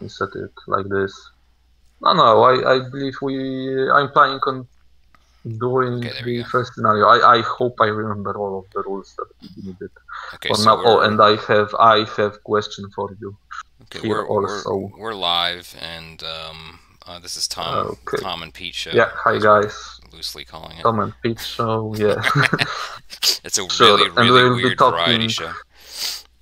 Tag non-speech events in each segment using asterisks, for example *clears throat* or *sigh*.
me set it like this. No, no, I, I believe we. I'm planning on doing Okay, the first scenario. I, I hope I remember all of the rules that we needed Okay, for so now. Oh, and I have I have question for you. Okay, Here we're, also. we're we're live, and um, uh, this is Tom, Okay. Tom and Pete show. Yeah, hi guys. Loosely calling it. Tom and Pete show. *laughs* Yeah. *laughs* it's a Sure, really really we'll weird variety talking-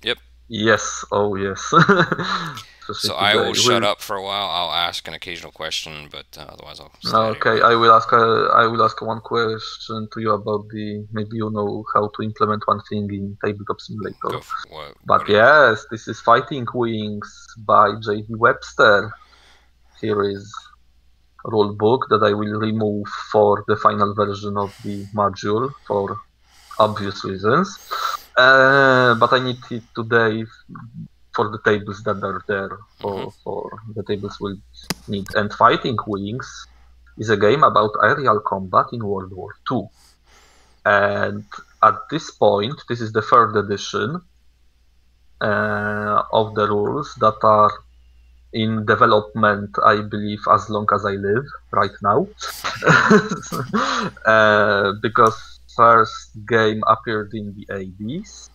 Yep. yes. Oh yes. *laughs* So I will shut up for a while. I'll ask an occasional question, but uh, otherwise I'll. Okay, here. I will ask. Uh, I will ask one question to you about the. Maybe you know how to implement one thing in Tabletop Simulator. For, what, But what do you- yes, this is Fighting Wings by J.D. Webster. Here is a rule book that I will remove for the final version of the module for obvious reasons. Uh, but I need it today for the tables that are there. For, for the tables will need. And Fighting Wings is a game about aerial combat in World War II. And at this point, this is the third edition uh, of the rules that are in development, I believe, as long as I live right now. *laughs* uh, because first game appeared in the 80s,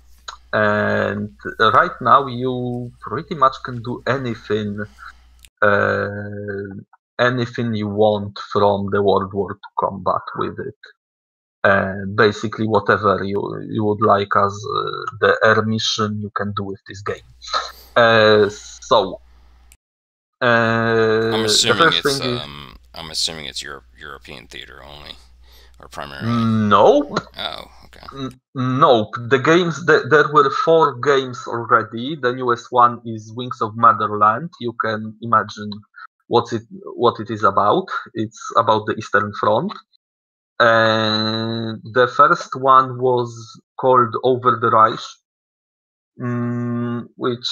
and right now you pretty much can do anything, uh, anything you want from the World War II combat with it. Uh, basically, whatever you you would like as uh, the air mission, you can do with this game. Uh, so, uh, I'm assuming it's thing is um, I'm assuming it's Europe, European theater only, or primarily. No. Oh, okay. N- nope. The games th- there were four games already. The newest one is Wings of Motherland. You can imagine what's it what it is about. It's about the Eastern Front. And the first one was called Over the Reich, mm, which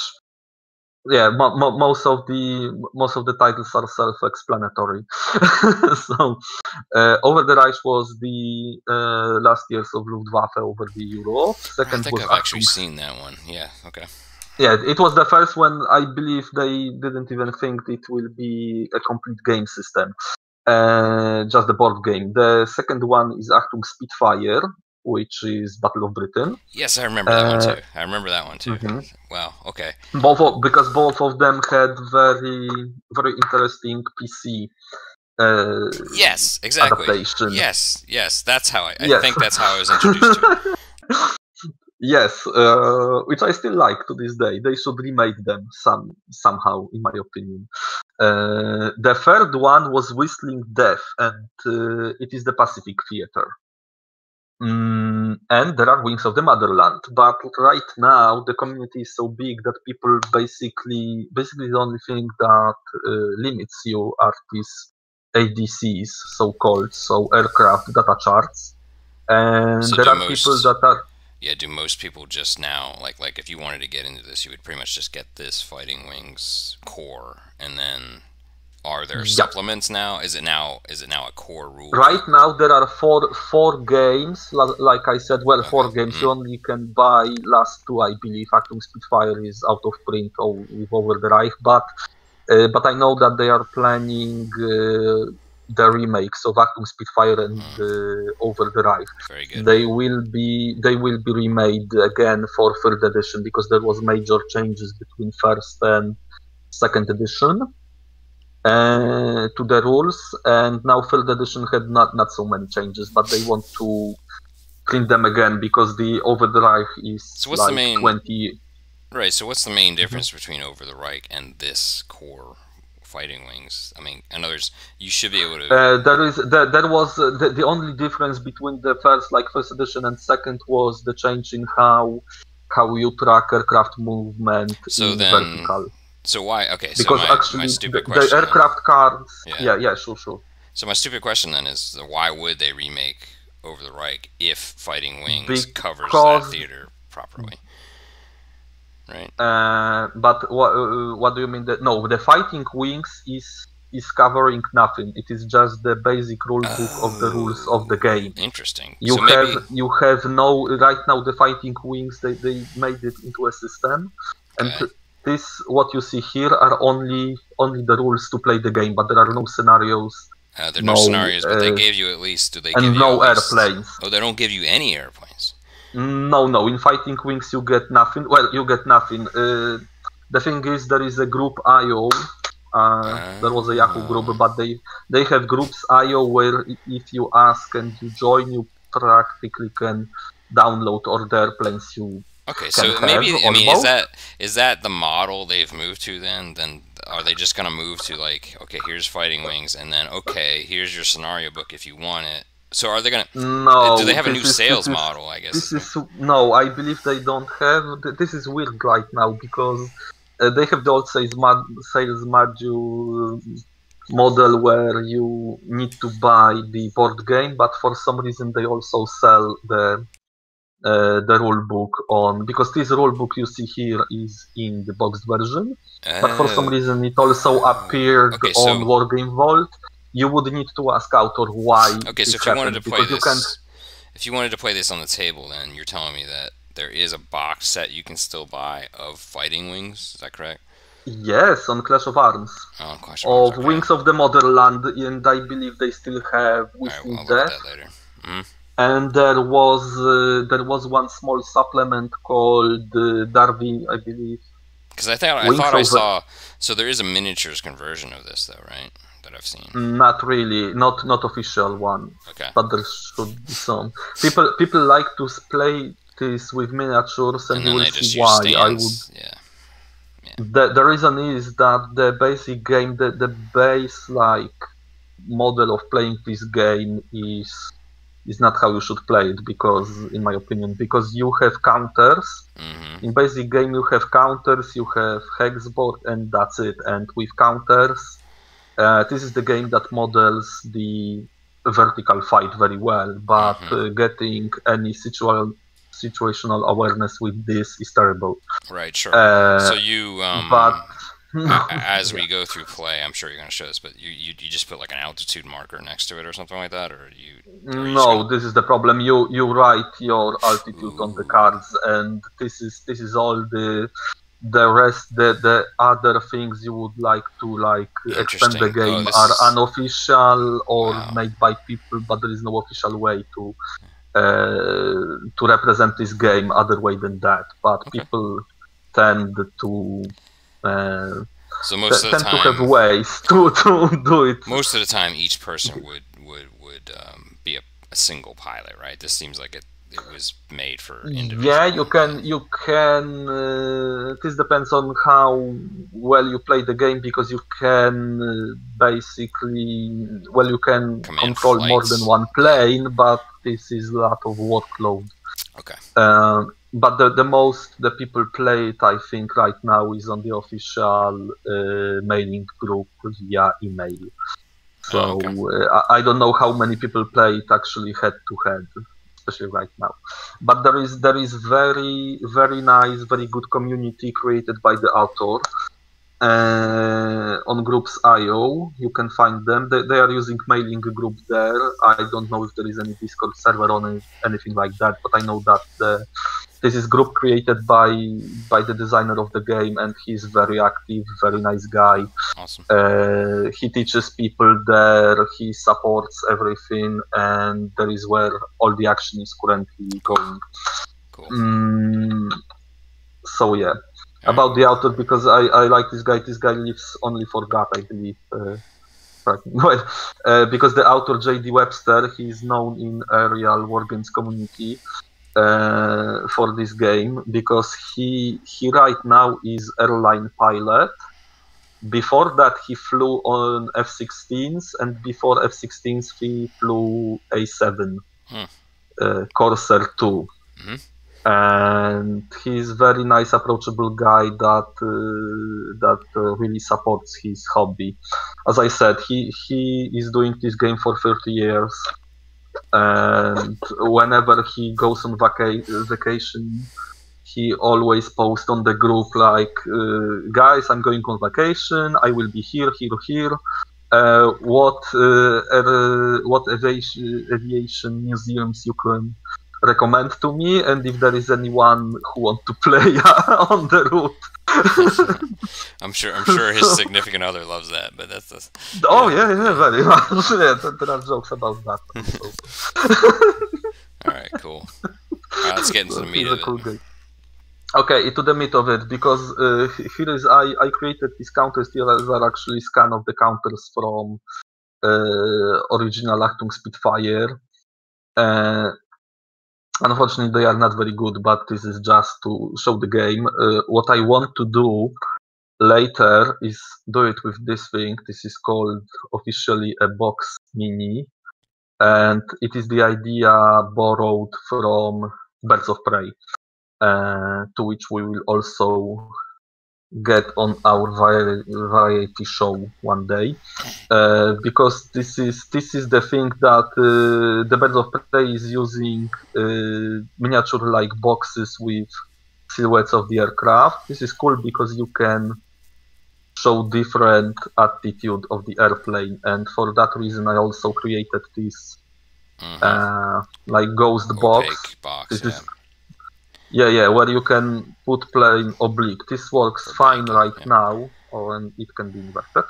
yeah, mo- mo- most of the most of the titles are self-explanatory. *laughs* so, uh, Over the Reich was the uh, last years of Luftwaffe over the Europe. I Second think was I've actually seen that one. Yeah. Okay. yeah, it was the first one. I believe they didn't even think it will be a complete game system, uh, just the board game. The second one is Achtung Spitfire, which is Battle of Britain. Yes, I remember that one Uh, too. I remember that one too. mhm. Wow. Okay. Both of, because both of them had very very interesting PC. Uh, Yes. Exactly. adaptation. Yes. Yes. That's how I. I Yes. think that's how I was *laughs* introduced to it. yes, uh, which I still like to this day. They should remake them some somehow, in my opinion. Uh, the third one was Whistling Death, and uh, it is the Pacific Theater. Mm, and there are Wings of the Motherland, but right now the community is so big that people basically, basically the only thing that uh, limits you are these ADCs, so-called, so aircraft data charts. And So there are most- people that are Yeah. Do most people just now like like if you wanted to get into this, you would pretty much just get this Fighting Wings core, and then are there Yeah. supplements now? Is it now is it now a core rule? Right now there are four four games. Like I said, well, four games. mm. You only can buy last two, I believe. Achtung Spitfire is out of print or with Over the Reich, but uh, but I know that they are planning uh, the remakes of Achtung Spitfire and uh, Over the Reich. Very good. They will be they will be remade again for third edition because there was major changes between first and second edition uh, to the rules, and now third edition had not not so many changes, but they want to clean them again because the Over the Reich is So what's the main- twenty. Right. So what's the main Mm-hmm. difference between Over the Reich and this core Fighting Wings? I mean, in other words, you should be able to. Uh, there is there, there was uh, the, the only difference between the first like first edition and second was the change in how how you track aircraft movement So in then, vertical. So why? Okay. So because my, actually my the, stupid the question. then- aircraft cards Yeah. yeah. yeah sure sure So my stupid question then is, why would they remake Over the Reich if Fighting Wings covers that theater properly? Right. uh, but what uh, what do you mean that no the fighting wings is is covering nothing it is just the basic rule book of the rules of the game Interesting. you so maybe. have you have no right now the fighting wings they, they made it into a system and Okay. This what you see here are only only the rules to play the game, but there are no scenarios. Uh, there are no, No, scenarios, but they uh, gave you at least. Do they and give you no airplanes. Oh, they don't give you any airplanes. No, no. In Fighting Wings, you get nothing. Well, you get nothing. Uh, the thing is, there is a group IO. Uh, there was a Yahoo group, but they they have groups IO where if you ask and you join, you practically can download all the airplanes you. Okay, so maybe I mean, is that is that the model they've moved to? Then, then are they just gonna move to like, okay, here's Fighting Wings, and then okay, here's your scenario book if you want it. So are they gonna? No. do they have a new is- sales is- model? I guess. This is no, I believe they don't have. This is weird right now because uh, they have the old sales mod, sales module model where you need to buy the board game, but for some reason they also sell the uh, the rule book on because this rule book you see here is in the boxed version, but for some Oh, reason it also appeared Okay, on so- Wargame Vault. You would need to ask author why. Okay, so if you wanted to play this, can't if you wanted to play this on the table, then you're telling me that there is a box set you can still buy of Fighting Wings. Is that correct? Yes, on Clash of Arms. Oh, Clash of Arms, okay. Wings of the Motherland, and I believe they still have All right, Wishing well, Death. that later. hmm And there was uh, there was one small supplement called uh, Darwin, I believe. Because I thought I thought I saw. So there is a miniatures conversion of this, though, right? That I've seen. Not really, not not official one, Okay. but there should be some. People people like to play this with miniatures, and, And you then will they just see why. I would stands. Yeah. the, the reason is that the basic game the, the base like model of playing this game is is not how you should play it because in my opinion because you have counters hmm in basic game you have counters you have hexboard and that's it and with counters uh, this is the game that models the vertical fight very well but Mhm. uh, getting any situational situational awareness with this is terrible Right. Sure. uh, so you um. but *laughs* as we go through play, I'm sure you're going to show this, but you, you you just put like an altitude marker next to it or something like that, or you. or you No, gonna- this is the problem. You you write your altitude on the cards, and this is this is all the the rest the the other things you would like to like expand the. Oh, game are is- unofficial or Wow. made by people, but there is no official way to uh, to represent this game other way than that. But Okay. people tend to uh, So most of the tend to have time, ways to *laughs* to do it. most of the time, each person would would would um, be a, a single pilot, right? This seems like it it was made for individual. Yeah, you can. You can. Uh, this depends on how well you play the game because you can uh, basically. Well, you can Command control more than one plane, but this is a lot of workload. Okay. Um, but the, the most the people play it, I think, right now is on the official uh, mailing group via email. So Oh, okay. uh, I, I don't know how many people play it actually head to head, especially right now. But there is there is very very nice, very good community created by the author uh, on groups IO. You can find them. They, they are using mailing group there. I don't know if there is any Discord server on it, anything like that, but I know that the, this is group created by by the designer of the game, and he's very active, very nice guy. Awesome. Uh, he teaches people there. He supports everything, and there is where all the action is currently going. Cool. Mm, so yeah, about the author because I, I like this guy. This guy lives only for God, I believe. Uh, right. *laughs* well, uh, because the author J.D. Webster, he is known in aerial wargames community uh, for this game because he he right now is airline pilot. Before that, he flew on F-16s, and before F-16s, he flew A7 Hmm. uh, Corsair 2 Mhm. and he's very nice approachable guy that uh, that uh, really supports his hobby as i said he he is doing this game for 30 years and whenever he goes on vaca- vacation he always posts on the group like uh, guys i'm going on vacation. I will be here here here. Uh, what uh, air- what aviation, aviation museums you can recommend to me and if there is anyone who want to play *laughs* on the route *laughs* I'm sure. I'm sure his significant other loves that, but that's the. Oh yeah, yeah, very much. *laughs* Yeah, there are jokes about that. All right, cool. All right, let's get into the meat of cool it. guy. Okay, into the meat of it, because uh, here is I, I created these counters. These are actually scan of the counters from uh, original Achtung Spitfire. Uh, unfortunately, they are not very good, but this is just to show the game. Uh, what I want to do later is do it with this thing. This is called officially a box mini, and it is the idea borrowed from Birds of Prey uh, to which we will also get on our variety show one day uh, because this is this is the thing that uh, the birds of prey is using uh, miniature like boxes with silhouettes of the aircraft this is cool because you can show different attitude of the airplane and for that reason i also created this Mhm. uh, like ghost box box. This Yeah. is- yeah, yeah, where you can put plane oblique. This works fine right yeah. now, and it can be inverted.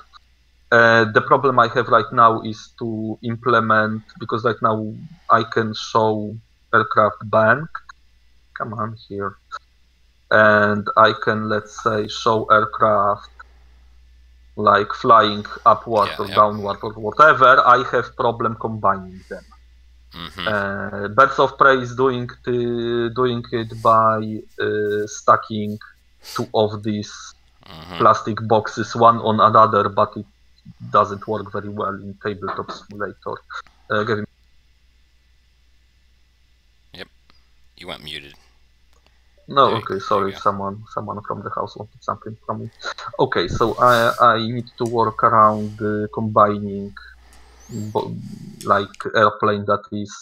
Uh, the problem I have right now is to implement because right now I can show aircraft bank. Come on here, and I can let's say show aircraft like flying upward Yeah, or yeah. downward or whatever. I have problem combining them. Uh, Birds of Prey is doing the, doing it by uh, stacking two of these Mhm. plastic boxes one on another, but it doesn't work very well in Tabletop Simulator. Uh, Gavin, You went muted. no, There okay, sorry, someone someone from the house wanted something from me. Okay, so I I need to work around uh, combining like airplane that is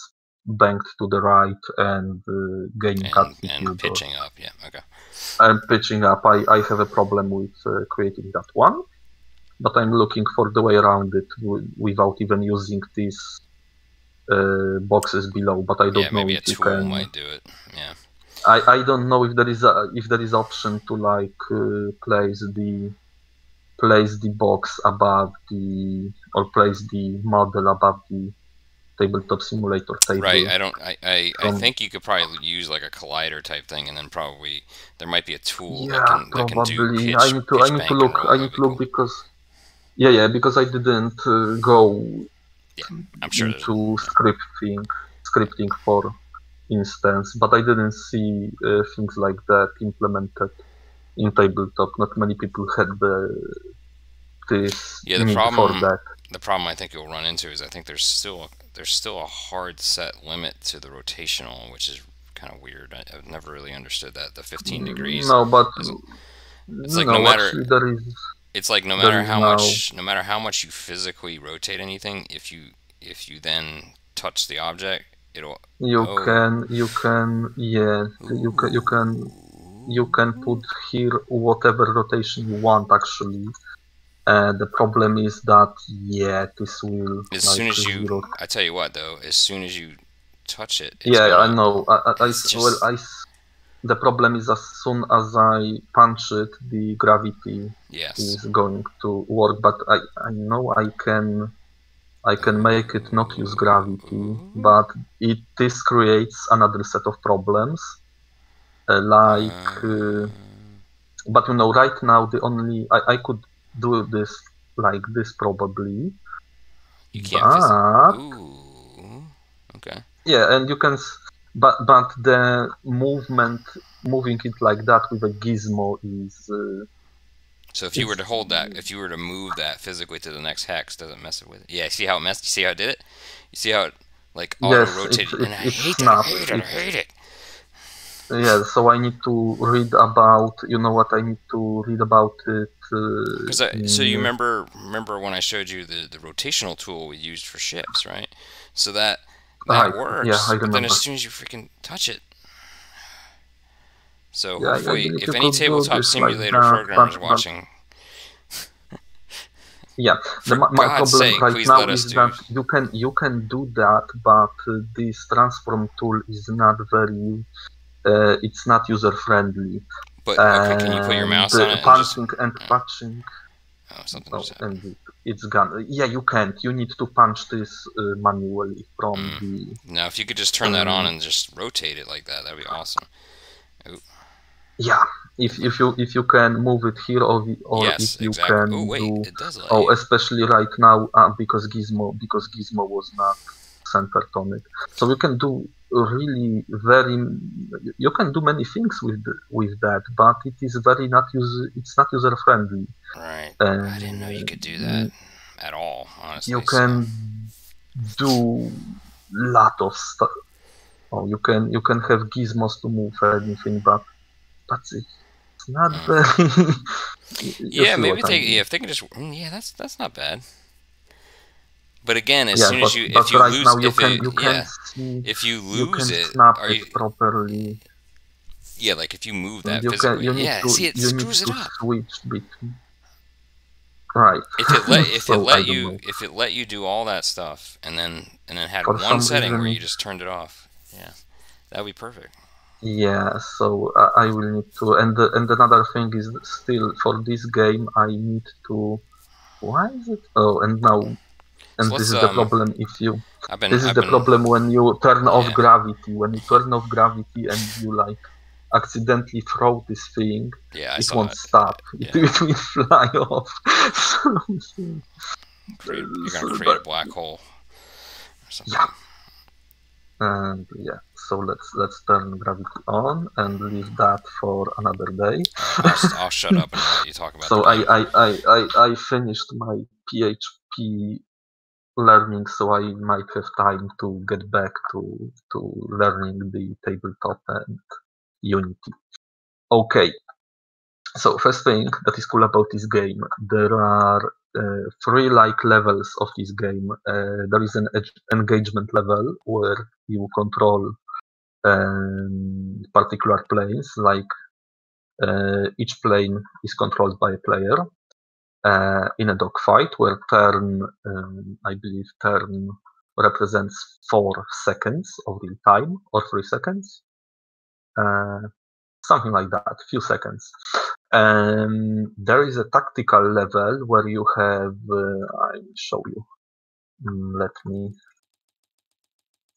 banked to the right and uh, gaining And, altitude and or- pitching up. Yeah. Okay. I'm pitching up. I, I have a problem with uh, creating that one, but I'm looking for the way around it w- without even using these uh, boxes below. But I don't Yeah. know Maybe a if you can. might do it. Yeah. I, I don't know if there is a if there is option to like uh, place the place the box above the or place the model above the tabletop simulator table. Right. I don't. I. I, I think you could probably use like a collider type thing, and then probably there might be a tool yeah, that can that can do probably. pitch. I need to I need to look. I need to look cool. because yeah yeah because I didn't uh, go I'm sure. into scripting scripting for instance, but I didn't see uh, things like that implemented in tabletop. Not many people had the this Yeah, the problem- the problem I think you'll run into is I think there's still a, there's still a hard set limit to the rotational, which is kind of weird. I, I've never really understood that. The 15 degrees. No, but it's like no, no matter- actually there is It's like no matter how no- much no matter how much you physically rotate anything, if you if you then touch the object, it'll you Oh. can you can yeah you can you can you can put here whatever rotation you want actually. Uh, the problem is that yeah this will as like soon as you zero I tell you what though, as soon as you touch it, it's Yeah, I gonna- know. I, I, I it's well, just- I the problem is as soon as I punch it, the gravity Yes. is going to work. But I, I know I can, I can make it not use gravity, but it this creates another set of problems. Like, uh, but you know, right now the only I, I could do this like this probably, you can't but Ooh. Okay. Yeah, and you can, but but the movement, moving it like that with a gizmo is. Uh, So if you were to hold that, if you were to move that physically to the next hex, does it mess it with it? Yeah. See how it messed? See how it did it? You see how it like auto Yes, rotated? it- And I it hate it. I hate it. I It- hate it. Yeah, so I need to read about. You know what? I need to read about it. Uh, Because I, so you remember remember when I showed you the, the rotational tool we used for ships, right? So that that works. yeah, I but then as soon as you freaking touch it. So Yeah, I hopefully, believe if any tabletop like simulator that, programmers but- but- watching, *laughs* Yeah, the, my, my problem sake, right now is do- that you can you can do that, but uh, this transform tool is not very. Uh, it's not user friendly. But okay, can you put your mouse on it? And just, punching and punching. oh, something Oh, and it, it's gone. Yeah, you can't. You need to punch this uh, manually from Mm. the. Now, if you could just turn that on Um, and just rotate it like that, that'd be awesome. Yeah, if if you if you can move it here or or yes, if you exactly. can Oh wait, do. it does let Oh, you. especially right now uh, because Gizmo because Gizmo was not centered on it. So you can do really very you can do many things with with that, but it is very not user it's not user friendly. Right. Um, I didn't know you could do that at all. Honestly. You so- can do lot of stuff. Oh, you can you can have gizmos to move anything, but that's it. It's not Mm. very. *laughs* Yeah, maybe what I they. mean. Yeah, if they can just. mm, Yeah, that's that's not bad. But again, as Yeah, soon but, as you if you right lose now you if can it, you yeah see if you you lose can it snap are it properly. yeah like if you move that you physically can you yeah to see it you screws it up. Right. If it let if So, it *laughs* let you know. if it let you do all that stuff and then and then had For one setting where you just turned it off, yeah, that'd be perfect. Yeah, so I, I will need to, and the, and another thing is still for this game I need to. Why is it? Oh, and now, and So this is let's, the um, problem if you. Been This is I've the been problem when you turn off Yeah. gravity. When you turn off gravity and you like accidentally throw this thing, yeah it won't it. stop. *laughs* It, Yeah. it will fly off. *laughs* You're gonna create a black hole. Or something. Yeah. And yeah, so let's let's turn gravity on and leave that for another day. Right, I'll, I'll shut up and *laughs* let you talk about. So I. I, I, I, I finished my PHP learning, so I might have time to get back to to learning the tabletop and Unity. Okay. So first thing that is cool about this game, there are uh, three like levels of this game. Uh, there is an engagement level where you control um, particular planes, like uh, each plane is controlled by a player uh, in a dogfight where turn, um, I believe, turn represents four seconds of real time or three seconds, uh, something like that, few seconds. Um, there is a tactical level where you have, uh, I will show you. Mm, Let me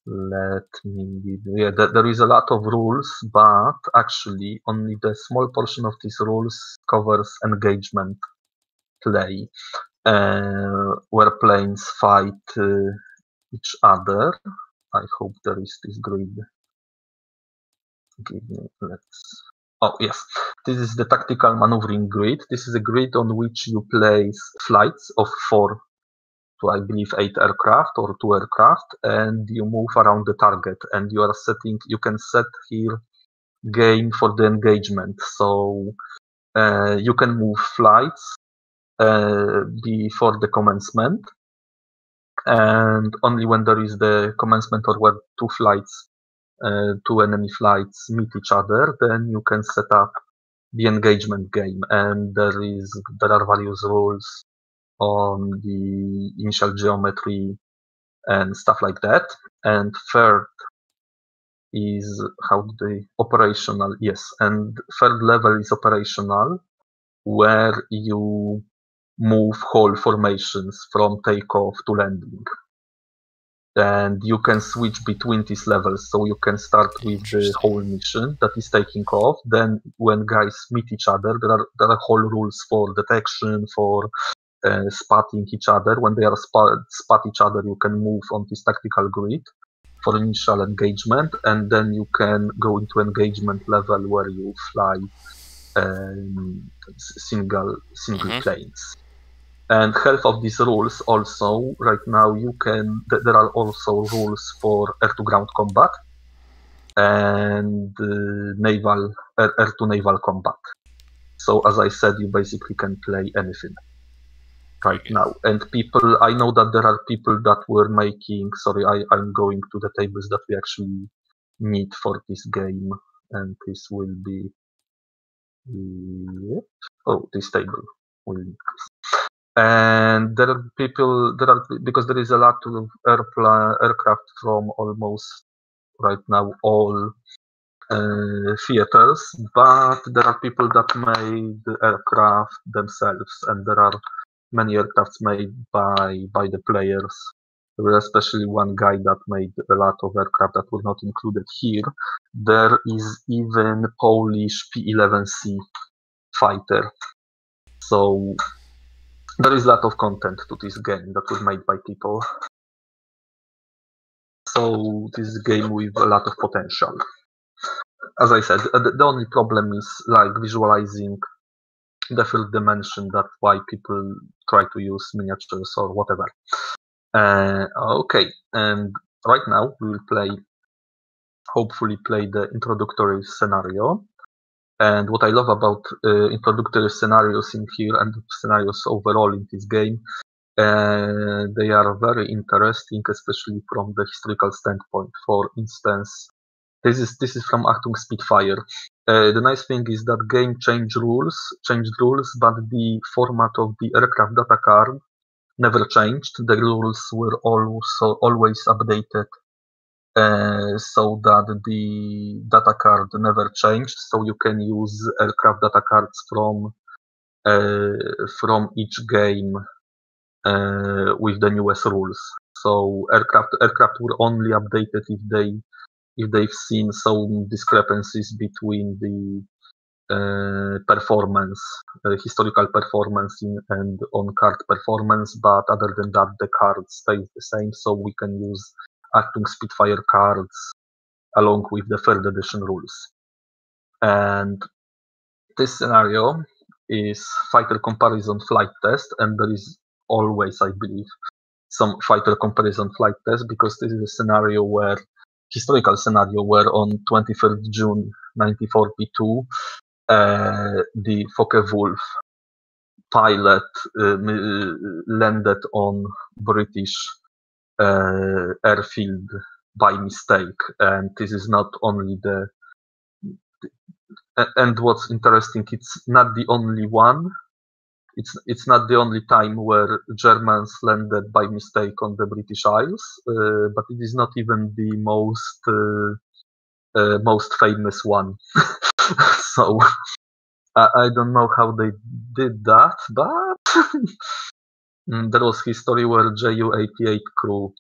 let me yeah there is a lot of rules but actually only the small portion of these rules covers engagement play uh, where planes fight uh, each other i hope there is this grid give me let's oh yes this is the tactical maneuvering grid this is a grid on which you place flights of four to I believe eight aircraft or two aircraft, and you move around the target. And you are setting, you can set here game for the engagement. So uh, you can move flights before the commencement, and only when there is the commencement or where two flights, uh, two enemy flights meet each other, then you can set up the engagement game. And there is there are various rules on the initial geometry and stuff like that. And third is how do they operational? Yes, and third level is operational, where you move whole formations from takeoff to landing. And you can switch between these levels, so you can start with the whole mission that is taking off. Then, when guys meet each other, there are there are whole rules for detection, for uh, spotting each other. When they are spot, spot each other, you can move on this tactical grid for initial engagement, and then you can go into engagement level where you fly um, single single Mhm. planes. And half of these rules also right now you can th- there are also rules for air to ground combat and uh, naval air, air to naval combat. So as I said, you basically can play anything right Okay. now. And people, I know that there are people that were making. Sorry, I, I'm going to the tables that we actually need for this game, and this will be. Yep. Oh, this table will. And there are people. There are because there is a lot of aircraft from almost right now all uh, theaters, but there are people that made the aircraft themselves, and there are many aircrafts made by by the players. Especially one guy that made a lot of aircraft that were not included here. There is even Polish P11C fighter. So there is a lot of content to this game that was made by people. So this is a game with a lot of potential. As I said, the, only problem is like visualizing the third dimension. That's why people try to use miniatures or whatever. Uh, okay, and right now we will play, hopefully play the introductory scenario. And what I love about uh, introductory scenarios in here and scenarios overall in this game, uh, they are very interesting, especially from the historical standpoint. For instance, this is this is from Achtung Spitfire. Uh, the nice thing is that game changed rules, changed rules, but the format of the aircraft data card never changed. The rules were also always updated uh, so that the data card never changed. So you can use aircraft data cards from uh, from each game uh, with the newest rules. So aircraft aircraft were only updated if they if they've seen some discrepancies between the uh, performance, uh, historical performance in, and on-card performance, but other than that, the card stays the same, so we can use Achtung Spitfire cards along with the third edition rules. And this scenario is fighter comparison flight test, and there is always, I believe, some fighter comparison flight test because this is a scenario where historical scenario where on 23rd June 1942 uh, the Focke-Wulf pilot uh, landed on British airfield by mistake, and this is not only the and what's interesting, it's not the only one. It's it's not the only time where Germans landed by mistake on the British Isles, uh, but it is not even the most uh, uh, most famous one. *laughs* so I, I, don't know how they did that, but *laughs* mm, there was history where Ju-88 crew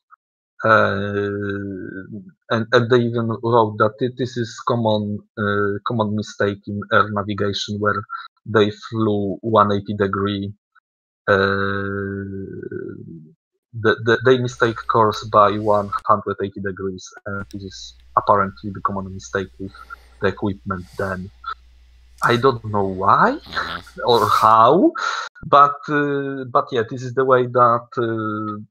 uh, and, and they even wrote that this is common uh, common mistake in air navigation where they flew 180 degree uh, the, the, they mistake course by 180 degrees and this is apparently the common mistake with the equipment then I don't know why mm-hmm. or how, but uh, but yeah, this is the way that uh,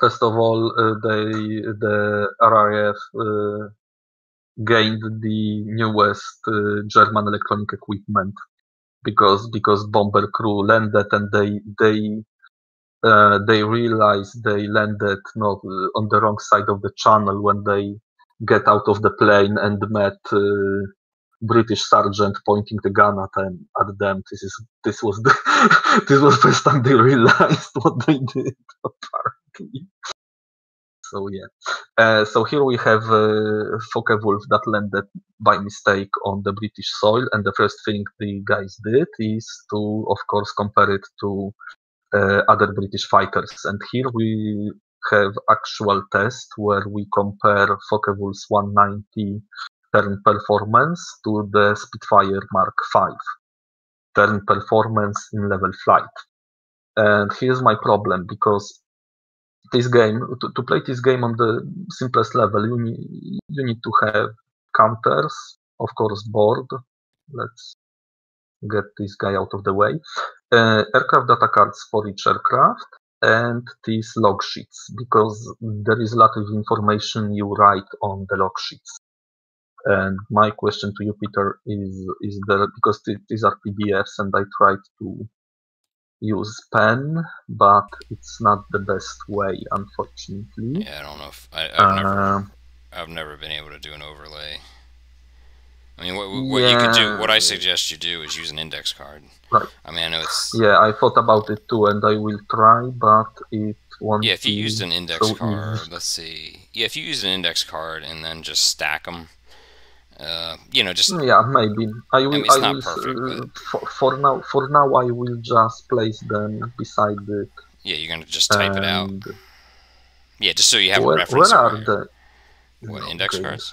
first of all uh, they the RAF uh, gained the newest uh, German electronic equipment because because bomber crew landed and they they uh, they realized they landed not on the wrong side of the channel when they get out of the plane and met British sergeant pointing the gun at them. At them. This is this was the *laughs* this was the first time they realized what they did. *laughs* Apparently. So yeah. Uh, so here we have uh, Focke-Wulf that landed by mistake on the British soil, and the first thing the guys did is to, of course, compare it to uh, other British fighters. And here we have actual test where we compare Focke-Wulf's 190 turn performance to the Spitfire Mark V turn performance in level flight. And here's my problem because this game to, to play this game on the simplest level you need you need to have counters of course board. Let's get this guy out of the way. Uh, aircraft data cards for each aircraft and these log sheets because there is a lot of information you write on the log sheets and my question to you, Peter, is is there because these are PDFs and I tried to use pen, but it's not the best way, unfortunately. Yeah, I don't know if I, have uh, never I've never been able to do an overlay. I mean, what, what yeah, you could do, what I suggest you do, is use an index card. Right. I mean, I know it's. Yeah, I thought about it too, and I will try, but it won't. Yeah, if you used an index so card, easy. let's see. Yeah, if you use an index card and then just stack them Uh, you know, just Yeah, maybe. I will. mean, it's I will. perfect, uh, but- for, for now, for now, I will just place them beside it. yeah, you're gonna just type it out. Yeah, just so you have where, a reference. where are the What, index okay. cards?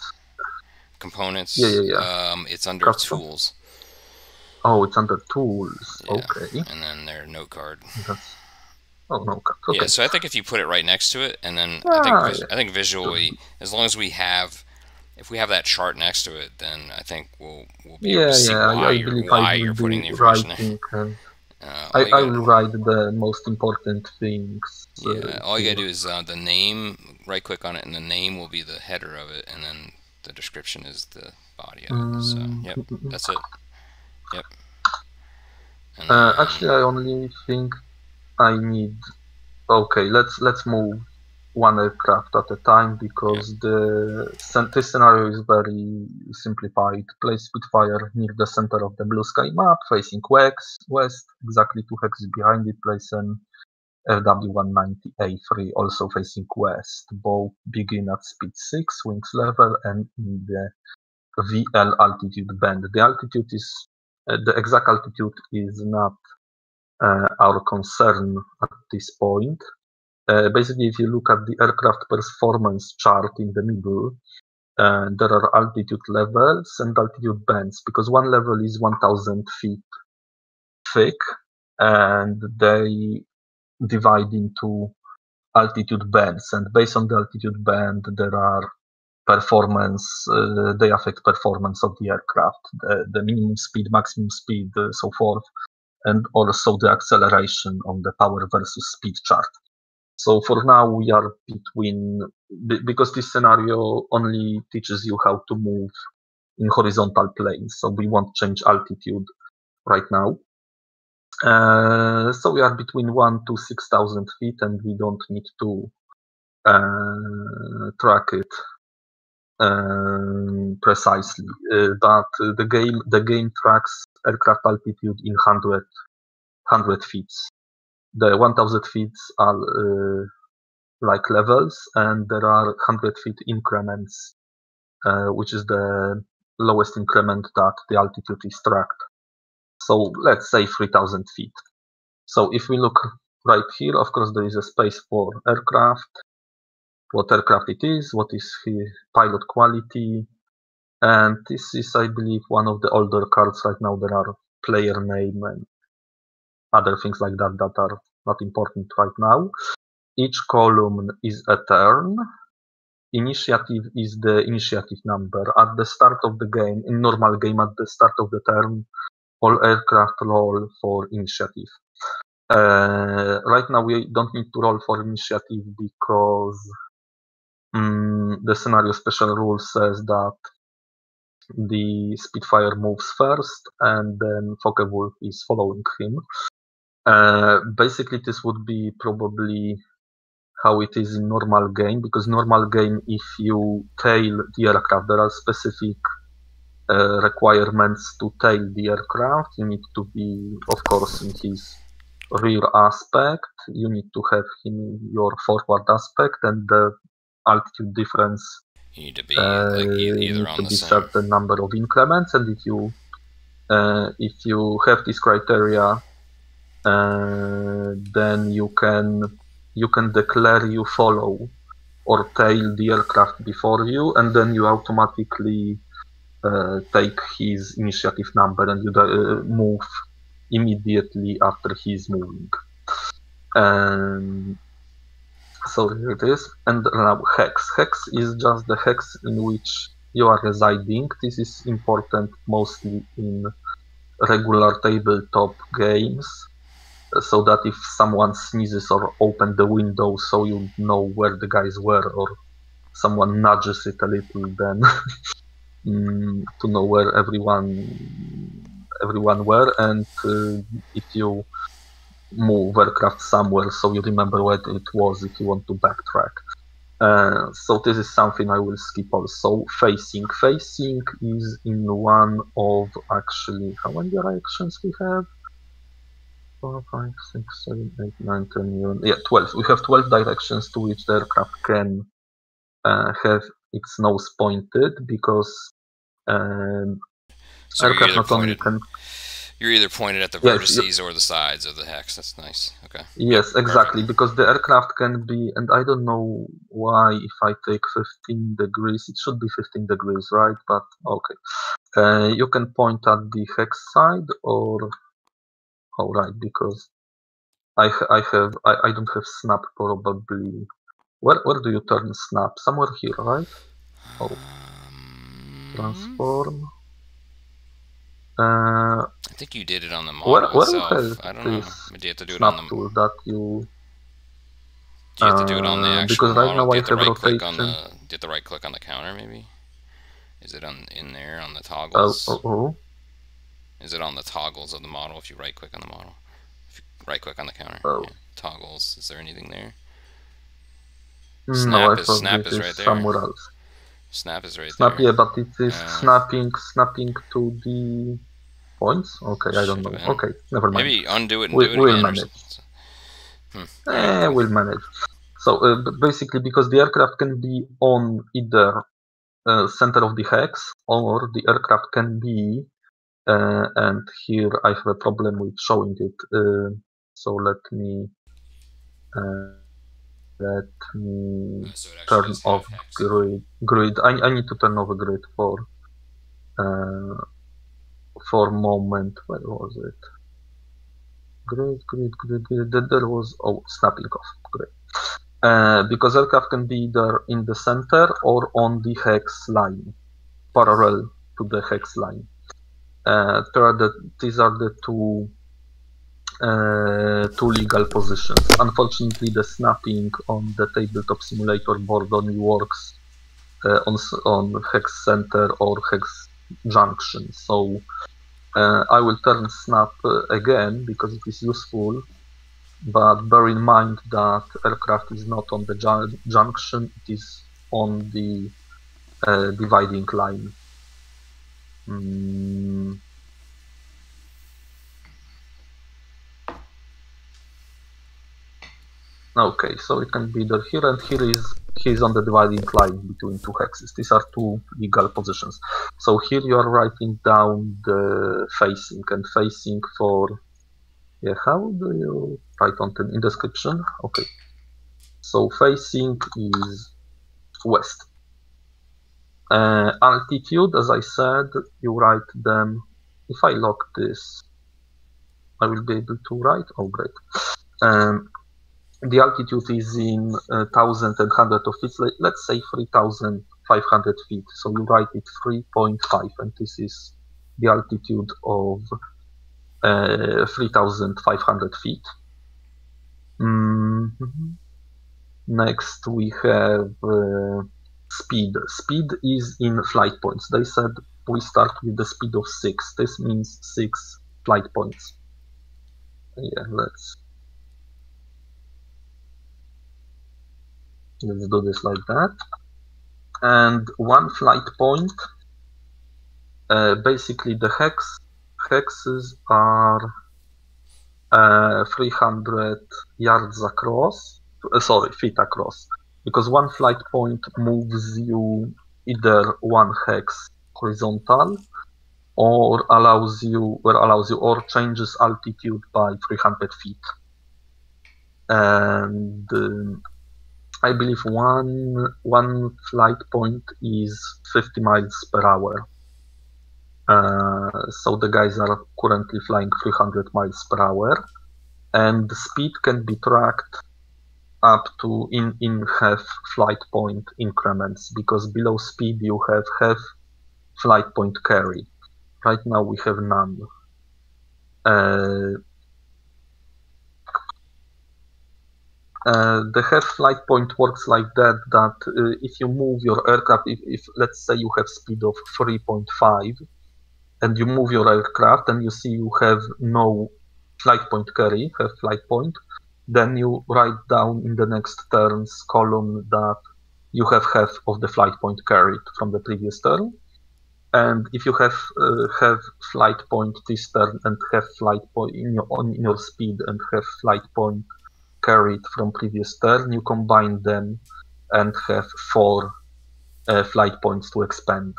components. Yeah, yeah, yeah. Um, it's under Custom. tools, Oh, it's under tools. Yeah. Okay. and then their note card. That's. Oh no. Okay. Yeah, so I think if you put it right next to it, and then I think Ah, yeah. I think visually, as long as we have, if we have that chart next to it, then I think we'll we'll be able Yeah, to see yeah. why I, you're why I you're putting the information there. Uh, I, I will write the most important things. uh, yeah, all you gotta do is uh, the name. Right click on it, and the name will be the header of it, and then the description is the body of it. So, Mm, yep, that's it. Yep. And Uh, actually, I only think I need. Okay, let's let's move one aircraft at a time because the this scenario is very simplified. Place Spitfire near the center of the blue sky map, facing west. West, exactly two hexes behind it. Place an FW190A3, also facing west. Both begin at speed six, wings level, and in the VL altitude band. The altitude is uh, the exact altitude is not uh, our concern at this point. Uh, basically, if you look at the aircraft performance chart in the middle, uh, there are altitude levels and altitude bands because one level is 1000 feet thick and they divide into altitude bands. And based on the altitude band there are performance uh, they affect performance of the aircraft the, the minimum speed maximum speed so forth and also the acceleration on the power versus speed chart so for now we are between because this scenario only teaches you how to move in horizontal planes so we won't change altitude right now uh, so we are between one to six thousand feet and we don't need to uh, track it um, precisely. Uh, but the game the game tracks aircraft altitude in 100, 100 feet. The 1000 feet are uh, like levels, and there are 100 feet increments, uh, which is the lowest increment that the altitude is tracked. So let's say 3000 feet. So if we look right here, of course, there is a space for aircraft, what aircraft it is, what is pilot quality, and this is, I believe, one of the older cards right now. There are player name and other things like that that are not important right now. Each column is a turn. Initiative is the initiative number. At the start of the game, in normal game, at the start of the turn, all aircraft roll for initiative. Uh, right now, we don't need to roll for initiative because mm, the scenario special rule says that the Spitfire moves first and then Focke-Wulf is following him. Uh, basically, this would be probably how it is in normal game because normal game, if you tail the aircraft, there are specific uh, requirements to tail the aircraft. You need to be, of course, in his rear aspect. You need to have him in your forward aspect, and the altitude difference you need to be uh, like need either to on the be certain number of increments, and if you uh, if you have this criteria, then you can you can declare you follow or tail the aircraft before you, and then you automatically uh, take his initiative number and you uh, move immediately after he's moving. Um, so here it is. And now hex. Hex is just the hex in which you are residing. This is important mostly in regular tabletop games. So that if someone sneezes or open the window so you know where the guys were or someone nudges it a little then *laughs* mm, to know where everyone everyone were and uh, if you move aircraft somewhere so you remember where it was if you want to backtrack. Uh, so this is something I will skip also. Facing. Facing is in one of actually how many directions we have? Four, five, six, seven, eight, nine, ten, eleven. Yeah, twelve. We have twelve directions to which the aircraft can uh, have its nose pointed because Um, So you're aircraft either, not only pointed, can you're either pointed at the Yes, vertices or the sides of the hex. That's nice. Okay. Yes, exactly, because the aircraft can be, and I don't know why if I take 15 degrees, it should be 15 degrees, right? But okay. Uh, you can point at the hex side or, oh right, because I I have I, I don't have snap probably. Where where do you turn snap? Somewhere here, right? Oh, Um, transform. Uh, I think you did it on the model where where itself. I don't know. Do you have to do it on the? tool that you? Do you have to do it on the Uh, actual because right model? now do you I have to have right click on the? rotation. Do you have to right click on the counter maybe? Is it on in there on the Oh, toggles? oh, oh. Is it on the toggles of the model if you right click on the model? If you right click on the counter. Oh. yeah. Toggles. Is there anything there? No, Snap I is- snap is is right there. somewhere else. Snap is right Snap, there. yeah, but it is Uh, snapping, snapping to the points. Okay, I don't know. Been. Okay, never mind. Maybe undo it and We- do it we'll again. manage. something. Eh, we'll manage. So uh, basically, because the aircraft can be on either uh, center of the hex or the aircraft can be, and here I have a problem with showing it. Uh, so let me uh, let me So turn off grid. Grid. I, I need to turn off grid for uh, for moment. Where was it? Grid, grid, grid, grid. There- There was oh snapping off. Great. Uh, because aircraft can be either in the center or on the hex line, parallel to the hex line. Uh, are the, these are the two uh, two legal positions. Unfortunately, the snapping on the tabletop simulator board only works uh, on on hex center or hex junction. So uh, I will turn snap again because it is useful. But bear in mind that aircraft is not on the ju- junction; it is on the dividing line. Mm. Okay, so it can be either here and here is he is on the dividing line between two hexes. These are two legal positions. So here you are writing down the facing and facing for yeah, how do you write on the in description? Okay. So facing is west. Uh, altitude, as I said, you write them. If I lock this, I will be able to write. Oh, great. Um, the altitude is in uh, thousand and hundred of feet. Let- Let's say three thousand five hundred feet. So you write it three point five, and this is the altitude of uh, 3,500 feet. Mhm. Next, we have uh, speed. Speed is in flight points. They said we start with the speed of six. This means six flight points. Yeah, let's let's do this like that. And one flight point. Uh, basically, the hex hexes are uh, 300 yards across, uh, sorry, feet across, because one flight point moves you either one hex horizontal or allows you or allows you or changes altitude by 300 feet. And um, I believe one one flight point is 50 miles per hour. Uh, so the guys are currently flying 300 miles per hour, and the speed can be tracked up to in in half flight point increments because below speed you have half flight point carry. Right now we have none. Uh, uh, the half flight point works like that that uh, if you move your aircraft if, if let's say you have speed of 3.5 and you move your aircraft and you see you have no flight point carry, have flight point, then you write down in the next turn's column that you have half of the flight point carried from the previous turn. And if you have uh, have flight point this turn and have flight point in your on your speed and have flight point carried from previous turn, you combine them and have four uh, flight points to expand.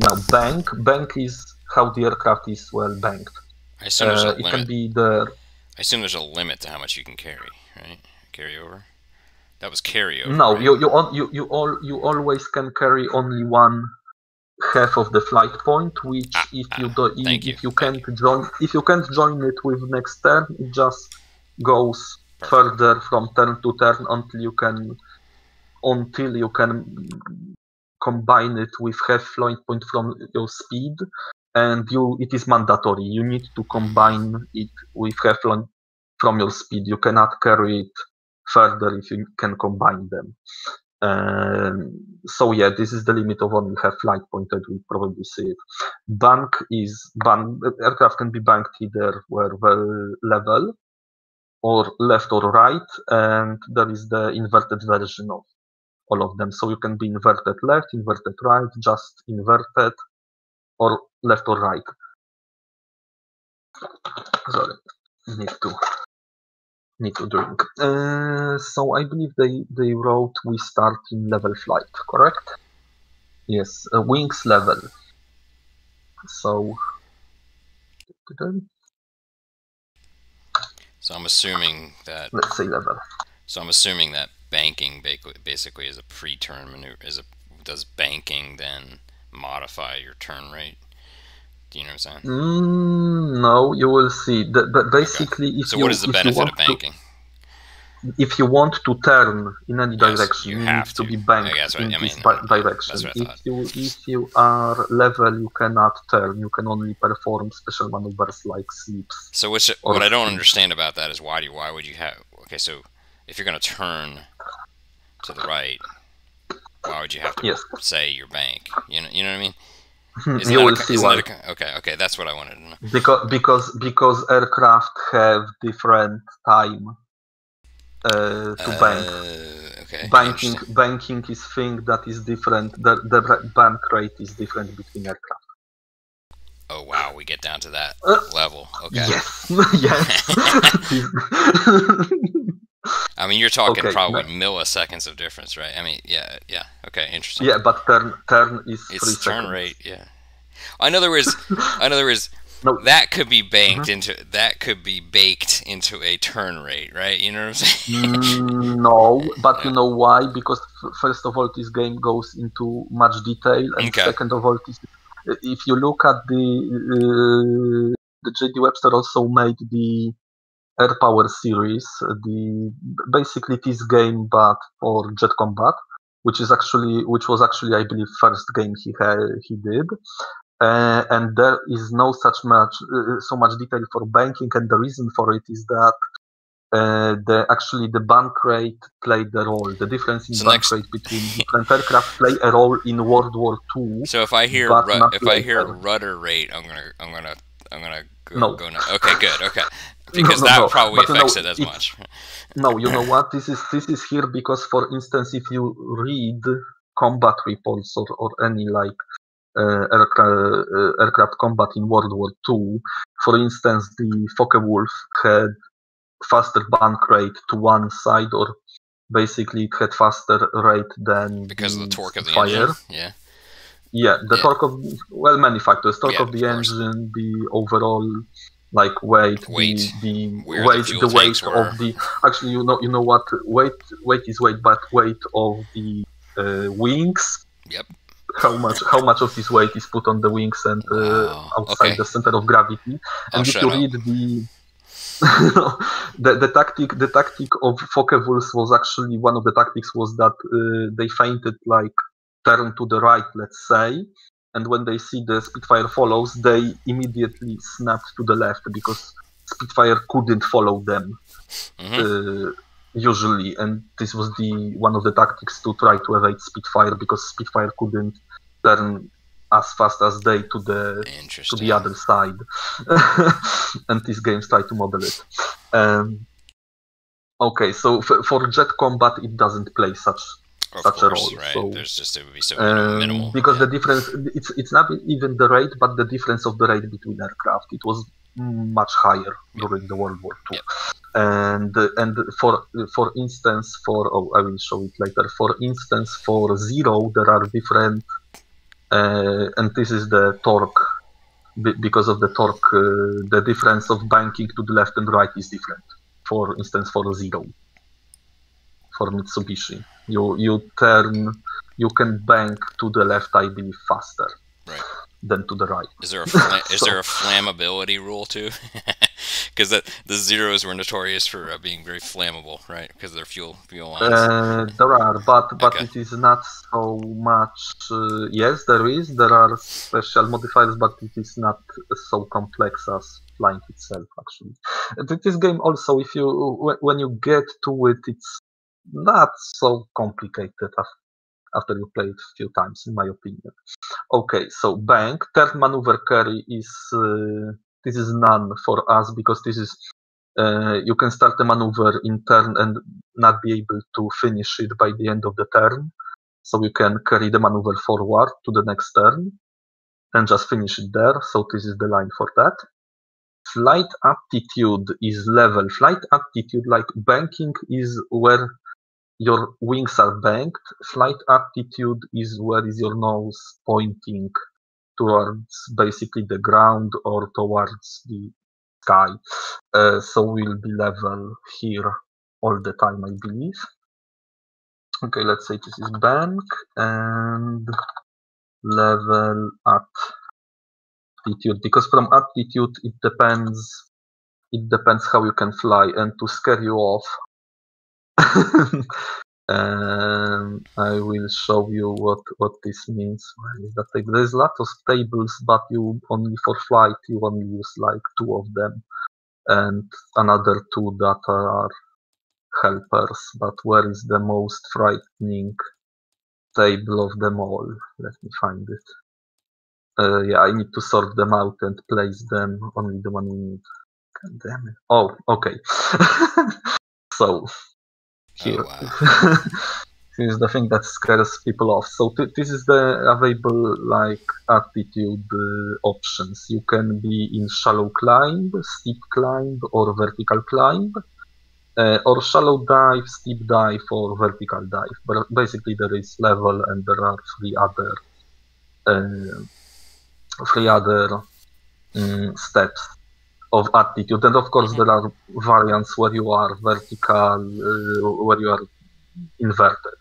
Now, bank bank is how the aircraft is well banked. I assume Uh, it limit. can be the I assume there's a limit to how much you can carry, right? Carry over. That was carryover. no right? you you you you all you always can carry only one half of the flight point which Ah, if ah, you do thank if you, you can't join if you can't join it with next turn it just goes Perfect. further from turn to turn until you can until you can combine it with half flight point from your speed and you it is mandatory. You need to combine it with flight from your speed. You cannot carry it further if you can combine them. Um, so yeah this is the limit of only half flight point that we probably see it. Bank is bank aircraft can be banked either where level or left or right and there is the inverted version of all of them. So you can be inverted left inverted right just inverted or left or right sorry need to need to drink uh, so i believe they they wrote we start in level flight correct yes uh, wings level so So I'm assuming that. let's say level So I'm assuming that banking ba- basically is a pre-turn maneuver. Is a does banking then modify your turn rate? You know what I'm saying? Mm, no, you will see. The, the, basically, if So you what is the benefit want of banking? To, if you want to turn in any Yes, direction, you you, have need to, to. be banked Yeah, that's what in I this mean. di- direction. That's what I If you if you are level, you cannot turn. You can only perform special maneuvers like sweeps. So what's Or what I don't understand about that is why do why would you have? Okay, so if you're gonna turn to the right, why would you have to Yes, say your bank? You know, you know what I mean? Isn't you that a will see why. a okay, okay, that's what I wanted to know. Because because because aircraft have different time uh, to bank. Uh, okay. banking banking is thing that is different the, the bank rate is different between aircraft Oh wow, we get down to that Uh, level. Okay. yes *laughs* yes *laughs* *laughs* I mean, you're talking Okay, probably but- milliseconds of difference, right? I mean, yeah, yeah. Okay, interesting. yeah but turn turn is It's turn seconds. rate, yeah. In other words, *laughs* in other words, No. that could be banked Uh-huh. into that could be baked into a turn rate, right? You know what I'm saying? Mm, no *laughs* but you know why because f- first of all this game goes into much detail and Okay. second of all this, if you look at the uh, the jd webster also made the air power series the basically this game but for jet combat which is actually which was actually i believe first game he had he did uh, and there is no such much uh, so much detail for banking and the reason for it is that uh, the actually the bank rate played the role. The difference in So bank next- rate between *laughs* different aircraft play a role in World War II. So if I hear ru- if I hear rudder rate, I'm gonna I'm gonna I'm gonna go, No. go now. Okay, good. Okay, because no, that no, probably but no, affects it as much. No, you know what? This is this is here because, for instance, if you read combat reports or, or any like uh, aircraft, uh, aircraft combat in World War II, for instance, the Focke-Wulf had faster bank rate to one side, or basically it had faster rate than Because of the torque of the fire. engine. Yeah. Yeah, the Yeah. torque of well, many factors. Torque Yeah, of the of engine, the overall like weight, Weight, the, the where the weight, fuel the weight were. of the. Actually, you know, you know what? Weight, weight is weight, but weight of the uh, wings. Yep. How much? How much of this weight is put on the wings and uh, Wow, outside okay. the center of gravity? And if you up. read the *laughs* the, the tactic the tactic of Focke-Wulf was actually one of the tactics was that uh, they feinted like turn to the right let's say and when they see the Spitfire follows they immediately snapped to the left because Spitfire couldn't follow them hmm uh, usually and this was the one of the tactics to try to evade Spitfire because Spitfire couldn't turn as fast as they to the to the other side. *laughs* and these games try to model it. Um, okay, so f- for jet combat, it doesn't play such Of such a role, right? so- There's just it would be so um, minimal. because yeah. the difference it's it's not even the rate, but the difference of the rate between aircraft. It was much higher during the World War II. Yep. And and for for instance, for oh I will show it later. For instance, for zero there are different uh, and this is the torque. Because of the torque, uh, the difference of banking to the left and right is different. For instance, for zero, for Mitsubishi, you you turn, you can bank to the left, I believe, faster Right. than to the right. Is there a fla- *laughs* is there a flammability rule too? *laughs* Because the the zeros were notorious for uh, being very flammable, right? Because they're fuel fuel lines. Uh, there are, but but Okay. it is not so much. Uh, yes, there is. There are special modifiers, but it is not so complex as flying itself. Actually, this game also, if you when you get to it, it's not so complicated after you play it a few times, in my opinion. Okay, so bank third maneuver carry is uh, this is none for us because this is uh, you can start a maneuver in turn and not be able to finish it by the end of the turn. So you can carry the maneuver forward to the next turn and just finish it there. So this is the line for that. Flight attitude is level. Flight attitude, like banking, is where your wings are banked. Flight attitude is where is your nose pointing towards basically the ground or towards the sky. Uh, so we'll be level here all the time, I believe. Okay, let's say this is bank and level at attitude because from attitude it depends it depends how you can fly and to scare you off *laughs* um, I will show you what what this means. There's lots of tables, but you only for flight you only use like two of them, and another two that are helpers. But where is the most frightening table of them all? Let me find it. Uh, yeah, I need to sort them out and place them. Only the one we need. God damn it. Oh, okay. *laughs* so here. wow. *laughs* this is the thing that scares people off. So th- this is the available like attitude uh, options. You can be in shallow climb, steep climb, or vertical climb, uh, or shallow dive, steep dive, or vertical dive. But basically, there is level, and there are three other uh, three other um, steps of attitude. And of course, there are variants where you are vertical, uh, where you are inverted,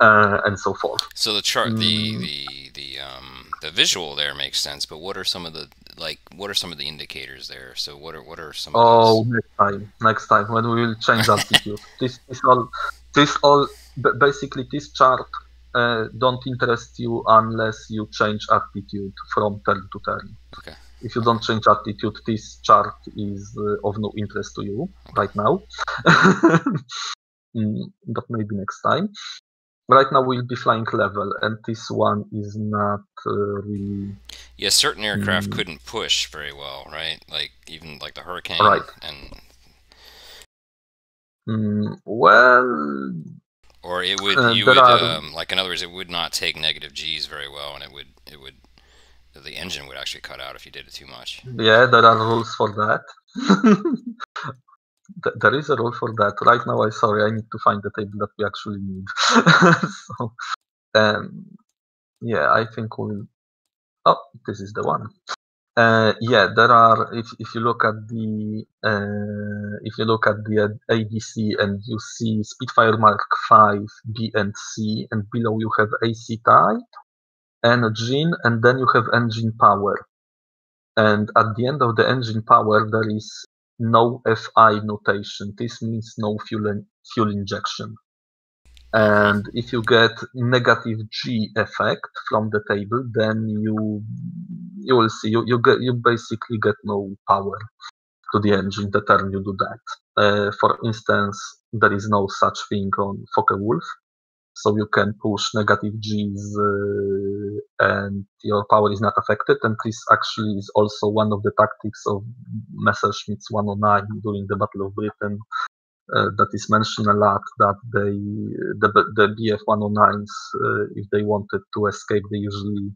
uh, and so forth. So the chart, the Mm. the the um the visual there makes sense, but what are some of the like what are some of the indicators there? So what are what are some of Oh, those? next time, next time when we will change *laughs* attitude. this is all. This all. ba- Basically, this chart uh, don't interest you unless you change attitude from turn to turn. Okay. If you don't change attitude, this chart is uh, of no interest to you right now. *laughs* Mm, but maybe next time. Right now we'll be flying level, and this one is not uh, really Yeah, certain aircraft Mm. couldn't push very well, right? Like even like the Hurricane Right. and mm, well. or it would Uh, you would are- um, like in other words it would not take negative G's very well and it would it would the engine would actually cut out if you did it too much. Yeah, there are rules for that. *laughs* There is a rule for that. Right now, I'm sorry, I need to find the table that we actually need. *laughs* so, um, yeah, I think we'll. Oh, this is the one. Uh, yeah, there are. If if you look at the uh, if you look at the ADC and you see Spitfire Mark V, B and C, and below you have AC type, engine, and then you have engine power and at the end of the engine power there is no FI notation. This means no fuel in, fuel injection. And if you get negative G effect from the table, then you you will see you, you get you basically get no power to the engine the turn you do that. Uh, for instance, there is no such thing on Focke-Wulf, so you can push negative Gs uh, and your power is not affected. And this actually is also one of the tactics of Messerschmitt's 109 during the Battle of Britain. Uh, that is mentioned a lot that they the the BF 109s uh, if they wanted to escape they usually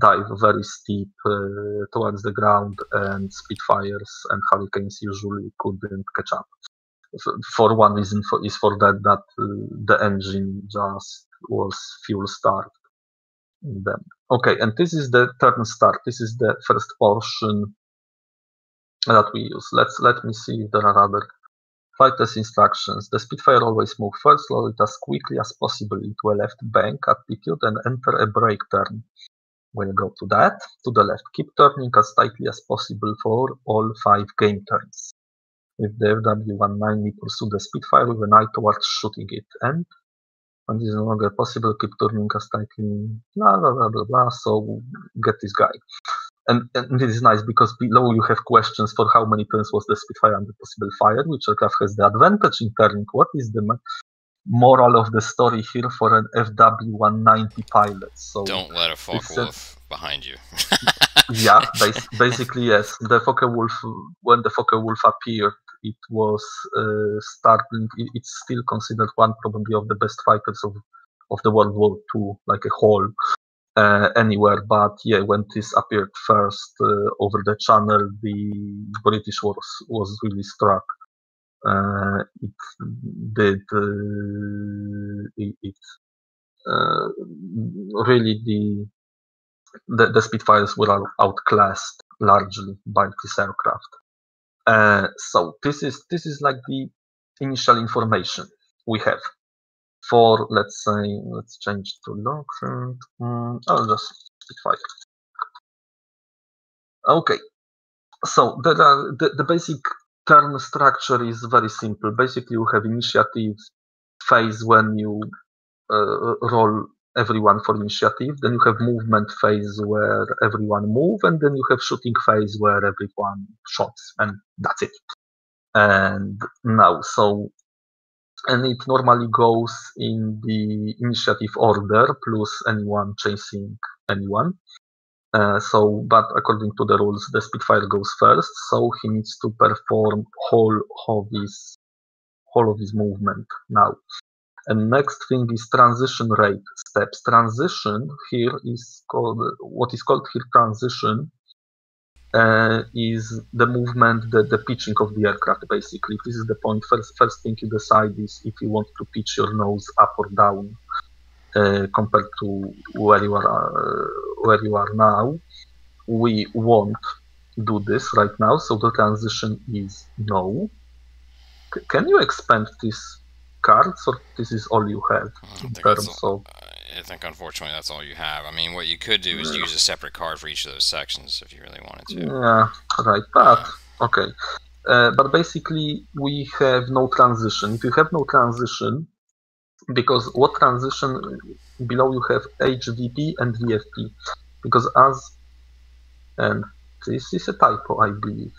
dive very steep uh, towards the ground and Spitfires and Hurricanes usually couldn't catch up for one reason for, is for that that uh, the engine just was fuel starved them. Okay, and this is the turn start. This is the first portion that we use. Let's let me see if there are other flight test instructions. The Spitfire always move first, load it as quickly as possible into a left bank attitude and enter a brake turn. We'll go to that, to the left. Keep turning as tightly as possible for all five game turns. With the FW-19, we pursue the Spitfire with an eye towards shooting it. And when this is no longer possible, keep turning as tightly, blah, blah, blah, blah, blah. So get this guy. And, and it is nice because below you have questions for how many turns was the Spitfire under possible fire, which aircraft has the advantage in turning. What is the moral of the story here for an FW-190 pilot? So don't let a Focke-Wulf behind you. *laughs* yeah, *laughs* bas- basically yes. The Focke-Wulf, when the Focke-Wulf appeared, it was uh, starting. It's still considered one probably of the best fighters of of the World War II, like a whole uh, anywhere. But yeah, when this appeared first uh, over the channel, the British was was really struck. Uh, it did uh, it, it uh, really the, the the Spitfires were outclassed largely by this aircraft. Uh, so this is this is like the initial information we have for let's say let's change to log um, I'll just specify okay. So the, the, the basic turn structure is very simple. Basically you have initiative phase when you uh, roll everyone for initiative then you have movement phase where everyone move and then you have shooting phase where everyone shots and that's it and now so and it normally goes in the initiative order plus anyone chasing anyone. Uh, so, but according to the rules, the Spitfire goes first, so he needs to perform whole of his whole of his movement now. And next thing is transition rate steps. Transition here is called what is called here transition uh, is the movement, the, the pitching of the aircraft, basically. This is the point. First, first thing you decide is if you want to pitch your nose up or down uh, compared to where you are, uh, where you are now. We won't do this right now, so the transition is no. C can you expand these cards, or this is all you have in terms of? I think unfortunately that's all you have. I mean, what you could do is use a separate card for each of those sections if you really wanted to. Yeah, right. But okay, uh, but basically we have no transition. If you have no transition, because what transition below you have HVP and VFP, because as and this is a typo, I believe.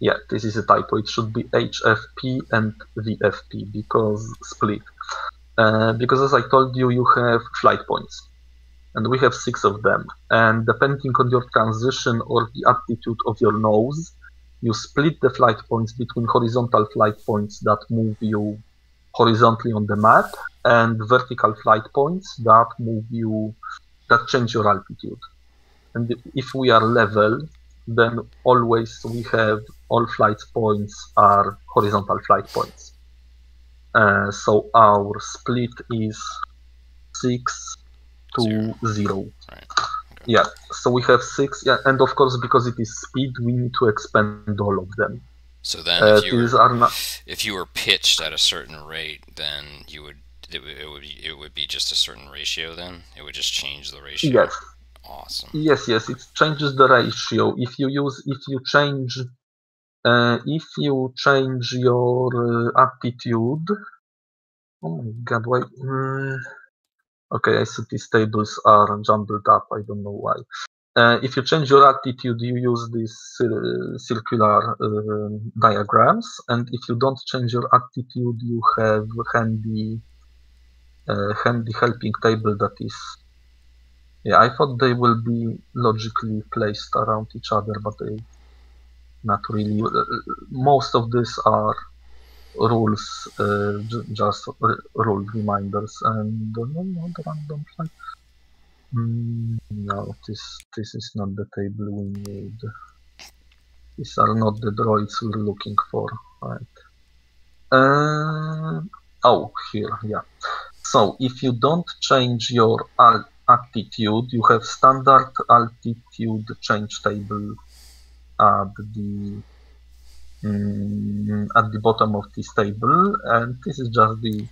Yeah, this is a typo. It should be HFP and VFP because split. Uh, because as I told you, you have flight points, and we have six of them. And depending on your transition or the attitude of your nose, you split the flight points between horizontal flight points that move you horizontally on the map and vertical flight points that move you that change your altitude. And if we are level, then always we have all flight points are horizontal flight points. Uh, so our split is six to zero. zero. Right. Okay. Yeah. So we have six. Yeah, and of course because it is speed, we need to expand all of them. So then, uh, if, you were, not... if you were pitched at a certain rate, then you would it, would it would be, it would be just a certain ratio. Then it would just change the ratio. Yes. Awesome. Yes, yes, it changes the ratio. If you use, if you change uh, if you change your uh, attitude, oh my god, why? Mm, okay, I see these tables are jumbled up. I don't know why. Uh, if you change your attitude, you use these uh, circular uh, diagrams, and if you don't change your attitude, you have handy, uh, handy helping table that is. Yeah, I thought they will be logically placed around each other, but they not really. Uh, most of these are rules, uh, just rule reminders, and uh, no, no, random flight. Mm, no, this this is not the table we need. These are not the droids we're looking for, right? Uh, oh, here, yeah. So if you don't change your attitude, you have standard altitude change table at the mm, at the bottom of this table, and this is just the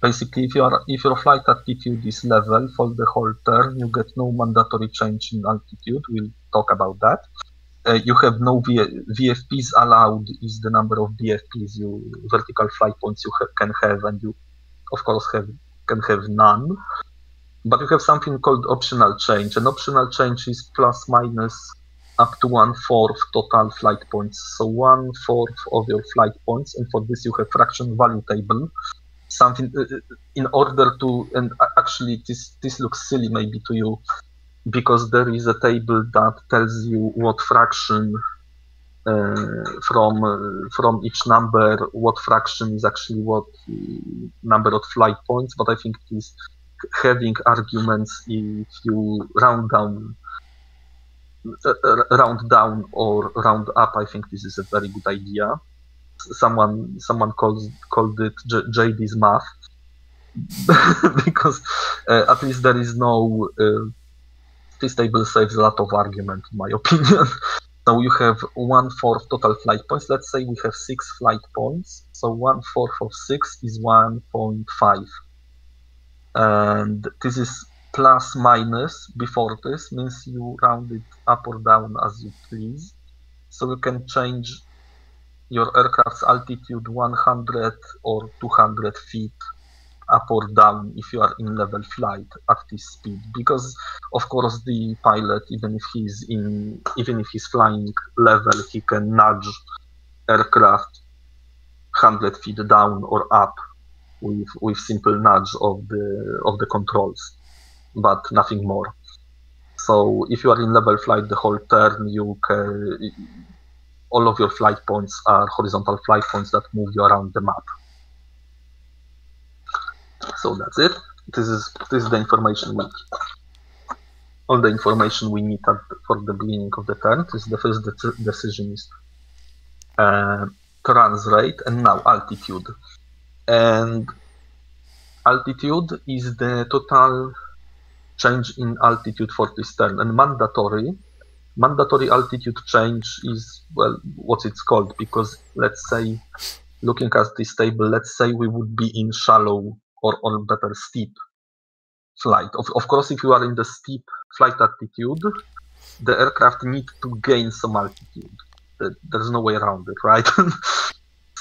basically if your if your flight altitude is level for the whole turn, you get no mandatory change in altitude. We'll talk about that. Uh, you have no v VFPs allowed is the number of VFPs you vertical flight points you ha can have, and you of course have can have none. But you have something called optional change. An optional change is plus minus up to one fourth total flight points. So one fourth of your flight points, and for this you have fraction value table. Something uh, uh in order to, and actually this this looks silly maybe to you, because there is a table that tells you what fraction uh, from uh, from each number, what fraction is actually what uh, number of flight points. But I think it is having arguments if you round down uh, round down or round up i think this is a very good idea. Someone someone calls called it J- jd's math. *laughs* Because uh, at least there is no uh, this table saves a lot of argument in my *laughs* opinion. So you have one fourth total flight points. Let's say we have six flight points. So one fourth of six is 1.5 and this is plus minus before this means you round it up or down as you please. So you can change your aircraft's altitude 100 or 200 feet up or down if you are in level flight at this speed. Because of course the pilot even if he's in even if he's flying level he can nudge aircraft 100 feet down or up with with simple nudge of the of the controls, but nothing more. So if you are in level flight the whole turn, you can all of your flight points are horizontal flight points that move you around the map. So that's it. This is this is the information we all the information we need at, for the beginning of the turn. This is the first de decision is uh, trans rate and now altitude and altitude is the total change in altitude for this turn and mandatory. Mandatory altitude change is well what it's called because let's say looking at this table let's say we would be in shallow or, or better steep flight. Of, of course if you are in the steep flight altitude the aircraft need to gain some altitude. There's no way around it right? *laughs*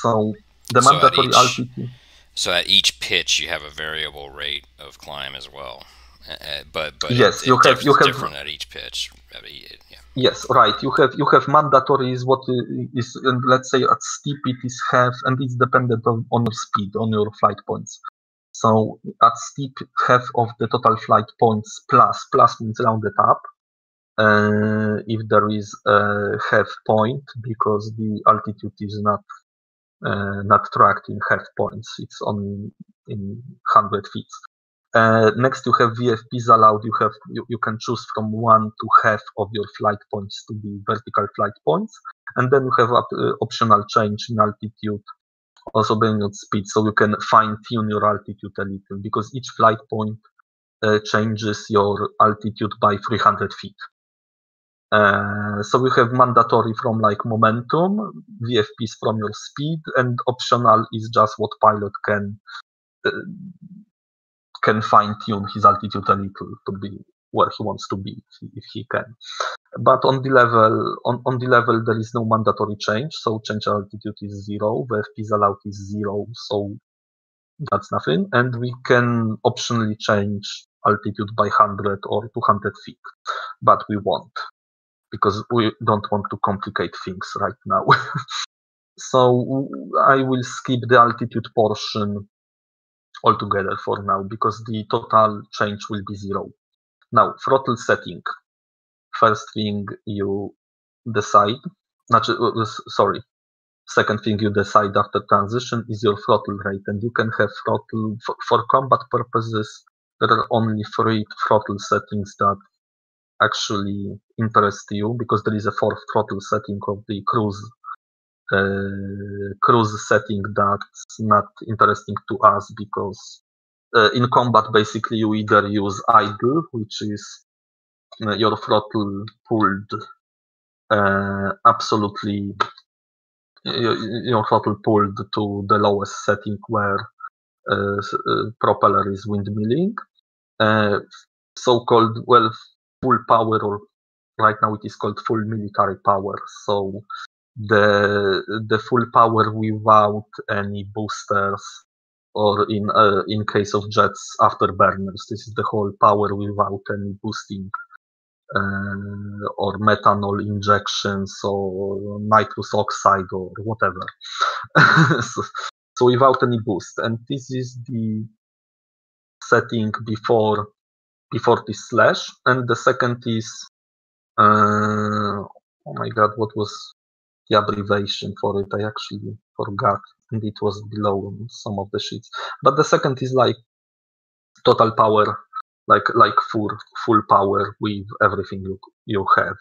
So the so mandatory each, altitude. So at each pitch, you have a variable rate of climb as well. Uh, uh but but yes, it, you have you have different at each pitch. Yeah. Yes, right. You have you have mandatory is what is and let's say at steep it is half, and it's dependent on, on your speed on your flight points. So at steep half of the total flight points plus plus means rounded up. Uh, if there is a half point because the altitude is not uh, not tracked in half points. It's only in 100 feet. Uh, next, you have VFPs allowed. You have you, you can choose from one to half of your flight points to be vertical flight points, and then you have uh, optional change in altitude, also being on speed, so you can fine tune your altitude a little because each flight point uh, changes your altitude by 300 feet. Uh, so we have mandatory from like momentum, VFPs from your speed, and optional is just what pilot can uh, can fine tune his altitude a little to be where he wants to be if, if he can. But on the level on, on the level there is no mandatory change, so change altitude is zero, VFPs allowed is zero, so that's nothing, and we can optionally change altitude by 100 or 200 feet, but we won't because we don't want to complicate things right now. *laughs* so I will skip the altitude portion altogether for now because the total change will be zero. Now, throttle setting. First thing you decide, not, uh, sorry, second thing you decide after transition is your throttle rate and you can have throttle for, for combat purposes there are only three throttle settings that actually interest you because there is a fourth throttle setting of the cruise uh, cruise setting that's not interesting to us because uh, in combat, basically, you either use idle, which is uh, your throttle pulled uh, absolutely, your throttle pulled to the lowest setting where uh, uh, propeller is windmilling. So-called, well, full power, or right now it is called full military power. So the the full power without any boosters or in uh, in case of jets afterburners. This is the whole power without any boosting uh, or methanol injections or nitrous oxide or whatever. *laughs* So, so without any boost. And this is the setting before before this slash and the second is uh, oh my god what was the abbreviation for it. I actually forgot, and it was below some of the sheets. But the second is like total power, like like full full power with everything you you have.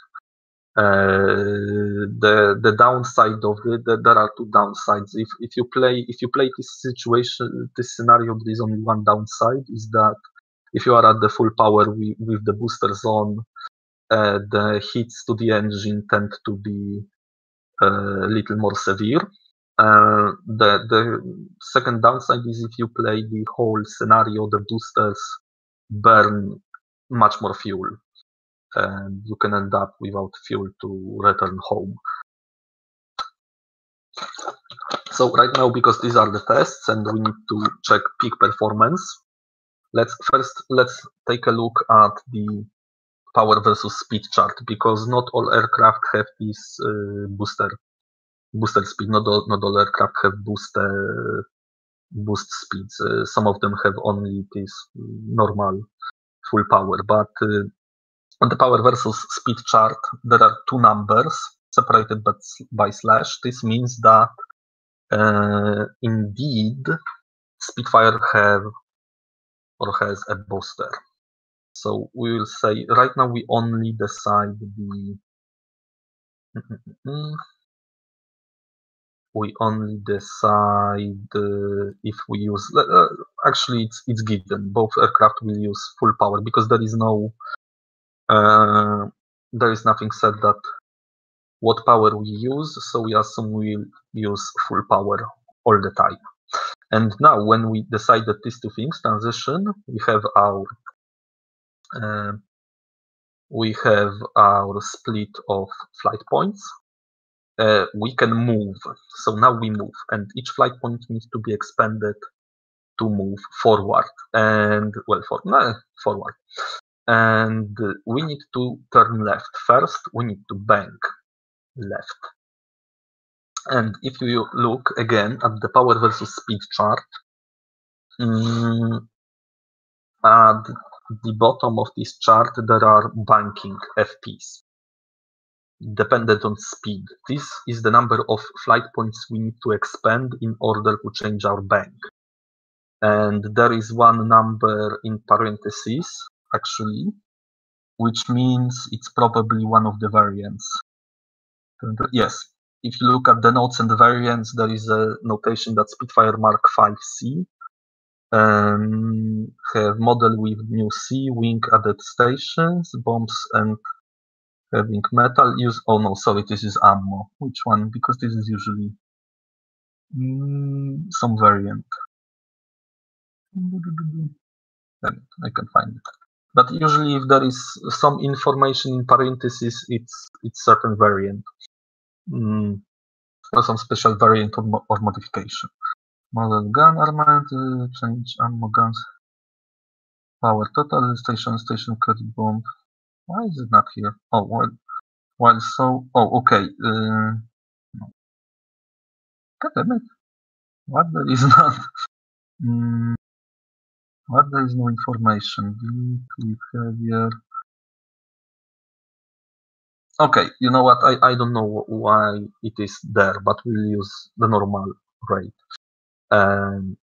Uh, the the downside of it, the, there are two downsides. If if you play if you play this situation this scenario, there is only one downside is that if you are at the full power with, with the boosters on, uh, the hits to the engine tend to be a little more severe. Uh, the the second downside is if you play the whole scenario, the boosters burn much more fuel, and you can end up without fuel to return home. So right now, because these are the tests and we need to check peak performance, let's first let's take a look at the power versus speed chart because not all aircraft have this uh, booster booster speed. Not all, not all aircraft have booster boost speeds. Uh, some of them have only this normal full power. But uh, on the power versus speed chart, there are two numbers separated by, by slash. This means that uh, indeed Spitfire have or has a booster. So we will say right now we only decide the *laughs* we only decide uh, if we use uh, actually it's it's given both aircraft will use full power because there is no uh, there is nothing said that what power we use so we assume we'll use full power all the time and now when we decide that these two things transition we have our uh, we have our split of flight points. Uh, we can move. So now we move, and each flight point needs to be expanded to move forward and well, for no, forward. And we need to turn left. First, we need to bank left. And if you look again at the power versus speed chart, um, at the bottom of this chart, there are banking FPs dependent on speed. This is the number of flight points we need to expand in order to change our bank. And there is one number in parentheses, actually, which means it's probably one of the variants. Yes, if you look at the notes and the variants, there is a notation that Spitfire Mark 5C um, have model with new C, wing added stations, bombs and having metal use oh no sorry this is ammo. Which one? Because this is usually mm, some variant. I can find it. But usually if there is some information in parentheses it's it's certain variant mm, or some special variant or, modification Model gun armament, uh, change ammo guns. Power total, station, station cut bomb. Why is it not here? Oh, well, well so, oh, okay. Uh, God damn it. What there is *laughs* not? Mm, what there is no information? Delete behavior. Okay, you know what? I, I don't know why it is there, but we'll use the normal rate. Um,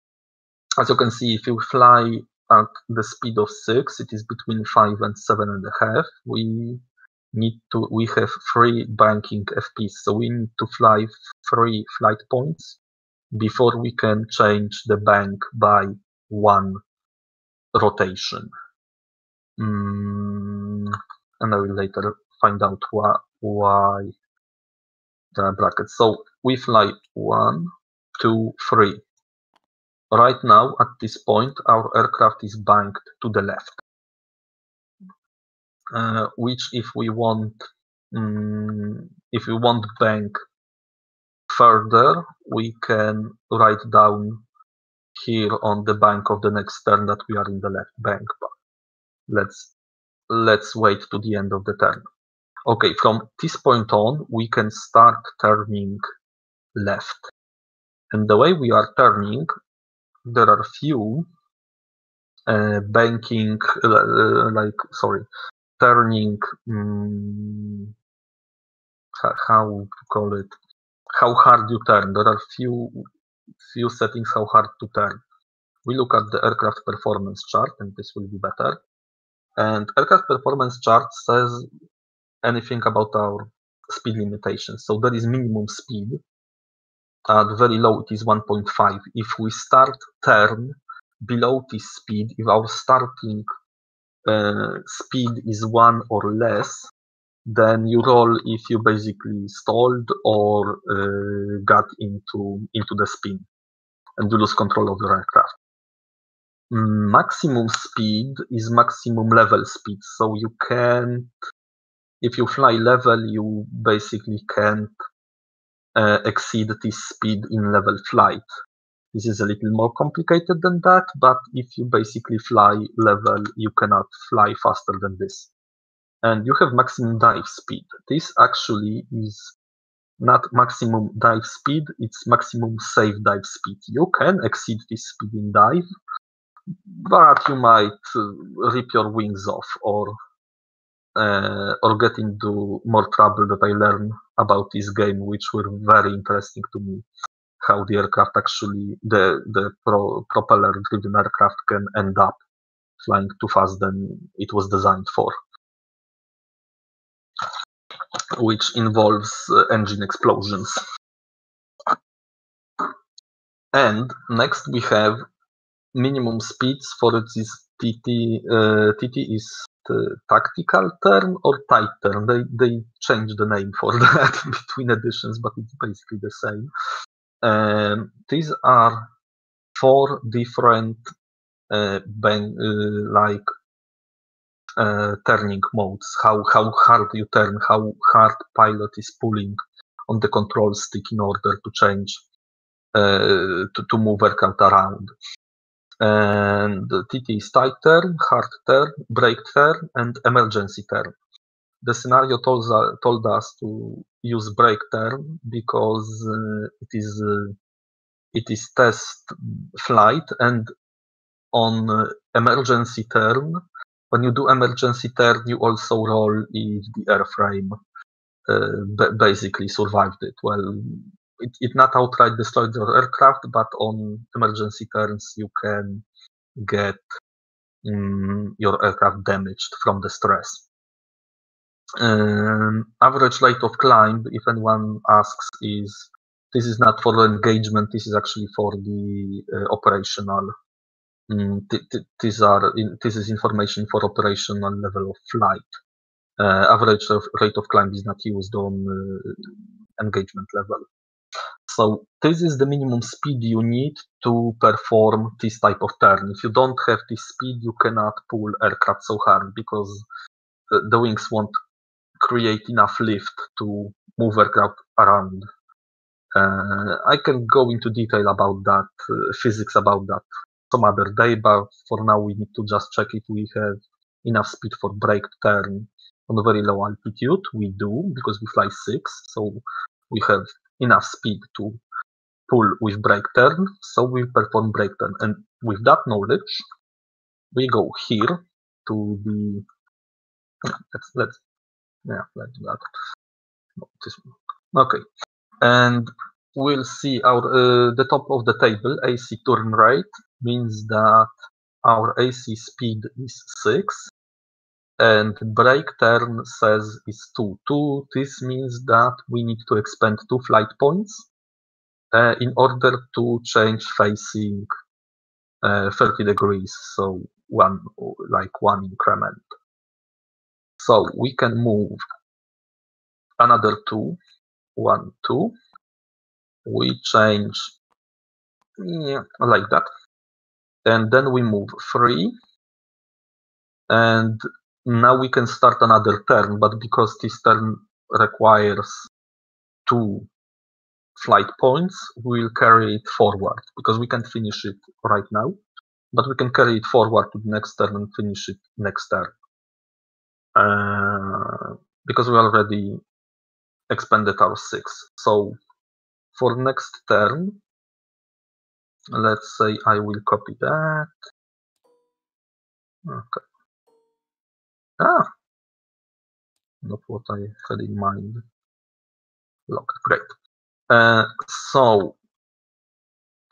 as you can see, if you fly at the speed of 6, it is between 5 and 7.5. We need to, we have three banking FPs, so we need to fly three flight points before we can change the bank by one rotation. Mm, and I will later find out why, why the brackets. So we fly one, two, three. Right now, at this point, our aircraft is banked to the left. Uh, which, if we want, um, if we want bank further, we can write down here on the bank of the next turn that we are in the left bank. But let's let's wait to the end of the turn. Okay, from this point on, we can start turning left. And the way we are turning, there are few uh, banking, uh, like, sorry, turning, um, how to call it, how hard you turn. There are few, few settings how hard to turn. We look at the aircraft performance chart, and this will be better. And aircraft performance chart says anything about our speed limitations. So there is minimum speed. At very low, it is 1.5. If we start turn below this speed, if our starting uh, speed is one or less, then you roll if you basically stalled or uh, got into into the spin, and you lose control of your aircraft. Maximum speed is maximum level speed, so you can if you fly level, you basically can't uh, exceed this speed in level flight. This is a little more complicated than that, but if you basically fly level, you cannot fly faster than this. And you have maximum dive speed. This actually is not maximum dive speed, it's maximum safe dive speed. You can exceed this speed in dive, but you might uh, rip your wings off or uh, or get into more trouble that I learned about this game, which were very interesting to me. How the aircraft actually, the the pro, propeller-driven aircraft can end up flying too fast than it was designed for, which involves uh, engine explosions. And next we have minimum speeds for this TT. Uh, TT is tactical turn or tight turn. They they changed the name for *laughs* that between editions, but it's basically the same. Um, these are four different uh, ben, uh, like uh, turning modes. How how hard you turn, how hard pilot is pulling on the control stick in order to change uh, to to move aircraft around and TT is tight turn, hard turn, break turn, and emergency turn. The scenario told, told us to use break turn because uh, it is uh, it is test flight and on uh, emergency turn when you do emergency turn you also roll if the airframe uh, basically survived it well it, it not outright destroyed your aircraft, but on emergency turns you can get um, your aircraft damaged from the stress. Um, average rate of climb, if anyone asks, is this is not for engagement. This is actually for the uh, operational. Um, th- th- these are in, this is information for operational level of flight. Uh, average of, rate of climb is not used on uh, engagement level. So this is the minimum speed you need to perform this type of turn. If you don't have this speed, you cannot pull aircraft so hard because the wings won't create enough lift to move aircraft around. Uh, I can go into detail about that, uh, physics about that some other day, but for now we need to just check if we have enough speed for break turn on a very low altitude. We do because we fly six, so we have enough speed to pull with break turn, so we perform break turn. And with that knowledge, we go here to the let's let's yeah let's do that. Okay, and we'll see our uh, the top of the table AC turn rate means that our AC speed is six and break turn says is 2. 2, this means that we need to expend 2 flight points uh, in order to change facing uh, 30 degrees. So one like one increment. So we can move another two, one, two. We change yeah, like that. And then we move three. And now we can start another turn, but because this turn requires two flight points, we'll carry it forward because we can't finish it right now, but we can carry it forward to the next turn and finish it next turn. Uh, because we already expended our six. So for next turn, let's say I will copy that. Okay. Ah, not what I had in mind. Look, great. Uh, so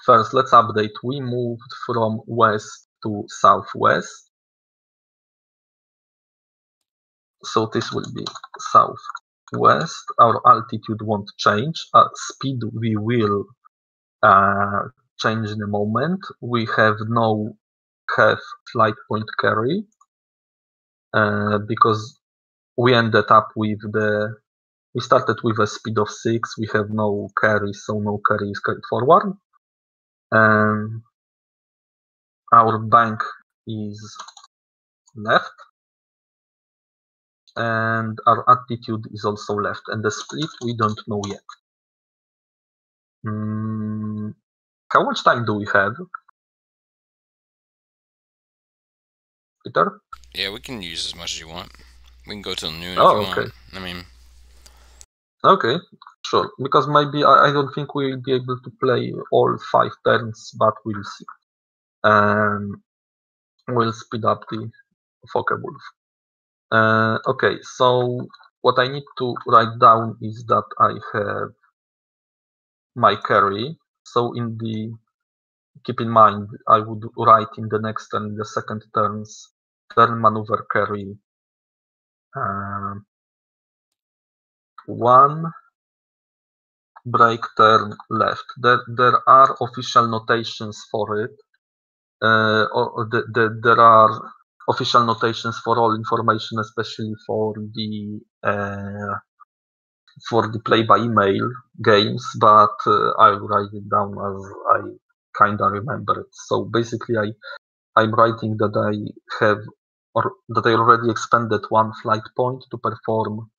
first, let's update. We moved from west to southwest. So this will be southwest. Our altitude won't change. Uh, speed we will uh, change in a moment. We have no have flight point carry uh, because we ended up with the we started with a speed of 6 we have no carry so no carry is carried forward. And our bank is left. And our attitude is also left. And the split we don't know yet. Mm, how much time do we have Peter? Yeah, we can use as much as you want. We can go till noon Oh, if you okay. want. I mean, Okay, sure. Because maybe I, I don't think we'll be able to play all five turns, but we'll see. Um, we'll speed up the Focke-Wulf. Uh, okay, so what I need to write down is that I have my carry. So in the keep in mind, I would write in the next turn, the second turns, turn maneuver carry um, one break turn left. There, there are official notations for it. Uh, or the, the, there are official notations for all information, especially for the uh, for the play by email games. But uh, I write it down as I kinda remember it. So basically, I I'm writing that I have or that I already expended one flight point to perform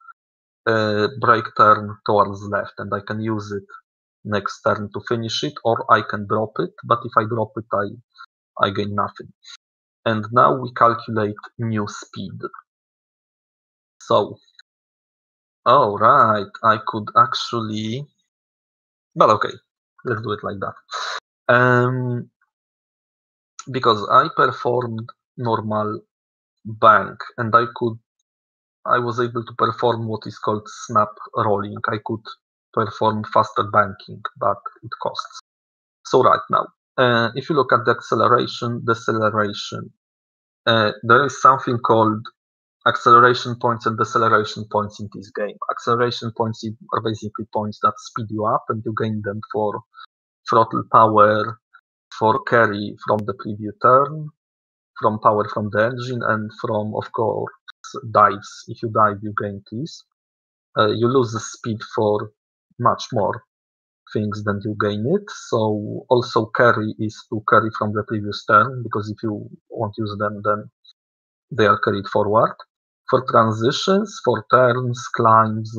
a break turn towards left and I can use it next turn to finish it or I can drop it but if I drop it I I gain nothing. And now we calculate new speed. So oh right I could actually but okay let's do it like that um, because I performed normal bank and I could I was able to perform what is called snap rolling. I could perform faster banking, but it costs. So right now, uh, if you look at the acceleration, deceleration, uh, there is something called acceleration points and deceleration points in this game. Acceleration points are basically points that speed you up and you gain them for throttle power, for carry from the previous turn, from power from the engine, and from, of course, dives. If you dive, you gain keys. Uh, you lose the speed for much more things than you gain it. So also carry is to carry from the previous turn because if you won't use them, then they are carried forward. For transitions, for turns, climbs,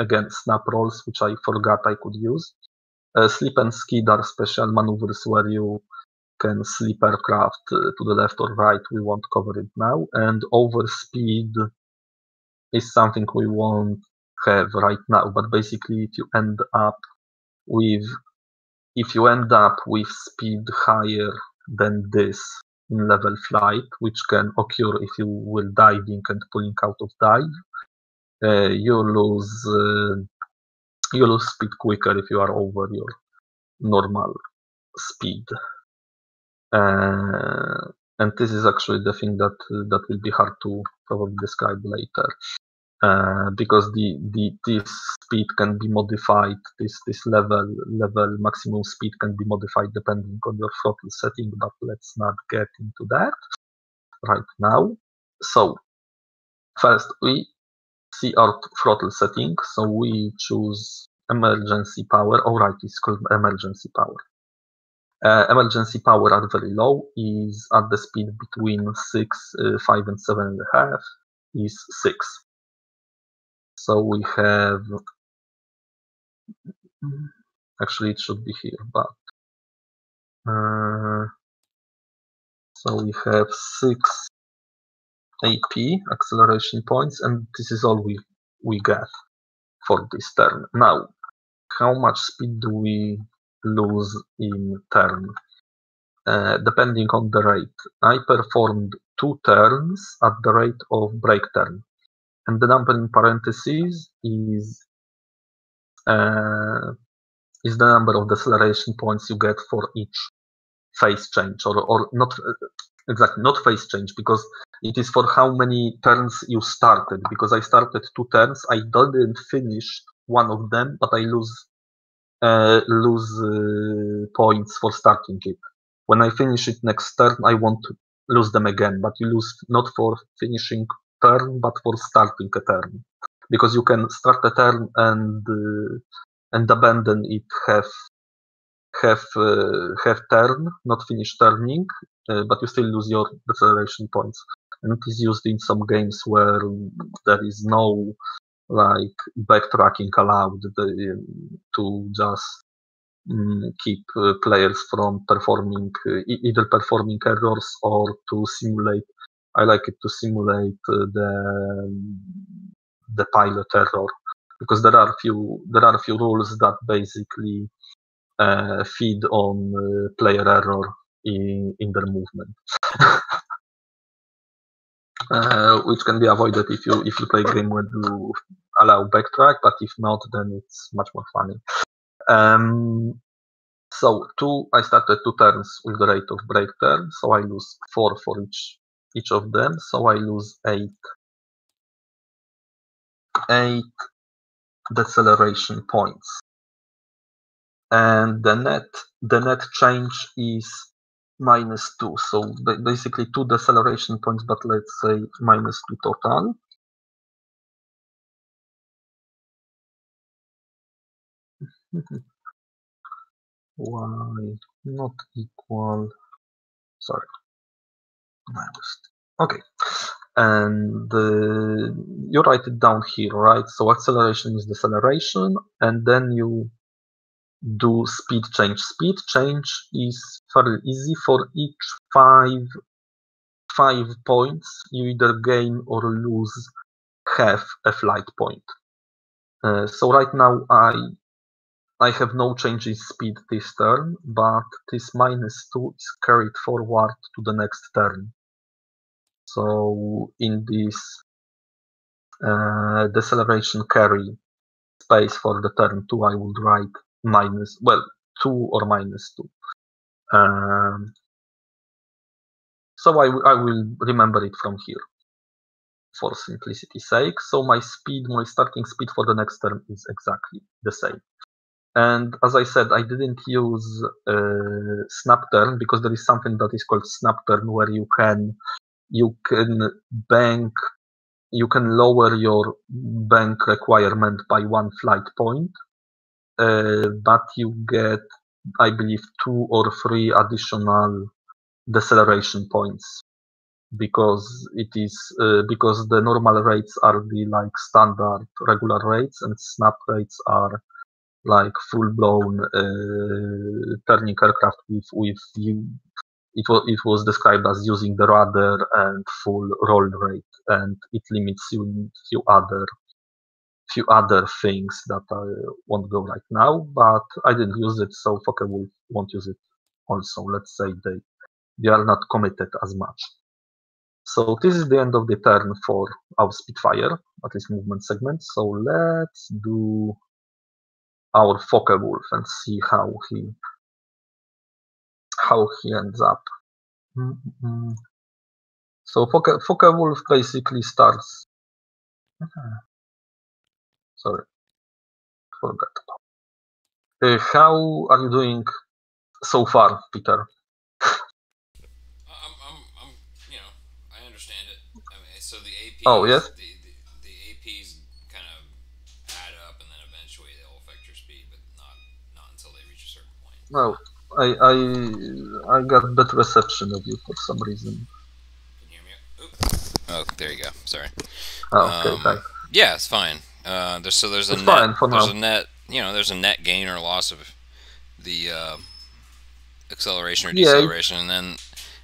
again snap rolls, which I forgot I could use. Uh, slip and skid are special maneuvers where you can slip aircraft to the left or right. We won't cover it now. And overspeed is something we won't have right now. But basically, if you end up with if you end up with speed higher than this in level flight, which can occur if you will diving and pulling out of dive, uh, you lose uh, you lose speed quicker if you are over your normal speed. Uh, and this is actually the thing that that will be hard to probably describe later. Uh, because the, the this speed can be modified, this this level level maximum speed can be modified depending on your throttle setting, but let's not get into that. right now. So first we our throttle setting. So we choose emergency power. All right, it's called emergency power. Uh, emergency power are very low, is at the speed between 6, uh, 5 and 7.5 is 6. So we have, actually it should be here, but, uh, so we have 6 AP acceleration points and this is all we, we get for this turn. Now, how much speed do we lose in turn, uh, depending on the rate. I performed two turns at the rate of break turn, and the number in parentheses is uh, is the number of deceleration points you get for each phase change, or or not exactly not phase change because it is for how many turns you started. Because I started two turns, I didn't finish one of them, but I lose uh, lose uh, points for starting it. When I finish it next turn, I won't lose them again, but you lose not for finishing turn, but for starting a turn. Because you can start a turn and uh, and abandon it have have have turn, not finish turning, but you still lose your deceleration points. And it is used in some games where there is no like backtracking allowed to just um, keep players from performing either performing errors or to simulate. I like it to simulate the the pilot error because there are few there are a few rules that basically uh, feed on uh, player error in in their movement. *laughs* Uh, which can be avoided if you if you play a game where you allow backtrack, but if not, then it's much more funny. Um, so two, I started two turns with the rate of break turn, so I lose four for each each of them, so I lose eight eight deceleration points. And the net the net change is minus two. So basically two deceleration points, but let's say minus two total. *laughs* y not equal sorry minus okay and uh, you write it down here right so acceleration is deceleration and then you do speed change. Speed change is fairly easy for each five five points. You either gain or lose half a flight point. Uh, so right now I I have no change in speed this turn, but this minus 2 is carried forward to the next turn. So in this uh, deceleration carry space for the turn 2, I would write minus, well, 2 or minus 2. Um, so I, I will remember it from here for simplicity's sake. So my speed, my starting speed for the next term is exactly the same. And as I said, I didn't use uh, snap turn because there is something that is called snap turn where you can you can bank you can lower your bank requirement by one flight point, but you get I believe two or three additional deceleration points because it is uh, because the normal rates are the like standard regular rates and snap rates are like full blown uh, turning aircraft with with you. It was it was described as using the rudder and full roll rate, and it limits you in few other few other things that I won't go right now. But I didn't use it, so Focke-Wulf won't use it. Also, let's say they they are not committed as much. So this is the end of the turn for our Spitfire, at least movement segment. So let's do our Focke-Wulf and see how he how he ends up. Mm-hmm. So Focke, Focke-Wulf basically starts. Sorry, forgot. Uh, how are you doing so far, Peter? I'm, I'm, I'm, you know, I understand it. I mean, so the APs, Oh, yes? the, the, the APs kind of add up, and then eventually they'll affect your speed, but not not until they reach a certain point. No, I I I got bad reception of you for some reason. Can you hear me? Oop. Oh, there you go. Sorry. Oh, okay, Um. Yeah, it's fine. Uh, there's, so there's a It's net. fine for there's now. a net. You know, there's a net gain or loss of the uh, acceleration or Yeah, deceleration, and then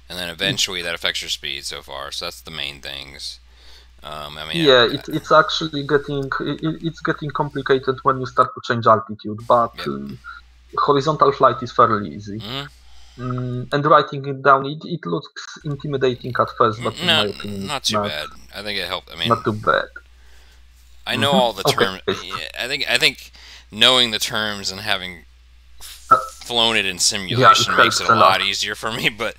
and then eventually that affects your speed so far. So that's the main things. Um, I mean, Yeah, it, it's actually getting it, it- it's getting complicated when you start to change altitude, but Yep. uh, horizontal flight is fairly easy. mhm. Mm, and writing it down, it, it looks intimidating at first, but in my not, opinion, not too bad. I think it helped. I mean, Not too bad. I know all the *laughs* Okay. terms. I think I think knowing the terms and having flown it in simulation makes it a lot. lot easier for me. But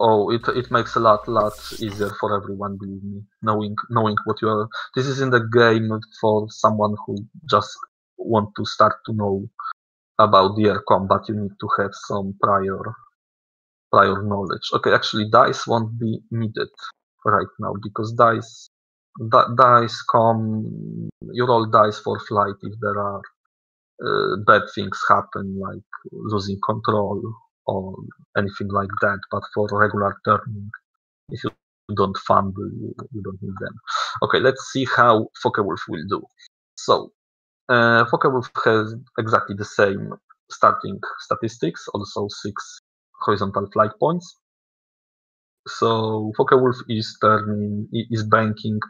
Oh, it it makes a lot lot easier for everyone. Believe me, knowing knowing what you are. This is in the game for someone who just want to start to know about the air combat. You need to have some prior prior knowledge. Okay, actually, dice won't be needed right now because dice di- dice come. You roll dice for flight if there are uh, bad things happen, like losing control or anything like that. But for regular turning, if you don't fumble, you, you don't need them. Okay, let's see how Focke-Wulf will do. So, uh, Focke-Wulf has exactly the same starting statistics, also six horizontal flight points. So Focke-Wulf is turning, is banking.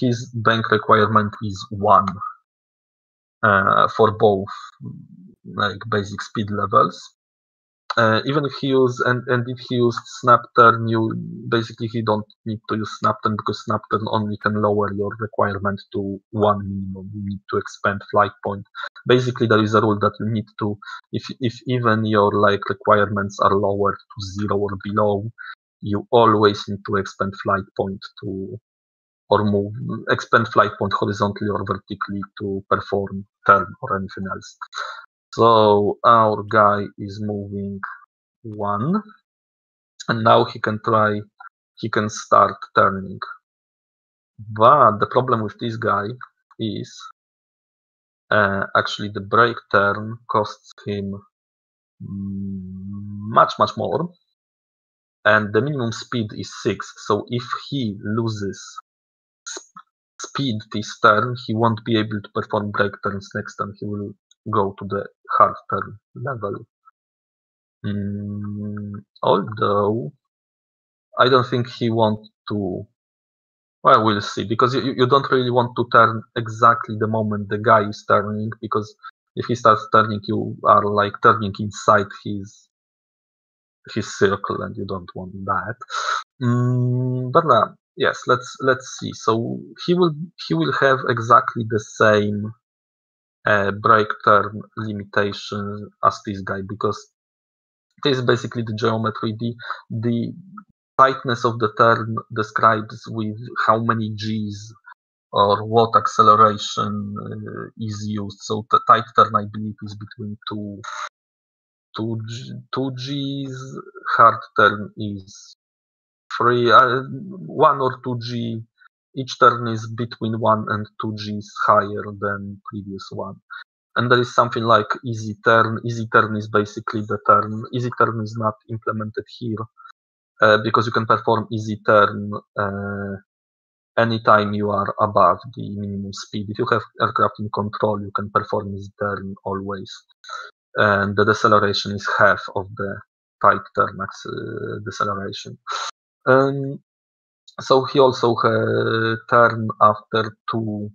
His bank requirement is one uh, for both like basic speed levels. Uh, even if he use and, and if he used snap turn, you basically he don't need to use snap turn because snap turn only can lower your requirement to one minimum. You need to expand flight point. Basically, there is a rule that you need to if if even your like requirements are lowered to zero or below, you always need to expand flight point to or move expand flight point horizontally or vertically to perform turn or anything else. So our guy is moving one, and now he can try, he can start turning. But the problem with this guy is uh, actually the break turn costs him much much more, and the minimum speed is six. So if he loses speed this turn, he won't be able to perform break turns next turn. He will go to the hard turn level. Mm, although I don't think he want to. Well, we'll see because you, you don't really want to turn exactly the moment the guy is turning because if he starts turning, you are like turning inside his his circle, and you don't want that. Mm, but uh, yes, let's let's see. So he will he will have exactly the same uh, break turn limitation as this guy because this is basically the geometry. The the tightness of the turn describes with how many G's or what acceleration uh, is used. So the tight turn, I believe, is between two two G, two G's. Hard turn is three, uh, one or two G. Each turn is between one and two G's higher than previous one. And there is something like easy turn. Easy turn is basically the turn. Easy turn is not implemented here uh, because you can perform easy turn uh, anytime you are above the minimum speed. If you have aircraft in control, you can perform easy turn always. And the deceleration is half of the tight turn uh, deceleration. Um, so he also uh, turn after two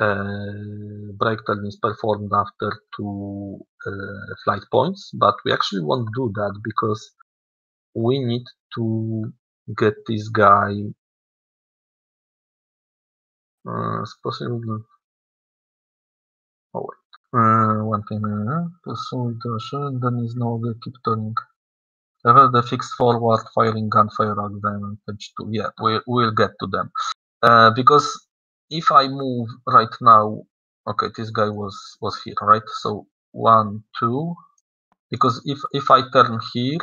uh, break turn is performed after two uh, flight points, but we actually won't do that because we need to get this guy. Uh, supposing oh wait, uh, one thing. Uh, pursue the ocean, then is no longer keep turning. Level the fixed forward firing gunfire them page two. Yeah, we we'll get to them. Uh, because if I move right now, okay, this guy was was here, right? So one, two. Because if if I turn here,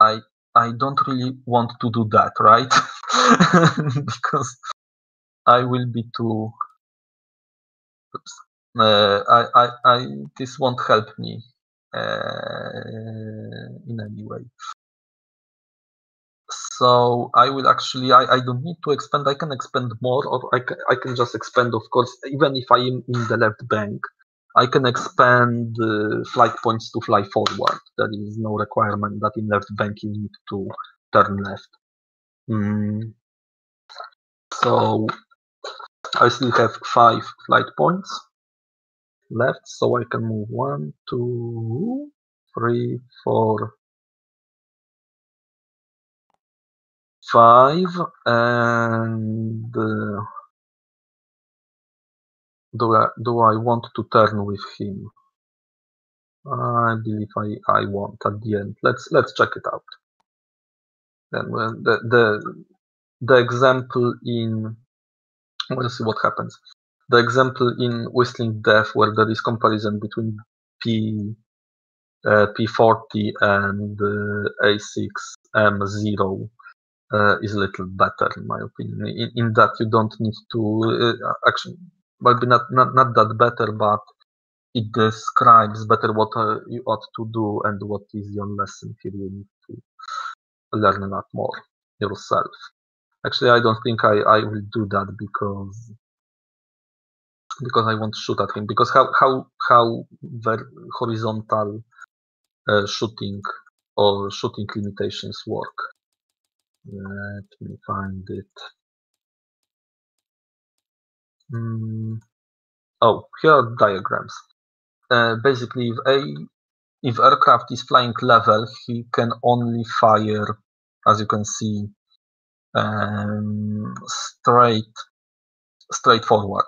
I I don't really want to do that, right? *laughs* because I will be too. Oops. Uh, I, I, I, this won't help me uh, in any way. So I will actually, I, I don't need to expand. I can expand more, or I can, I can just expand, of course, even if I am in the left bank. I can expand uh, flight points to fly forward. There is no requirement that in left bank you need to turn left. Mm. So I still have five flight points left, so I can move one, two, three, four, five, and uh, do I do I want to turn with him? I believe I, I want at the end. Let's let's check it out. Then the the the example in we'll see what happens. The example in Whistling Death where there is comparison between P uh, P40 and uh, A6M0 uh, is a little better in my opinion. In, in that you don't need to uh, actually maybe not, not not that better, but it describes better what uh, you ought to do and what is your lesson here. You need to learn a lot more yourself. Actually, I don't think I, I will do that because because I want to shoot at him. Because how how how horizontal uh, shooting or shooting limitations work? Let me find it. Mm. Oh, here are diagrams. Uh, basically, if a if aircraft is flying level, he can only fire, as you can see, um, straight straight forward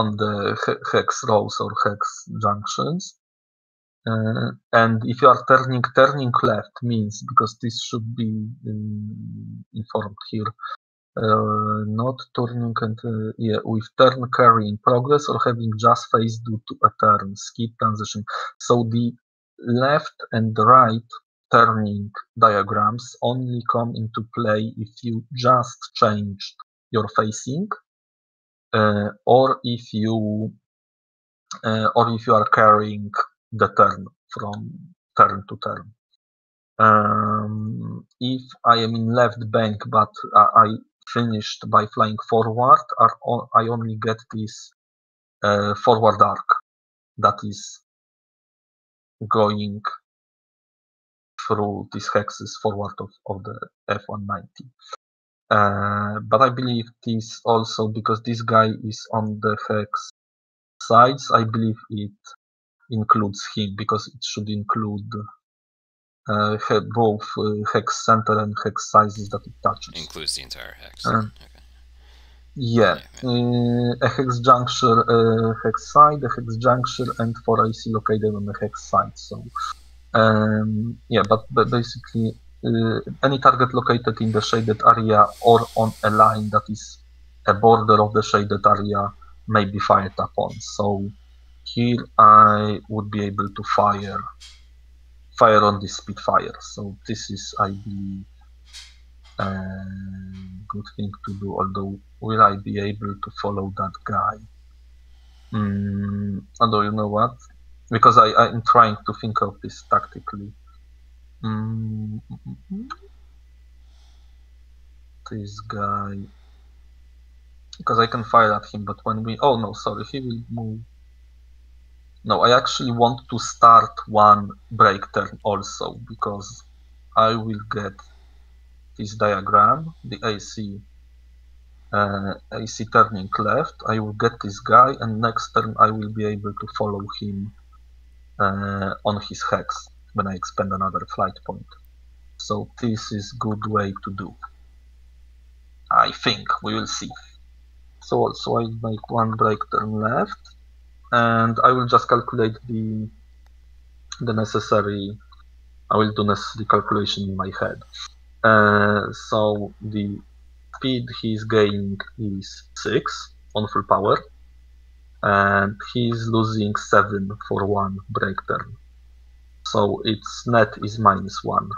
on the hex rows or hex junctions. And if you are turning turning left means because this should be informed here uh, not turning and uh, yeah, with turn carry in progress or having just phase due to a turn skip transition. So the left and right turning diagrams only come into play if you just changed your facing or if you uh, or if you are carrying the turn from turn to turn. Um, if I am in left bank but I finished by flying forward, I only get this uh, forward arc that is going through these hexes forward of, of the F-190. Uh, but I believe this also because this guy is on the hex sides, I believe it includes him because it should include uh, both uh, hex center and hex sizes that it touches. Includes the entire hex. Uh, okay. Yeah, uh, a hex juncture, a hex side, a hex juncture, and four AC located on the hex side. So, um, yeah, but, but basically, uh, any target located in the shaded area or on a line that is a border of the shaded area may be fired upon. So, here I would be able to fire fire on this Spitfire. So this is, I believe, a good thing to do. Although, will I be able to follow that guy? Mm, although, you know what? Because I, I'm trying to think of this tactically. Mm, this guy. Because I can fire at him, but when we. Oh no, sorry, he will move no, I actually want to start one break turn also because I will get this diagram, the AC uh, AC turning left. I will get this guy and next turn I will be able to follow him uh, on his hex when I expend another flight point. So this is good way to do. I think we will see. So also I make one break turn left and I will just calculate the the necessary I will do necessary calculation in my head. Uh, so the speed he's gaining is 6 on full power and he's losing 7 for one break turn so its net is minus 1.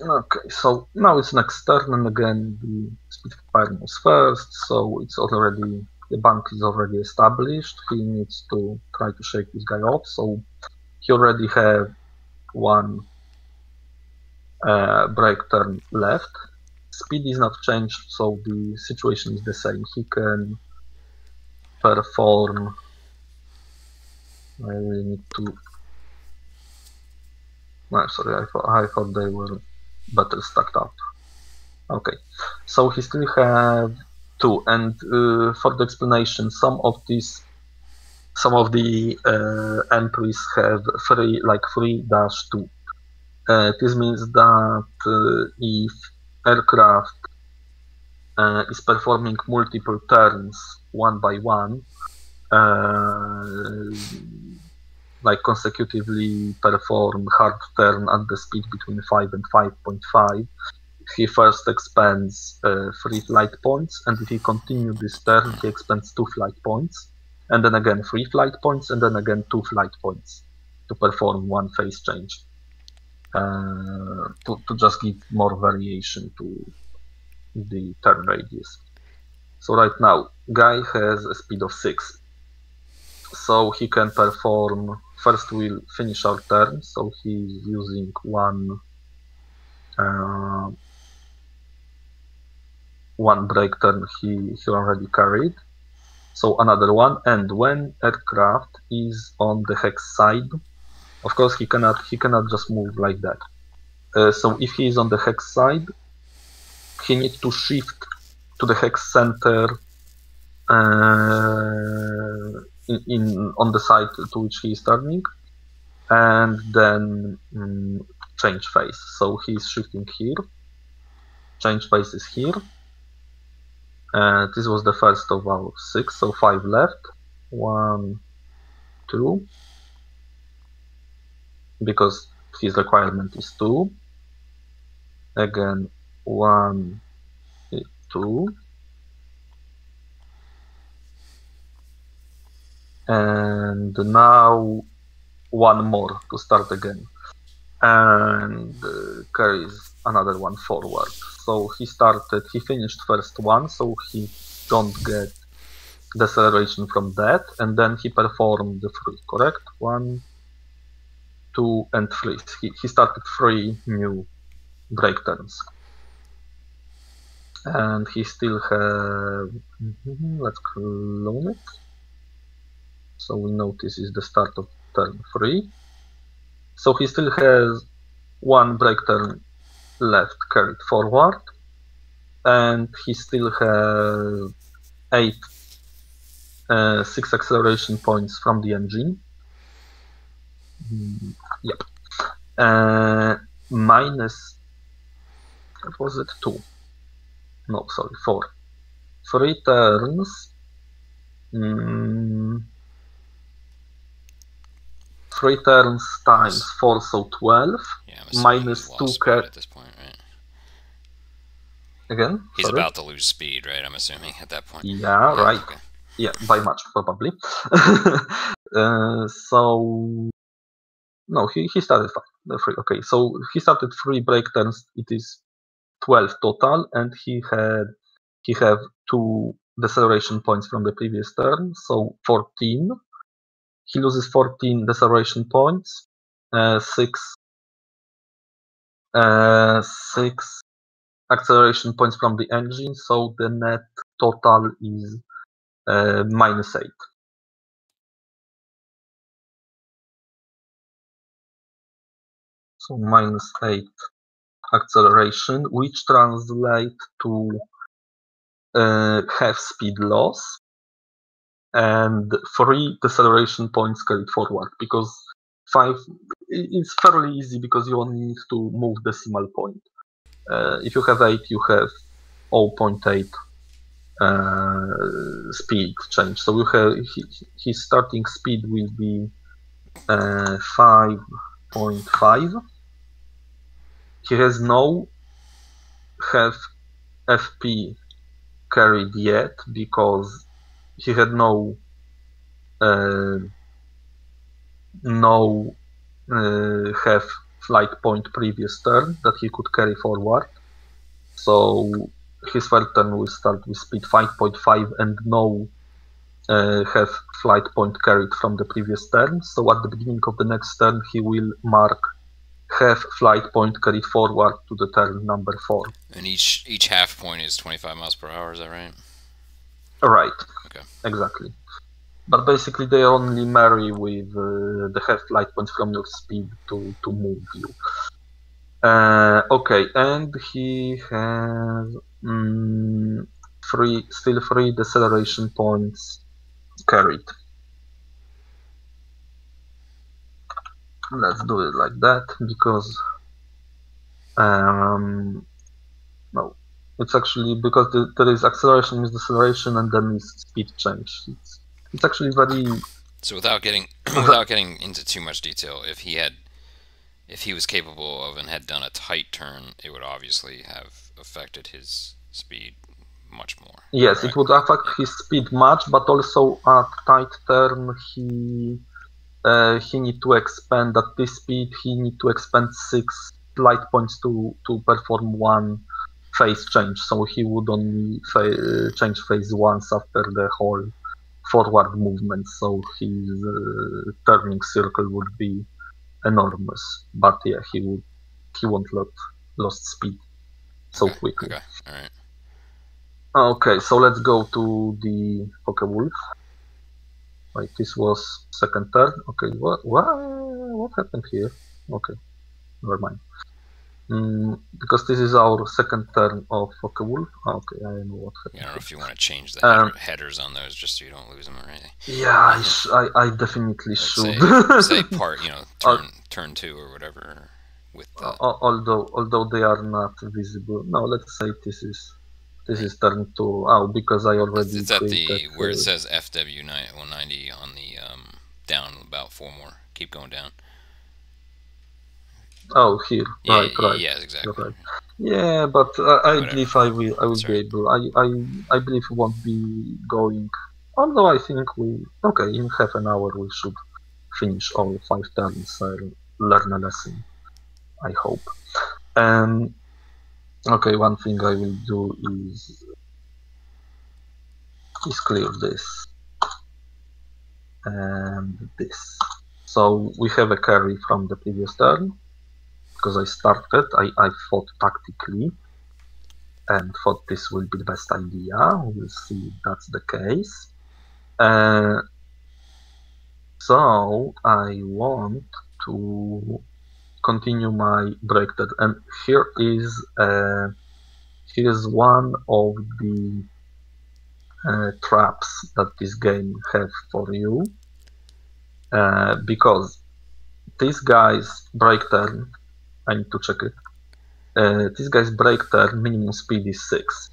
Okay, so now it's an external again, the specific was first, so it's already the bank is already established. He needs to try to shake this guy off, so he already have one uh, break turn left. Speed is not changed, so the situation is the same. He can perform. I really need to. No, sorry, I thought, I thought they were better stacked up. Okay, so he still have two, and uh, for the explanation, some of these, some of the uh, entries have three, like three dash two. Uh, this means that uh, if aircraft uh, is performing multiple turns one by one, uh, like consecutively perform hard turn at the speed between 5 and 5.5, he first expends uh, 3 flight points, and if he continues this turn, he expends 2 flight points, and then again 3 flight points, and then again 2 flight points to perform one phase change. Uh, to, to just give more variation to the turn radius. So right now, guy has a speed of 6. So he can perform First we'll finish our turn, so he's using one uh, one break turn he, he already carried. So another one, and when aircraft is on the hex side, of course he cannot he cannot just move like that. Uh, so if he is on the hex side, he needs to shift to the hex center uh, in, in on the side to which he is turning, and then um, change face. So he is shifting here. Change face is here. Uh, this was the first of our six, so five left. One, two, because his requirement is two. Again, one, two. and now one more to start again and uh, carries another one forward so he started he finished first one so he don't get deceleration from that and then he performed the three correct? One two and three. He, he started three new break turns and he still have mm-hmm, let's clone it. So we this is the start of turn 3. So he still has one break turn left carried forward, and he still has 8 uh, 6 acceleration points from the engine. Mm, yep. Uh, minus, what was it? 2. No, sorry, 4. 3 turns. Mm, three turns times four, so twelve. Yeah, minus two cat at this point, right? Again, he's sorry? about to lose speed, right? I'm assuming at that point. Yeah, yeah right. Okay. Yeah, by much probably. *laughs* uh, so no, he, he started five, three. Okay, so he started three break turns. It is twelve total, and he had he have two deceleration points from the previous turn, so fourteen he loses 14 deceleration points, uh, 6, uh, 6 acceleration points from the engine, so the net total is uh, minus 8. So minus 8 acceleration, which translate to uh, half speed loss and three deceleration points carried forward because five it's fairly easy because you only need to move decimal point. Uh, if you have eight, you have 0.8 uh, speed change. So you have his starting speed will be uh, 5.5. He has no have FP carried yet because he had no uh, no uh, half flight point previous turn that he could carry forward. So his first turn will start with speed 5.5 and no uh, half flight point carried from the previous turn. So at the beginning of the next turn, he will mark half flight point carried forward to the turn number four. And each each half point is 25 miles per hour. Is that right? Right. Okay. Exactly. But basically, they only marry with uh, the half flight points from your speed to to move you. Uh, okay, and he has mm, three, still three deceleration points carried. Let's do it like that because um, no, it's actually because the, there is acceleration is deceleration and then is speed change. It's it's actually very So without getting *clears throat* *coughs* without getting into too much detail, if he had if he was capable of and had done a tight turn, it would obviously have affected his speed much more. Yes, right? it would affect his speed much, but also at tight turn he uh, he need to expend at this speed. He need to expend six light points to to perform one phase change. So he would only fa- change phase once after the whole forward movement. So his uh, turning circle would be enormous. But yeah, he would he won't lot lost speed so okay. quickly. Okay. All right. Okay, so let's go to the Focke-Wulf. Wait, this was second turn. Okay, what what what happened here? Okay, never mind. Mm, because this is our second turn of Focke-Wulf. Okay, I know what happened. I don't know if you want to change the Um, headers on those just so you don't lose them or anything. Yeah, I, I, I definitely Like should. say, say *laughs* part, you know, Uh, turn turn two or whatever with the Al- although although they are not visible. No, let's say this is this is turn two. Oh, because I already It's at the where it uh, says FW 190 on the um, down about four more. Keep going down. Oh, here, Yeah, right, yeah, right. yeah, exactly. right. Yeah, but uh, I believe I will. I will Sorry. be able. I, I I believe we won't be going. Although I think we okay in half an hour we should finish all five turns. Uh, learn a lesson. I hope. Um. Okay, one thing I will do is is clear this and this. So we have a carry from the previous turn because I started, I, I thought tactically and thought this will be the best idea. We'll see if that's the case. Uh, so I want to continue my breakdown, and here is uh, here is one of the uh, traps that this game have for you, uh, because these guys break turn. I need to check it. Uh, this guy's break turn minimum speed is six.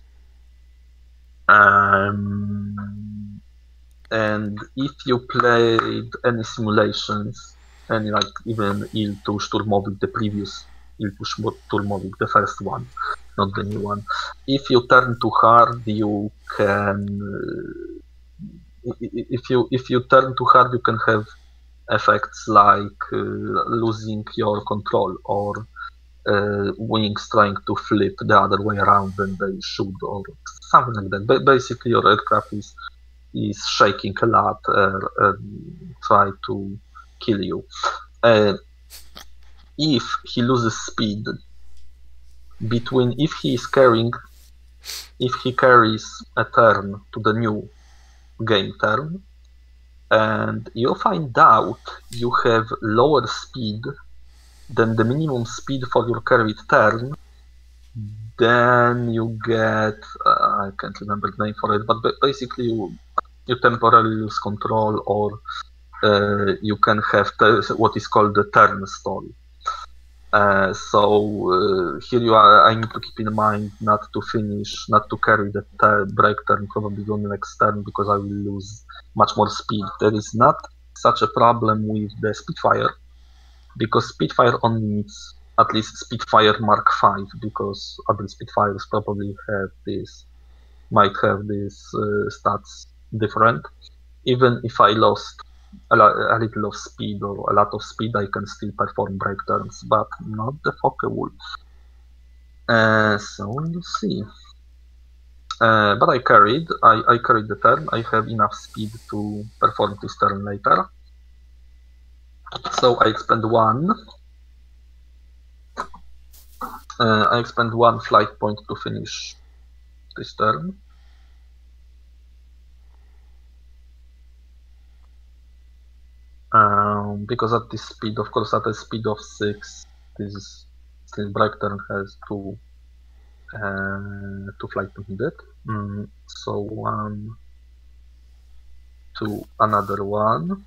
Um, and if you played any simulations, any like even Il to Sturmovik, the previous IL-2 Sturmovik, the first one, not the new one, if you turn too hard, you can. Uh, if you if you turn too hard, you can have effects like uh, losing your control or uh, wings trying to flip the other way around when they should or something like that. Ba- basically, your aircraft is is shaking a lot, uh, and try to kill you. If he loses speed between if he is carrying if he carries a turn to the new game turn and you find out you have lower speed than the minimum speed for your curved turn. Then you get uh, I can't remember the name for it but basically you, you temporarily lose control or uh, you can have what is called the turn stall so uh, here you are. I need to keep in mind not to finish, not to carry the t- break turn probably on the next turn because I will lose much more speed. There is not such a problem with the Spitfire because Spitfire only needs at least Spitfire Mark V because other Spitfires probably have this, might have these uh, stats different. Even if I lost a, a, little of speed or a lot of speed, I can still perform break turns, but not the Focke-Wulf. Uh, so we'll see. Uh, but I carried, I, I carried the turn. I have enough speed to perform this turn later. So I expend one. Uh, I expend one flight point to finish this turn. Um, because at this speed, of course, at a speed of 6, this break turn has two uh, to flight to it. Mm, so one, to another one.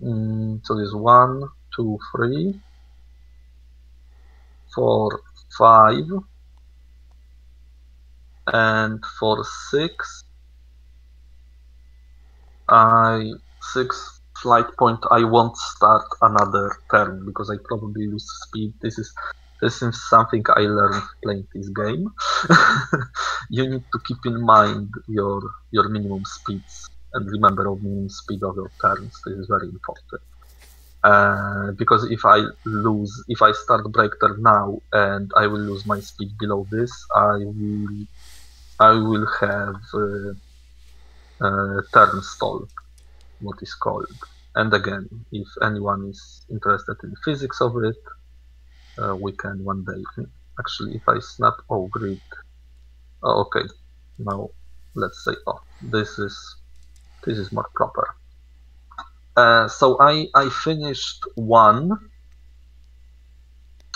Mm, so this one, two, three, four, five, and for six, I six flight point. I won't start another turn because I probably lose speed. This is this is something I learned playing this game. *laughs* you need to keep in mind your your minimum speeds and remember the minimum speed of your turns. This is very important. Uh, because if I lose, if I start break turn now and I will lose my speed below this, I will, I will have uh, uh, turn stall, what is called. And again, if anyone is interested in physics of it, uh, we can one day. *laughs* Actually, if I snap, oh, grid. Oh, okay. Now, let's say, oh, this is this is more proper. Uh, so I I finished one.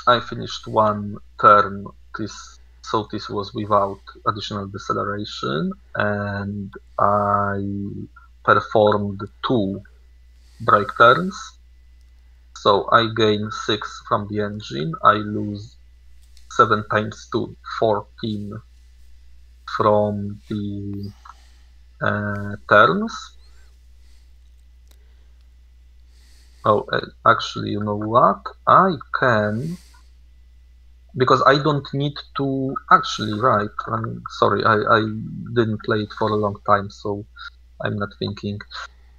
I finished one turn. This so this was without additional deceleration, and I performed two break turns so I gain 6 from the engine, I lose 7 times 2, 14 from the uh, turns. Oh, uh, actually, you know what? I can, because I don't need to, actually, write. I'm sorry, I, I didn't play it for a long time, so I'm not thinking.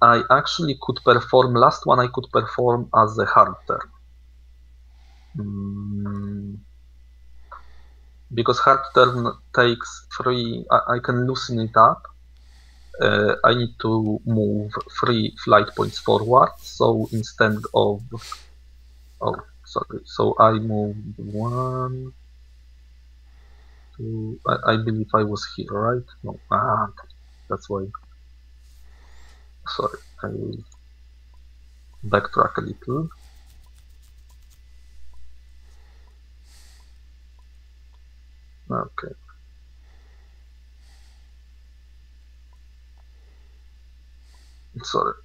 I actually could perform, last one I could perform as a hard. Mm. Because hard turn takes three, I, I can loosen it up. Uh, I need to move three flight points forward. So instead of, oh, sorry. So I moved one, two, I, I believe I was here, right? No, ah, that's why sorry, I will backtrack a little. Okay. Sorry.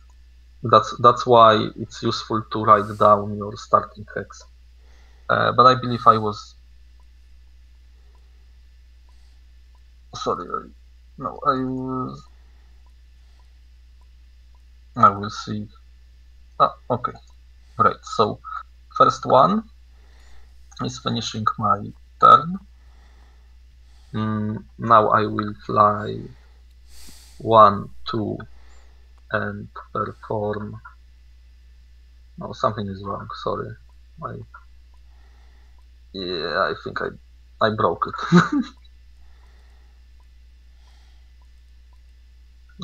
That's that's why it's useful to write down your starting hex. Uh, but I believe I was sorry. I, no, I was I will see. Ah, okay. Right, so first one is finishing my turn. Mm, now I will fly one, two, and perform. No, something is wrong. Sorry, I. Yeah, I think I I broke it. *laughs*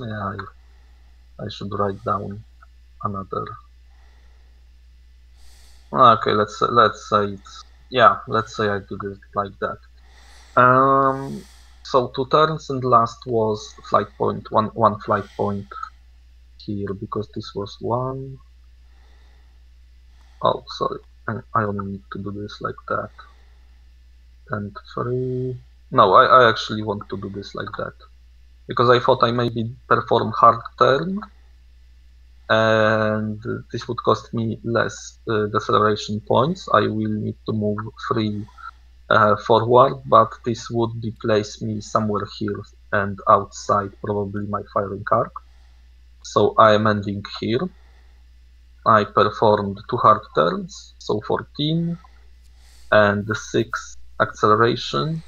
yeah, I I should write down another. Okay, let's let's say it's yeah. Let's say I did it like that. Um, so two turns and last was flight point one one flight point here because this was one. Oh, sorry. I only need to do this like that. And three. No, I, I actually want to do this like that because I thought I maybe perform hard turn and this would cost me less uh, deceleration points. I will need to move three uh, forward, but this would be place me somewhere here and outside probably my firing arc. So I am ending here. I performed two hard turns, so 14, and the 6 acceleration.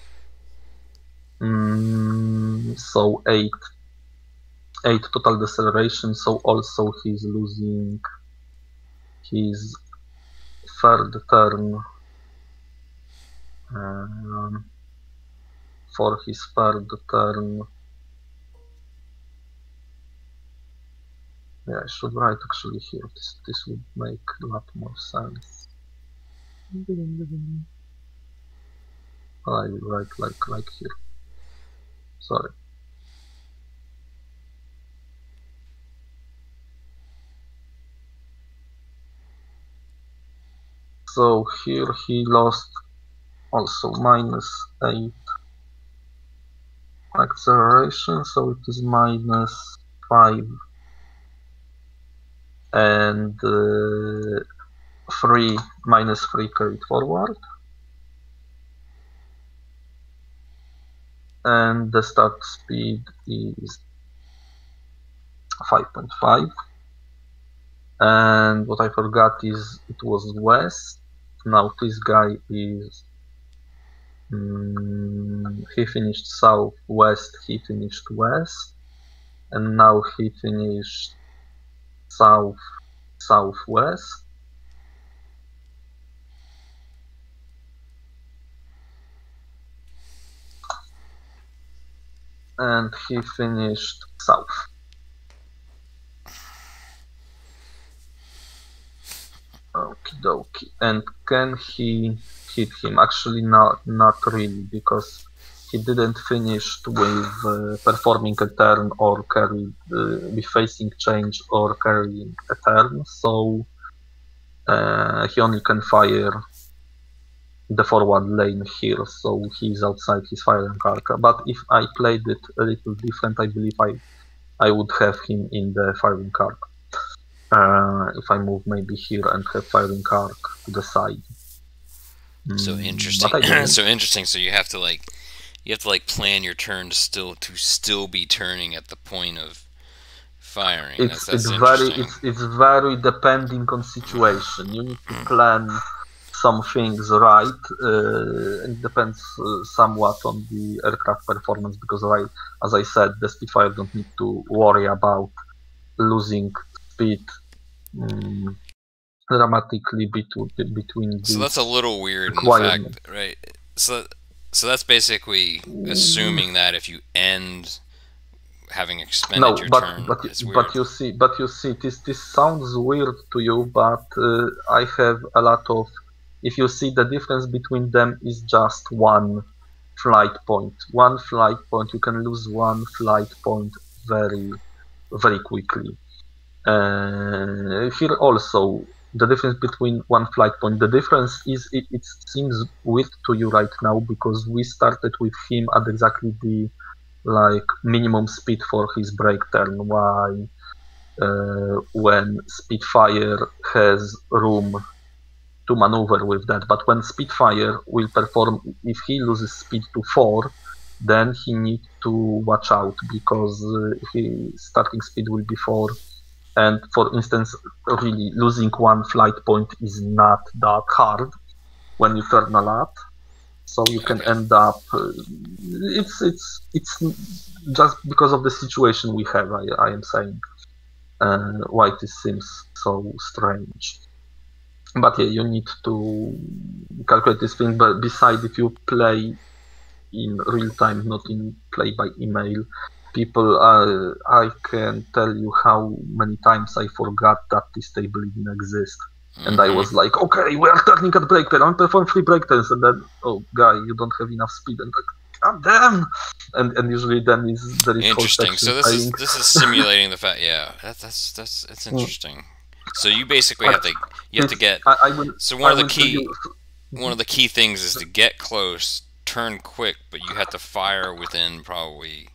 Mm, so 8, 8 total deceleration, so also he's losing his third turn um, for his third turn. Yeah, I should write actually here. This, this would make a lot more sense. I write like like here. Sorry. So here he lost also minus 8 acceleration, so it is minus 5 and uh, 3 minus 3 carried forward. And the start speed is 5.5. And what I forgot is it was west. Now this guy is mm, he finished southwest, he finished west, and now he finished south southwest. And he finished south. Okie dokie. And can he hit him? Actually, not not really, because he didn't finish with uh, performing a turn or carry uh, with facing change or carrying a turn. So uh, he only can fire the forward lane here, so he's outside his firing arc. But if I played it a little different, I believe I I would have him in the firing arc. Uh, if I move maybe here and have firing arc to the side. So Mm, interesting. but I *clears throat* didn't. so interesting. So you have to like, you have to like plan your turn to still to still be turning at the point of firing. it's that's, that's it's very it's it's very depending on situation. You need to plan some things right. Uh, it depends uh, somewhat on the aircraft performance because, I, as I said, the Spitfire don't need to worry about losing speed mm, dramatically between between So that's a little weird in fact, right? So, so that's basically assuming that if you end having expended no, your but turn, but but you see, but you see, this this sounds weird to you, but uh, I have a lot of. If you see the difference between them is just one flight point. One flight point, you can lose one flight point very, very quickly. Uh, here also the difference between one flight point. The difference is it, it seems weird to you right now because we started with him at exactly the like minimum speed for his break turn. Why uh, when Spitfire has room to maneuver with that, but when Spitfire will perform, if he loses speed to four, then he need to watch out because uh, his starting speed will be four. And for instance, really losing one flight point is not that hard when you turn a lot. So you can end up uh, it's it's it's just because of the situation we have i, I am saying. Uh, why this seems so strange. But yeah you need to calculate this thing but besides if you play in real time not in play by email people uh, i can tell you how many times i forgot that this table even exists and I Mhm. was like, okay, we are turning at break turn. I'm perform three break turns, and then, oh, guy, you don't have enough speed, and like, god damn. And and usually then is there is whole interesting. So this is this is simulating the *laughs* fact. Yeah, that, that's that's it's interesting. So you basically have to you have to get. I, I will. So one I of the key one of the key things is to get close, turn quick, but you have to fire within probably.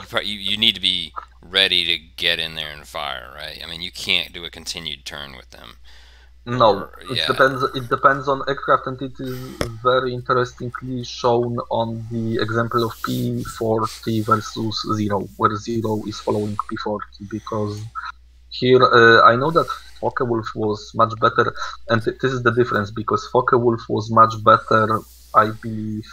You, pro- you you need to be ready to get in there and fire, right? I mean, you can't do a continued turn with them. No, Or- it yeah. depends. It depends on aircraft, and it is very interestingly shown on the example of P40 versus zero, where zero is following P40 because here uh, I know that Focke-Wulf was much better, and this is the difference because Focke-Wulf was much better, I believe,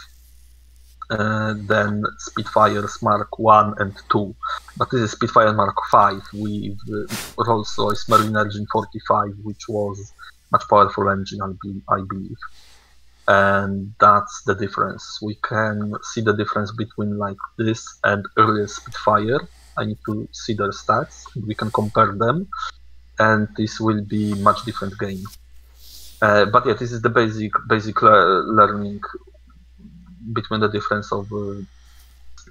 than Spitfires Mark 1 and 2. But this is Spitfire Mark 5 with uh, Rolls-Royce Merlin Engine 45, which was much powerful engine, I, be- I believe. And that's the difference. We can see the difference between like this and earlier Spitfire. I need to see their stats. We can compare them, and this will be much different game. Uh, but yeah, this is the basic basic le- learning between the difference of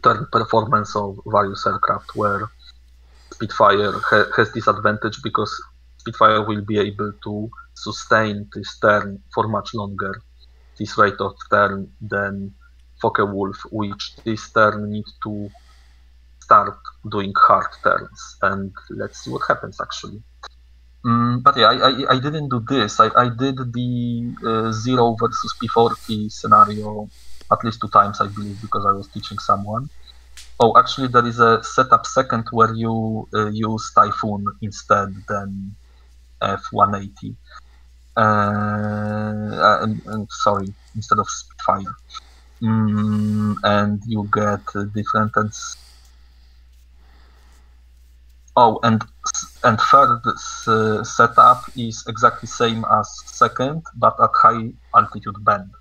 turn performance of various aircraft, where Spitfire ha- has this advantage because Spitfire will be able to sustain this turn for much longer, this rate of turn than Focke-Wulf, which this turn need to start doing hard turns, and let's see what happens actually. Mm, but yeah, I, I, I, didn't do this. I, I did the uh, zero versus P40 scenario at least two times, I believe, because I was teaching someone. Oh, actually, there is a setup second where you uh, use Typhoon instead than F180. Uh, and, and, sorry, instead of Spitfire. Mm, and you get different and Oh, and and third uh, setup is exactly same as second, but at high altitude band,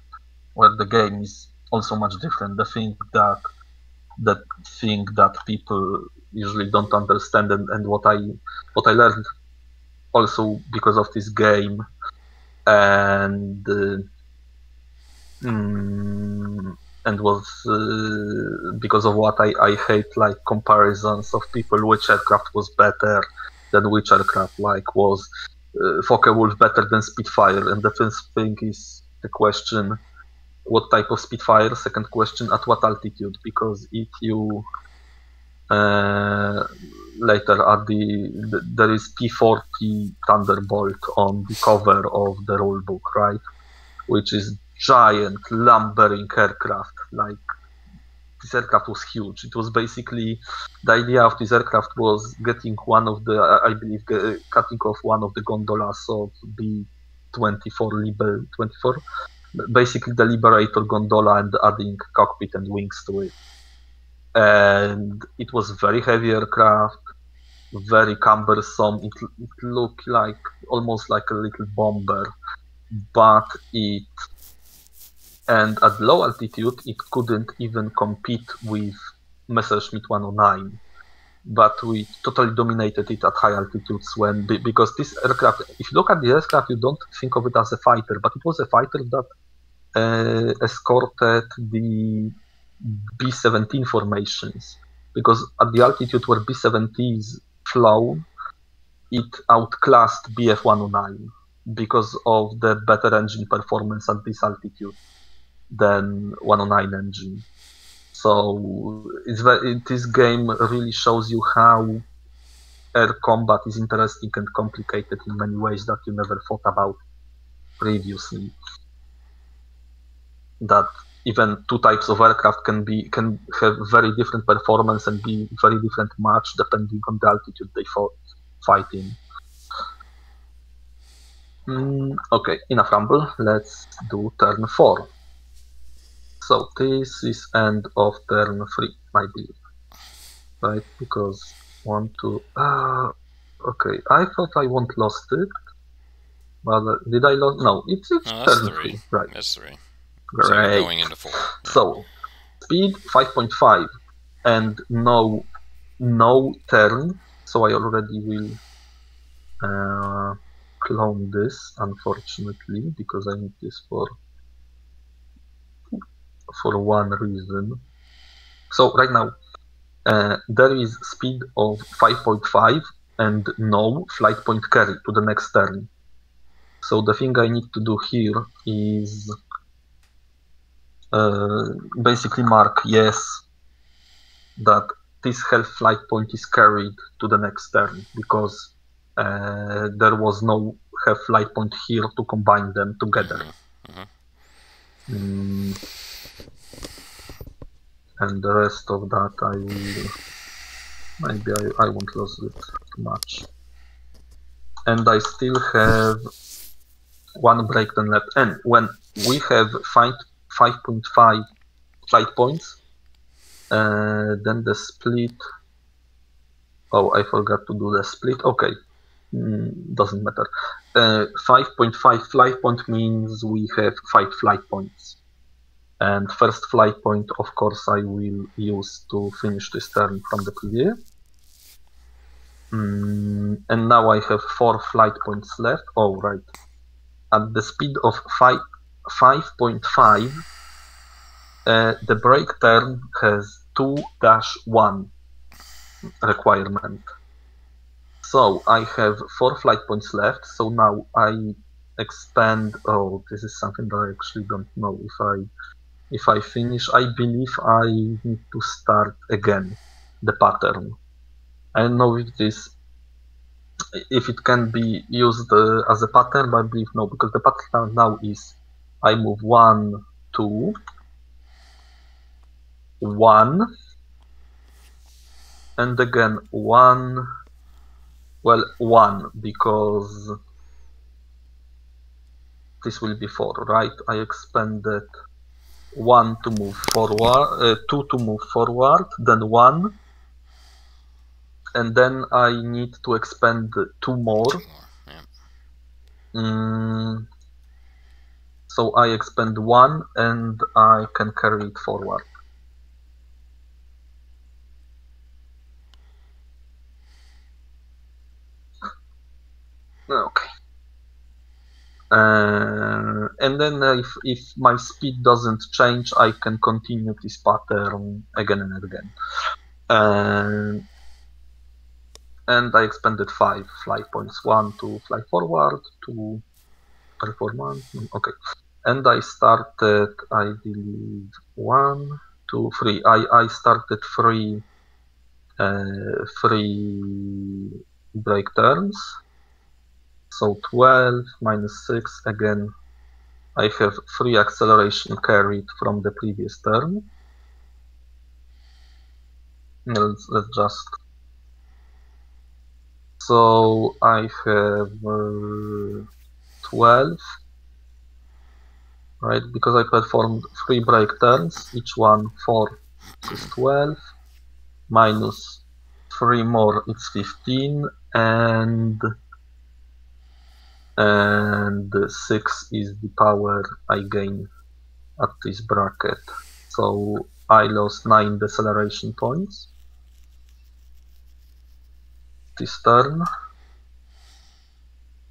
where the game is also much different. The thing that that thing that people usually don't understand, and, and what I what I learned also because of this game, and uh, mm, and was uh, because of what I, I hate like comparisons of people which aircraft was better than which aircraft like was uh, Focke-Wulf better than Spitfire and the first thing is the question what type of Spitfire second question at what altitude because if you uh, later at the, the, there is P40 Thunderbolt on the cover of the rule book right which is giant lumbering aircraft. Like this aircraft was huge. It was basically the idea of this aircraft was getting one of the, I believe, cutting off one of the gondolas of B24 Libel 24, basically the Liberator gondola and adding cockpit and wings to it. And it was very heavy aircraft, very cumbersome. It, it looked like almost like a little bomber, but it and at low altitude it couldn't even compete with Messerschmitt 109 but we totally dominated it at high altitudes when because this aircraft if you look at the aircraft you don't think of it as a fighter but it was a fighter that uh, escorted the b-17 formations because at the altitude where b-17s flown it outclassed bf-109 because of the better engine performance at this altitude than 109 engine. So it's very, this game really shows you how air combat is interesting and complicated in many ways that you never thought about previously. That even two types of aircraft can be can have very different performance and be very different match depending on the altitude they fought, fight in. Mm, okay, enough rumble. Let's do turn four. So this is end of turn three, I believe. Right, because one, two, ah, okay. I thought I won't lost it, but uh, did I lose? No, it's, it's no, turn three. three. Right. That's three. Great. So going into four. Yeah. So speed 5.5 and no no turn. So I already will uh, clone this, unfortunately, because I need this for for one reason. So right now uh, there is speed of 5.5 and no flight point carry to the next turn. So the thing I need to do here is uh, basically mark yes that this half flight point is carried to the next turn because uh, there was no half flight point here to combine them together. Mm-hmm. mm-hmm. Mm. And the rest of that I will... Maybe I, I won't lose it too much. And I still have one break then left. And when we have fight 5.5 flight points. Uh, then the split. Oh, I forgot to do the split. Okay, mm, doesn't matter. Uh, 5.5 flight point means we have five flight points. And first flight point, of course, I will use to finish this turn from the PVA. Mm, and now I have four flight points left. Oh, right. At the speed of five, 5.5, uh, the break turn has 2-1 requirement. So I have four flight points left. So now I expand. Oh, this is something that I actually don't know. If I if I finish, I believe I need to start again the pattern. I don't know if this if it can be used uh, as a pattern, but I believe no, because the pattern now is I move one, two, one, and again one, well, one, because this will be four, right? I expanded one to move forward, uh, two to move forward, then one, and then I need to expand two more. Two more. Yeah. Mm, so I expand one and I can carry it forward. Okay. Uh, and then uh, if, if my speed doesn't change, I can continue this pattern again and again. Uh, and I expanded five flight points. One to fly forward, two performance. Okay. And I started, I believe, one, two, three. I, I started three, uh, three break turns. So 12 minus 6, again, I have 3 acceleration carried from the previous turn. Let's, let's just... So I have uh, 12, right, because I performed 3 break turns, each one 4 is 12, minus 3 more, it's 15, and and 6 is the power I gain at this bracket. So I lost 9 deceleration points this turn.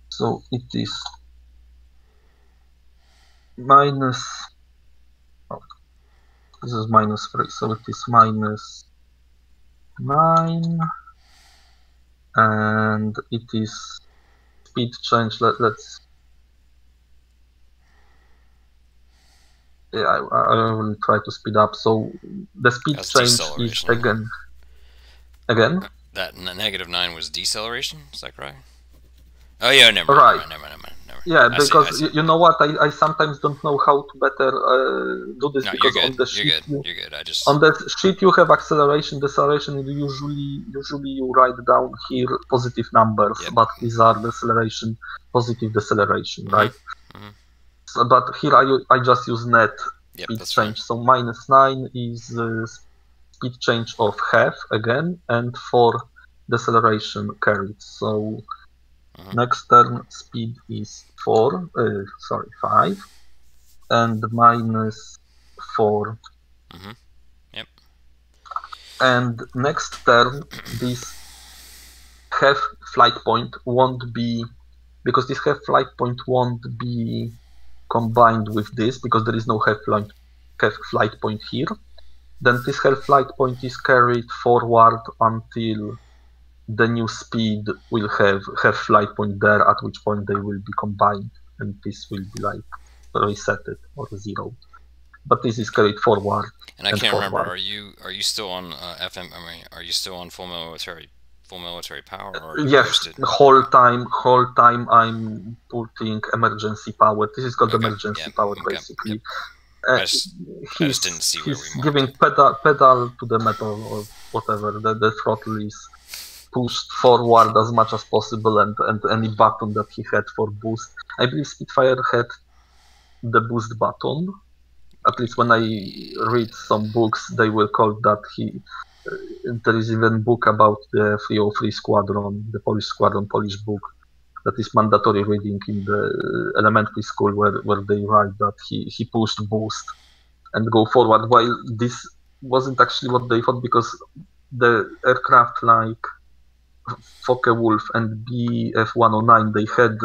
So it is minus, oh, this is minus 3, so it is minus 9 and it is speed change. Let, let's. Yeah, I, I will try to speed up. So the speed That's change is again. Again, That negative nine was deceleration. Is that correct? Oh yeah, never Right. Never mind. Never mind. Never mind. Yeah, I because I see. You, know what? I, I sometimes don't know how to better uh, do this No, you're because good. on the You're sheet good. you, You're good. I just on the sheet you have acceleration, deceleration. Usually, usually you write down here positive numbers, Yep. but these are deceleration, positive deceleration, Mhm. right? Mhm. So, but here I I just use net yep. speed change. So minus 9 is uh, speed change of half again, and for deceleration carried. So Mhm. next turn speed is 4, uh, sorry, 5, and minus 4. Mhm. Yep. And next turn, this half flight point won't be, because this half flight point won't be combined with this, because there is no half flight, half flight point here. Then this half flight point is carried forward until the new speed will have half flight point there, at which point they will be combined, and this will be like resetted or zero. But this is carried forward. And I and can't remember. Are you are you still on uh, FM? I mean, are you still on full military full military power or Yes, the whole time, whole time I'm putting emergency power. This is called Okay, emergency yeah, power, okay, basically. I Uh, just- he's, I just didn't see where he's giving pedal pedal to the metal or whatever. The, the throttle is pushed forward as much as possible and, and any button that he had for boost. I believe Spitfire had the boost button. At least when I read some books, they will call that he. Uh, there is even book about the 303 squadron, the Polish squadron, Polish book, that is mandatory reading in the elementary school, where, where they write that he, he pushed boost and go forward. While this wasn't actually what they thought because the aircraft like Focke-Wulf and Bf-109 they had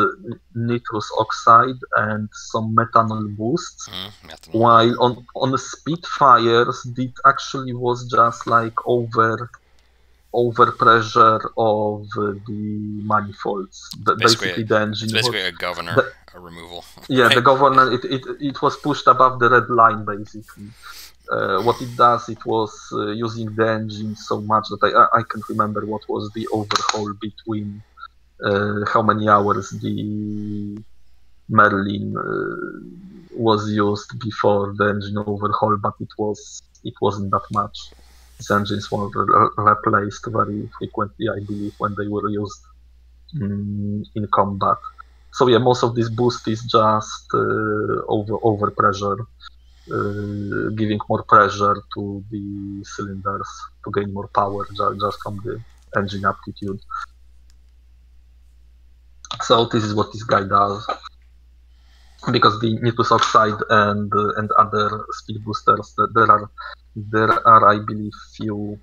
nitrous oxide and some methanol boosts, Mm, methanol. while on on the Spitfires it actually was just like over over pressure of uh, the manifolds. The- Basically basically, the engine It's was, basically a governor the- a removal. yeah, the *laughs* governor it, it it was pushed above the red line basically. Uh, what it does, it was uh, using the engine so much that I I- can't remember what was the overhaul between uh, how many hours the Merlin uh, was used before the engine overhaul, but it was it wasn't that much. These engines were re- replaced very frequently, I believe, when they were used mm, in combat. So yeah, most of this boost is just uh, over over pressure, uh, giving more pressure to the cylinders to gain more power just from the engine aptitude. So this is what this guy does. Because the nitrous oxide and and other speed boosters, th- there are there are I believe few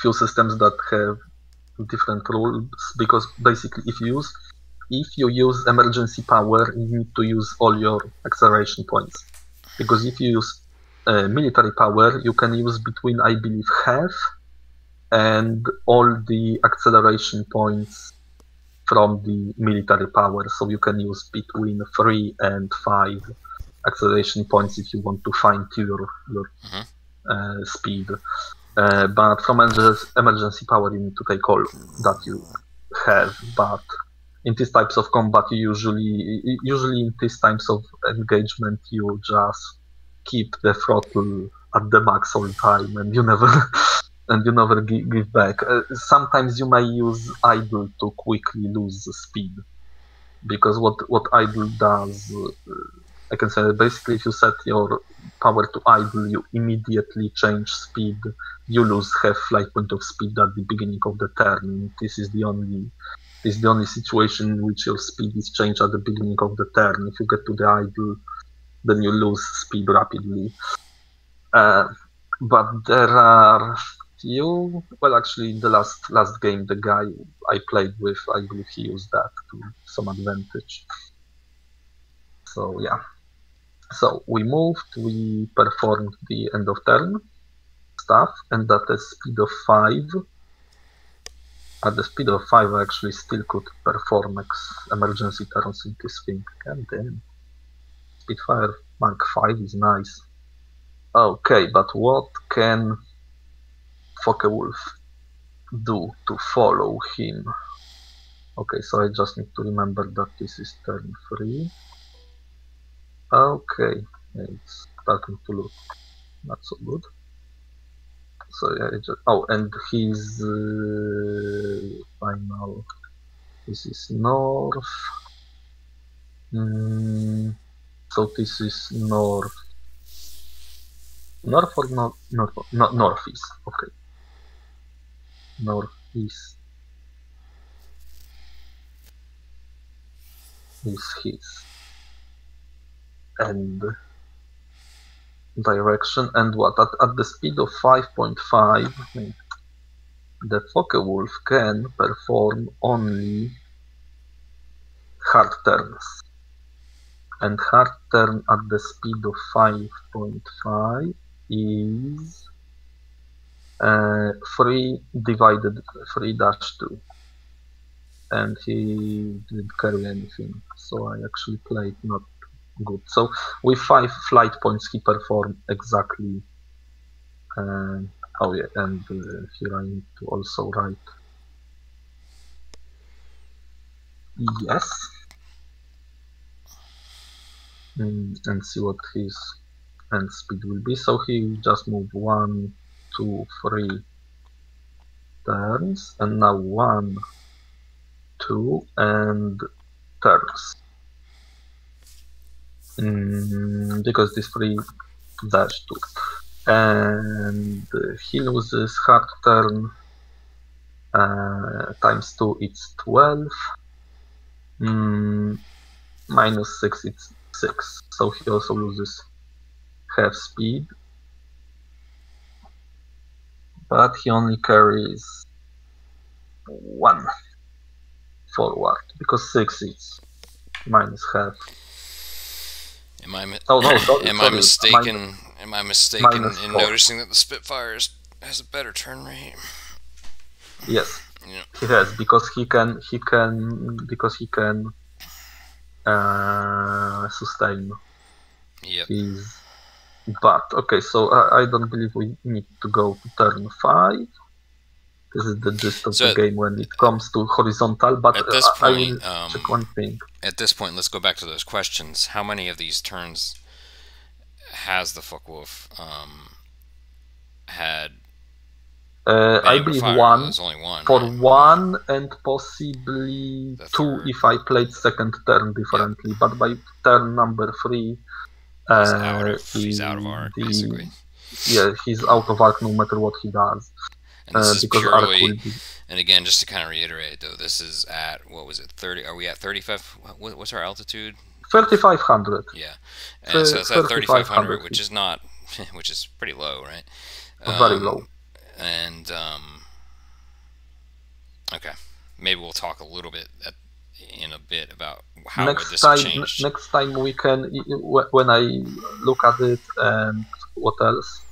few systems that have different rules. Because basically, if you use if you use emergency power, you need to use all your acceleration points. Because if you use uh, military power, you can use between I believe half and all the acceleration points from the military power. So you can use between three and five acceleration points if you want to fine tune your, your Mhm. uh, speed. Uh, but from emergency, emergency power, you need to take all that you have. But in these types of combat, you usually usually in these types of engagement, you just keep the throttle at the max all the time, and you never *laughs* and you never give, back. Uh, sometimes you may use idle to quickly lose the speed, because what what idle does, uh, I can say basically if you set your power to idle, you immediately change speed. You lose half flight point of speed at the beginning of the turn. This is the only is the only situation in which your speed is changed at the beginning of the turn. If you get to the idle, then you lose speed rapidly. Uh, but there are few. Well, actually, in the last last game, the guy I played with, I believe he used that to some advantage. So yeah. So we moved. We performed the end of turn stuff, and at speed of five. At the speed of five, I actually still could perform emergency turns in this thing. God damn. Spitfire Mark 5 is nice. Okay, but what can Focke-Wulf do to follow him? Okay, so I just need to remember that this is turn 3. Okay, it's starting to look not so good. So yeah, oh, and his uh, final. This is north. Mm, so this is north. North or north? North, no, northeast. Okay. Northeast is his end direction and what? At, at the speed of 5.5 the Focke-Wulf can perform only hard turns. And hard turn at the speed of 5.5 is uh, 3 divided 3 dash 2 and he didn't carry anything so I actually played not good. So with 5 flight points he performed exactly uh, oh yeah and uh, here I need to also write yes. Mm, and see what his end speed will be. So he just moved one two three turns, and now one, two, and turns. Mm, because this three dash two. And he loses hard turn uh, times 2 it's 12 mm, minus 6 it's 6 so he also loses half speed. But he only carries 1 forward because 6 is minus half Am I, Oh, no, sorry, *coughs* am I mistaken? minus- am I mistaken in four. noticing that the Spitfire is, has a better turn rate? yes Yeah. he has because he can he can because he can uh, sustain is but okay so I, I don't believe we need to go to turn five this is the gist of So- the game when it comes to horizontal but At this uh, point, um, check one thing At this point, let's go back to those questions. How many of these turns has the Focke-Wulf um, had? uh, I believe one There's only one. for right? one and possibly The two third. if I played second turn differently but by turn number three He's uh, out of, he's out of arc, the- basically. yeah he's out of arc no matter what he does And this uh, is purely, and again, just to kind of reiterate, though, this is at what was it? Thirty? Are we at thirty-five? What, what's our altitude? 3500 Yeah, and so it's at 3500 thirty-five hundred, which is not, *laughs* which is pretty low, right? very Um, low And um, okay, maybe we'll talk a little bit at, in a bit about how next this time changed. next time we can i- i- wh- when i look at it and what else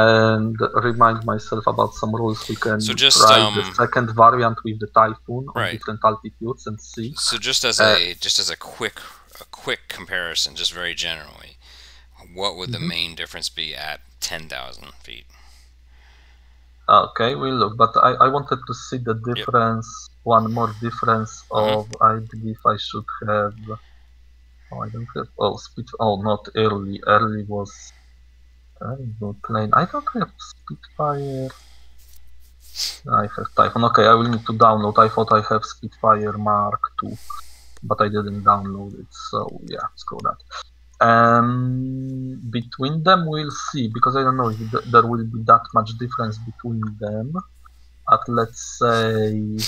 and remind myself about some rules we can So just, try um, the second variant with the typhoon on Right. different altitudes and see So just as Uh, a just as a quick a quick comparison, just very generally, what would the Mhm. main difference be at ten thousand feet? okay we'll look but i, I wanted to see the difference one more difference Mm-hmm. of i believe i should have oh i don't have oh speed oh not early early was good plane i don't have spitfire I have Typhoon. Okay, I will need to download. I thought I have Spitfire Mark II, but I didn't download it. So yeah, screw that. Um, between them, we'll see because I don't know if th- there will be that much difference between them. At let's say,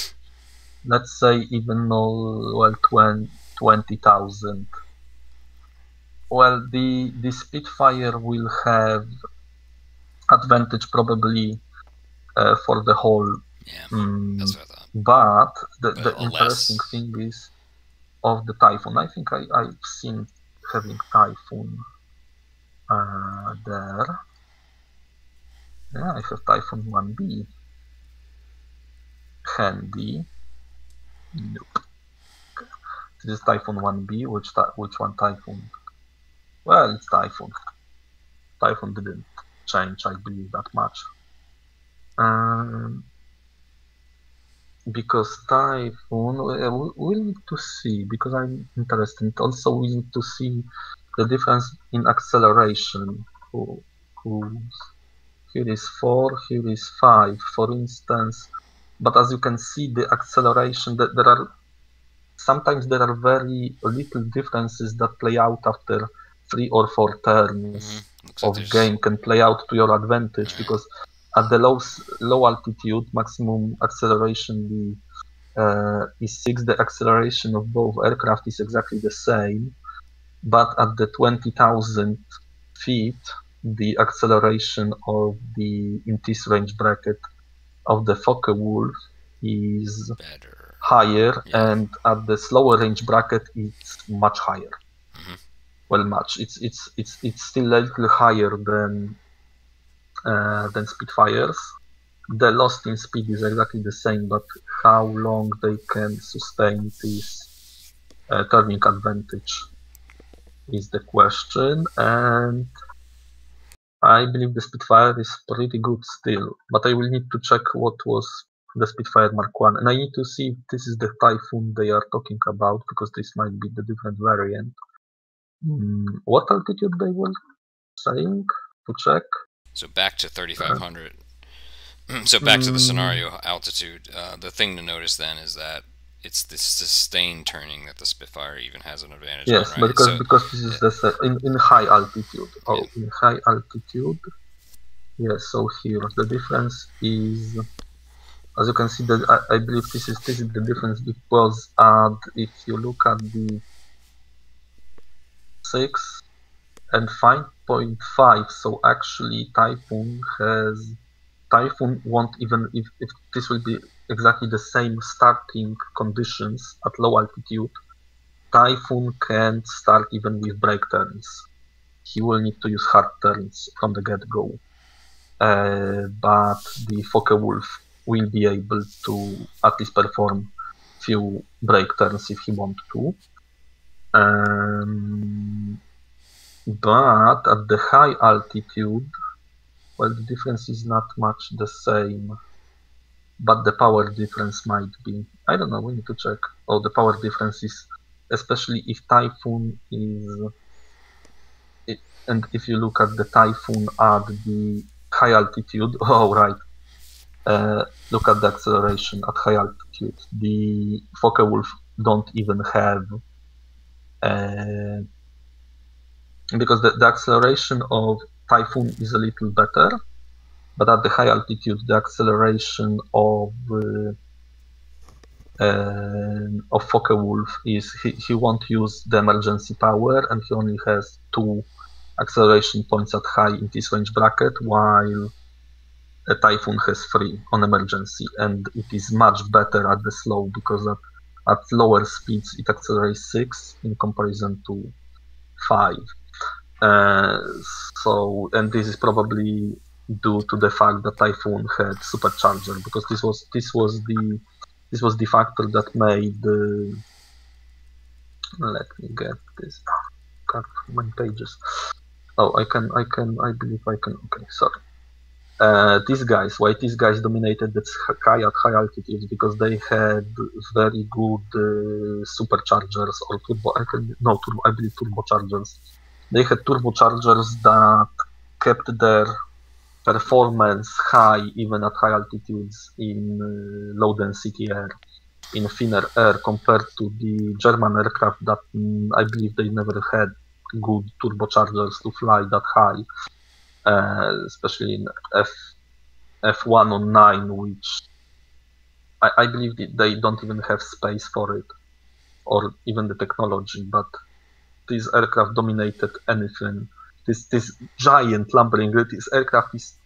let's say even well, 20 20,000. Well, the the Spitfire will have advantage probably uh, for the whole Yeah, Mm, that's what I thought. but the, the interesting less. thing is of the typhoon. I think I, I've seen having typhoon uh, there. Yeah, I have typhoon 1B. Handy. Nope. This is typhoon 1B. Which which one typhoon? Well, it's typhoon. Typhoon didn't change, I believe, that much. Um, because Typhoon, uh, we need to see, because I'm interested. Also, we need to see the difference in acceleration. Who, here is 4, here is 5, for instance. But as you can see, the acceleration, that there are sometimes there are very little differences that play out after three or four turns Mhm. Looks like of game can play out to your advantage because at the low low altitude maximum acceleration the uh, is six the acceleration of both aircraft is exactly the same but at the 20,000 feet the acceleration of the in this range bracket of the Focke-Wulf is better. higher Yeah. and at the slower range bracket it's much higher. Well much it's it's it's it's still a little higher than uh, than spitfires. The lost in speed is exactly the same but how long they can sustain this uh, turning advantage is the question. And I believe the Spitfire is pretty good still, but I will need to check what was the Spitfire Mark One, and I need to see if this is the Typhoon they are talking about because this might be the different variant. Mm, what altitude they were saying to check? So back to 3,500. *clears throat* so back to the Mm. scenario altitude. Uh, the thing to notice then is that it's the sustained turning that the Spitfire even has an advantage Yes, on, right? because So- because this is the in in high altitude. Oh, Yeah. in high altitude. Yes. So here the difference is, as you can see, that I, I believe this is this is the difference because uh, if you look at the six and five point five, so actually Typhoon has Typhoon won't even if, if this will be exactly the same starting conditions at low altitude. Typhoon can't start even with break turns. He will need to use hard turns from the get-go. Uh, but the Focke-Wulf will be able to at least perform few break turns if he want to. Um, but at the high altitude, well, the difference is not much the same. But the power difference might be. I don't know. We need to check. Oh, the power difference is, especially if Typhoon is, and if you look at the Typhoon at the high altitude. *laughs* Oh, right. Uh, look at the acceleration at high altitude. The Focke-Wulf don't even have because the, the acceleration of Typhoon is a little better, but at the high altitude, the acceleration of uh, uh, of Focke-Wulf is he, he won't use the emergency power, and he only has two acceleration points at high in this range bracket, while a Typhoon has three on emergency, and it is much better at the slow because at, at lower speeds it accelerates six in comparison to five. Uh, so, and this is probably due to the fact that Typhoon had supercharger because this was this was the this was the factor that made the. Let me get this. How many pages? Oh, I can, I can, I believe I can. Okay, sorry. Uh, these guys, why these guys dominated the at high altitudes because they had very good uh, superchargers or turbo. No turbo. I believe turbochargers. They had turbochargers that kept their performance high even at high altitudes in uh, low density air, in thinner air compared to the German aircraft that mm, I believe they never had good turbochargers to fly that high, uh, especially in F F109, which I, I believe they don't even have space for it, or even the technology. But these aircraft dominated anything. This this giant lumbering, this aircraft is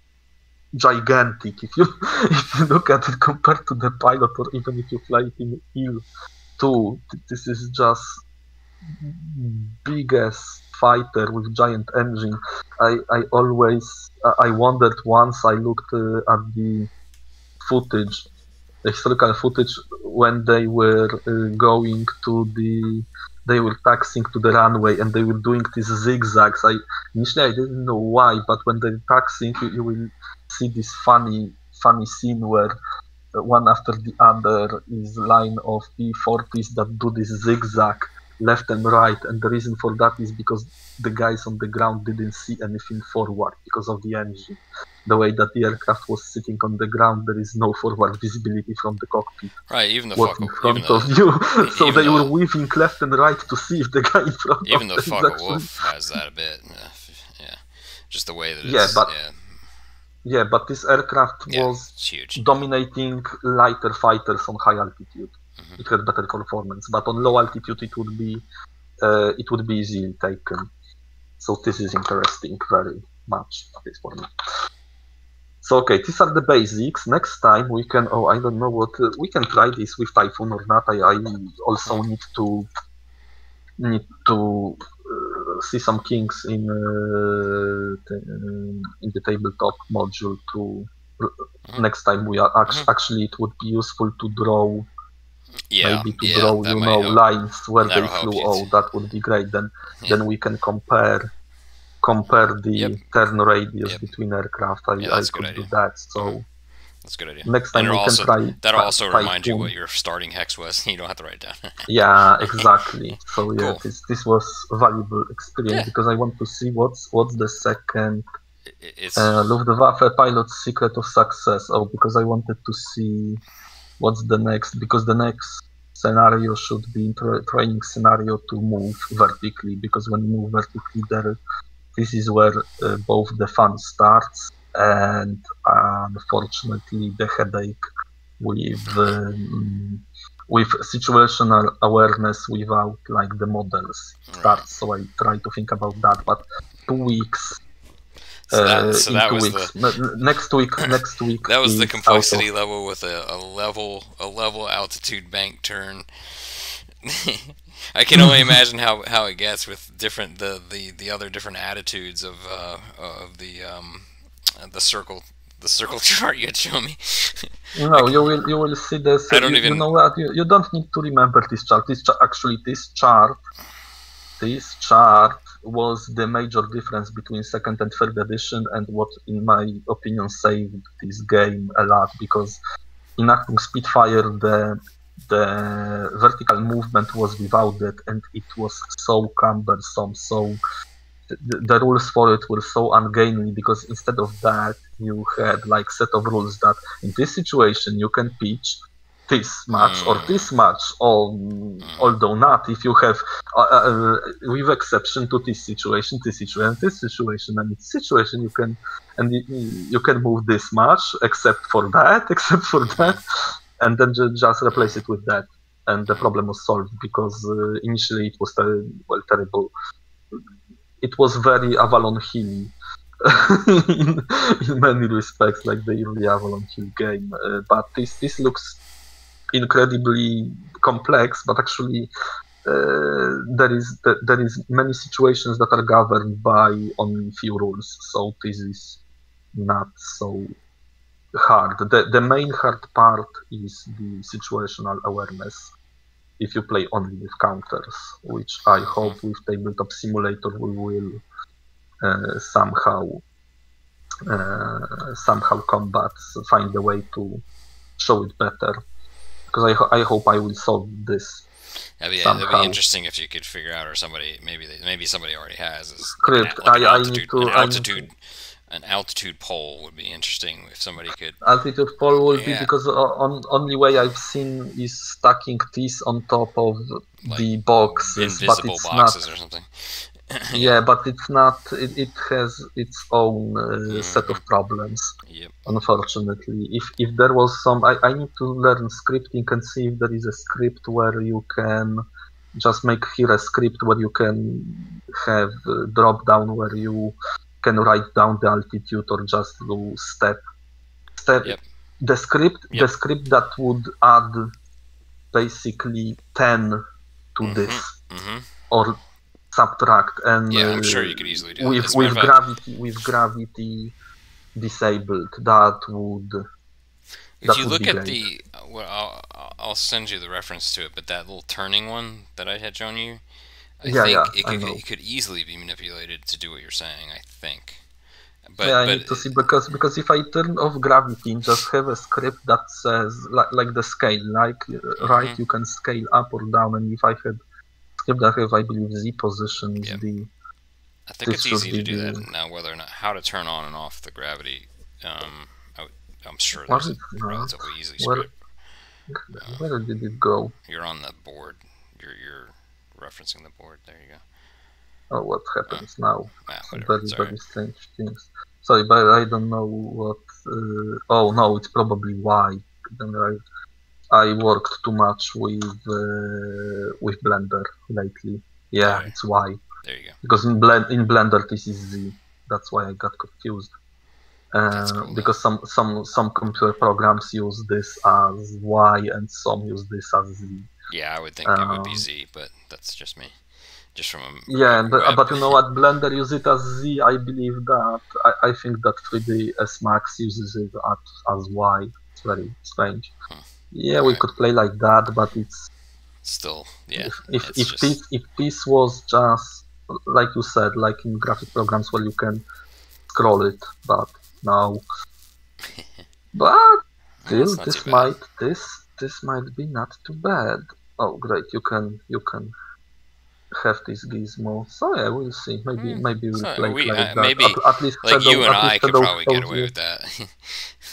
gigantic. If you *laughs* if you look at it compared to the pilot, or even if you fly it in Il two, this is just biggest fighter with giant engine. I, I always I wondered once I looked uh, at the footage, the historical footage when they were uh, going to the they were taxing to the runway and they were doing these zigzags. I initially I didn't know why, but when they're taxing, you, you will see this funny funny scene where one after the other is line of P40s that do this zigzag left and right, and the reason for that is because the guys on the ground didn't see anything forward because of the engine. The way that the aircraft was sitting on the ground, there is no *laughs* forward visibility from the cockpit. Right, even the fuck, in front even of the, you? *laughs* *laughs* so even they were the- weaving left and right to see if the guy in front even of the them is fuck actually wolf has that a bit. Yeah, just the way that it's. Yeah, but- yeah, Yeah, but this aircraft yeah, was huge. dominating lighter fighters on high altitude. Mhm. It had better performance, but on low altitude it would be uh, it would be easily taken. So this is interesting very much at least for me. So okay, these are the basics. Next time we can. Oh, I don't know what uh, we can try this with Typhoon or not. I, I also need to need to uh, see some kinks in uh, the, in the tabletop module to Mhm. next time we are Mhm. actually it would be useful to draw Yeah, maybe to yeah, draw you know help. lines where they That'll help flew oh that would be great then Yeah. then we can compare compare the Yep. turn radius Yep. between aircraft i, Yeah, I that's a good could do idea. that so That's a good idea. next time And we can also, try that'll also remind you what your starting hex was. *laughs* You don't have to write it down. *laughs* yeah exactly *laughs* so yeah Cool. this this was valuable experience Yeah. because i want to see what's what's the second it's Uh, Luftwaffe pilot's secret of success. Oh, because I wanted to see what's the next. Because the next scenario should be tra- training scenario to move vertically. Because when you move vertically, there, this is where uh, both the fun starts and unfortunately the headache with um, with situational awareness without like the models starts. So I try to think about that, but two weeks so that, uh, so that was weeks. the next week, *coughs* next week. that was the complexity level with a, a level a level altitude bank turn. *laughs* I can only *laughs* imagine how, how it gets with different the, the, the other different attitudes of uh, of the um, the circle the circle *laughs* chart you had shown me. No, you will you will see this. I don't you, even- You know what? You, you don't need to remember this chart. This actually this chart, this chart was the major difference between second and third edition, and what, in my opinion, saved this game a lot because in Achtung Spitfire the the vertical movement was without it, and it was so cumbersome. So the, the rules for it were so ungainly because instead of that you had like set of rules that in this situation you can pitch this much or this much or although not if you have uh, uh, with exception to this situation this situation this situation and this situation you can and you, can move this much except for that *laughs* except for that and then ju- just replace it with that and the problem was solved because uh, initially it was ter- well terrible. It was very Avalon Hill. *laughs* In, in many respects, like the early Avalon Hill game. Uh, but this this looks incredibly complex, but actually uh, there is there, is many situations that are governed by only few rules. So this is not so hard. The the main hard part is the situational awareness if you play only with counters, which I hope with Tabletop Simulator we will uh, somehow uh, somehow combat, find a way to show it better. Because I, ho- I hope I will solve this That'd be, that'd be interesting if you could figure out, or somebody maybe they, maybe somebody already has is Script. Like an, I- I need to- an I need to- altitude, an altitude poll would be interesting if somebody could. altitude fall will be because on only way I've seen is stacking this on top of the Like, boxes, but it's boxes or something. *coughs* Yeah, but it's not. It, it has its own uh, Mm-hmm. set of problems. Yep. unfortunately. If if there was some, I, I need to learn scripting and see if there is a script where you can just make here a script where you can have uh, drop down where you can write down the altitude or just do step step Yep. the script the script that would add basically 10 to this hmm or subtract and Yeah, I'm sure you could easily do that. with As a with gravity with gravity disabled that would If That you would look at great. the, uh, well, I'll, I'll send you the reference to it, but that little turning one that I had shown you, I Yeah, think yeah, it, could, it could easily be manipulated to do what you're saying. I think, but yeah, I but need to see because because if I turn off gravity and just have a script that says like like the scale, like uh, right, Mhm. you can scale up or down, and if I had script that I believe z position is Yep. the I think it's easy to do be that now. Whether or not how to turn on and off the gravity, um, I, am sure that's there's a is that? relatively easy Where- script. where did it go? You're on the board. You're you're referencing the board. There you go. Oh, what happens now? Ah, whatever. very It's very strange things. Sorry, but I don't know what. Uh, oh no, it's probably why. Then I I worked too much with uh, with Blender lately. Yeah, Okay. it's why. There you go. Because in blend in Blender this is Z. That's why I got confused. Uh, cool, because some some some computer programs use this as Y and some use this as Z. Yeah, I would think it would be Um, Z, but that's just me. Just from a Yeah, but, but you know what? Blender uses it as Z. I believe that. I, I think that 3ds Max uses it at, as Y. It's very strange. Hmm. Yeah, we could play like that, but it's Still, yeah. if if, if just- this if this was just like you said, like in graphic programs where you can scroll it, but now, *laughs* but still, this might this this might be not too bad. Oh, great! You can you can have this gizmo. So yeah, we'll see. Maybe Hmm. maybe we'll So play we- like uh, that. maybe, at, at least Like Shadow- you and I could Shadow probably get away you. with that. *laughs*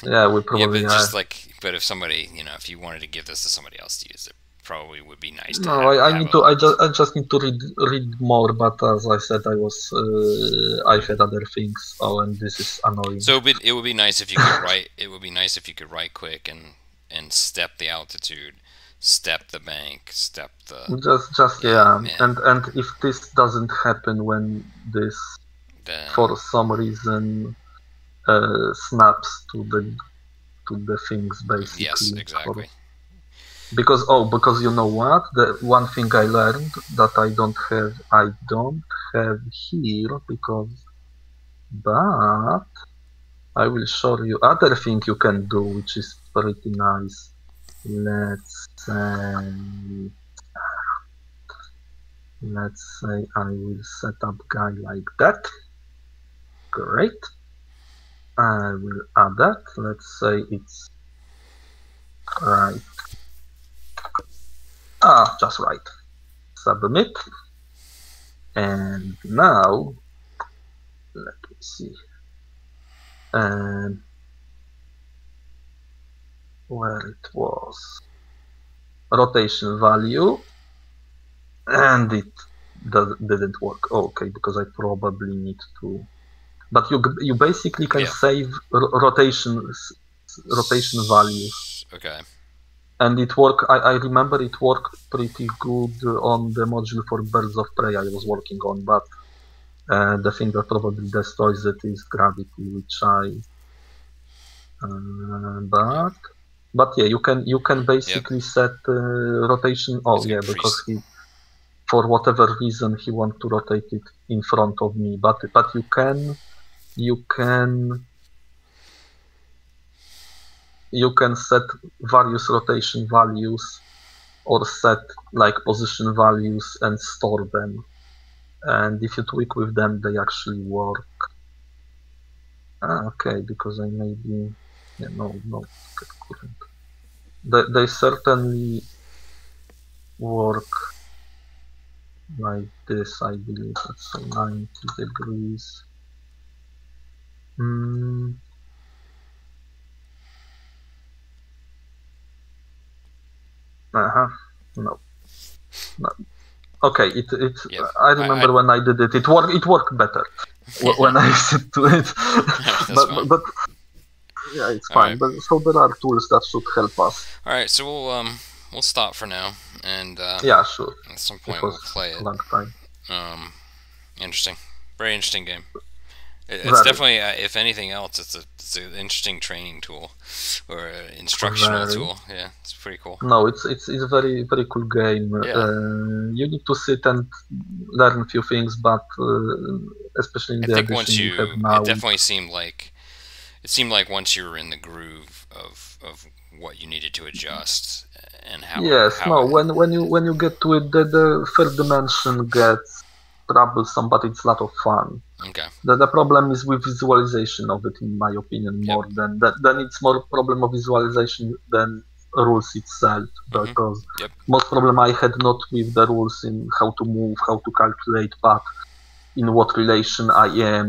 Yeah, we probably. yeah, probably but just like, but if somebody, you know, if you wanted to give this to somebody else to use, it probably would be nice to. No, have, I, I have need a- to. I just I just need to read read more. But as I said, I was uh, I had other things. Oh, and this is annoying. So it would, it would be nice if you could write. It would be nice if you could write quick and and step the altitude, step the bank, step the just just yeah. Yeah. And and if this doesn't happen when this the for some reason uh, snaps to the to the things basically. yes, exactly. because oh because you know what the one thing I learned that I don't have I don't have here because but I will show you other thing you can do which is pretty nice. Let's say let's say I will set up guy like that. Great. I will add that. Let's say it's right. Ah, just right. Submit. And now, let me see. And where it was. Rotation value. And it does, didn't work. Okay, because I probably need to. But you you basically can Yeah. save ro- rotation rotation values Okay. and it worked I, I remember it worked pretty good on the module for birds of prey i was working on but uh, the thing that probably destroys it is gravity which i uh, but but yeah you can you can basically set uh, rotation. Oh It's yeah because he for whatever reason he want to rotate it in front of me. But but you can you can you can set various rotation values or set like position values and store them. And if you tweak with them they actually work. Ah, okay because i maybe yeah, no no they, they certainly work like this i believe let's 90 degrees Hmm. Uh-huh. No. No. Okay, it it Yeah, I I- remember I- when I did it. It worked it worked better *laughs* when I *laughs* set to it. *laughs* But, but yeah, it's All fine. right. But so there are tools that should help us. All right. So we'll um we'll stop for now, and uh, Yeah, sure. at some point we'll play it. long time. Um, interesting, very interesting game. It, it's definitely, uh, if anything else, it's a it's an interesting training tool or instructional Very. tool. Yeah, it's pretty cool. No, it's it's it's a very very cool game. Yeah. Uh, you need to sit and learn a few things, but uh, especially in I the think once you, we have now, it definitely seemed like, it seemed like once you were in the groove of of what you needed to adjust and how. yes, how no. it- When when you when you get to it, the, the third dimension gets troublesome, but it's a lot of fun. Okay. The, the problem is with visualization of it, in my opinion, Yep. more than that. Then it's more problem of visualization than rules itself, Mhm. because Yep. most problem I had not with the rules in how to move, how to calculate, but in what relation I am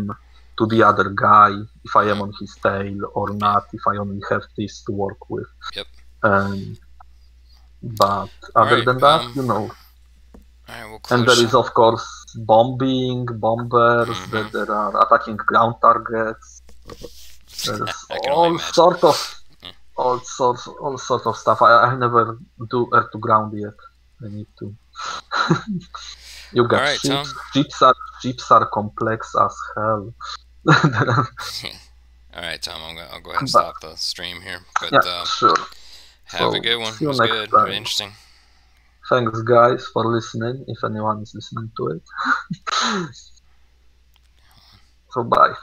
to the other guy, if I am on his tail or not, if I only have this to work with. Yep. Um, but other Alright, than that, um, you know, right. We'll and there is of course bombing, bombers. Mhm. There, there are attacking ground targets. There's I can only all sort of, Mm. all sorts, all sort of stuff. I, I never do air to ground yet. I need to. *laughs* you got Alright, ships. Tom. Ships are ships are complex as hell. *laughs* All right, Tom. I'm gonna, I'll go ahead and stop the stream here. But yeah, uh, sure. have So, a good one. see It was next good. time. Very interesting. Thanks, guys, for listening. If anyone is listening to it. *laughs* so bye.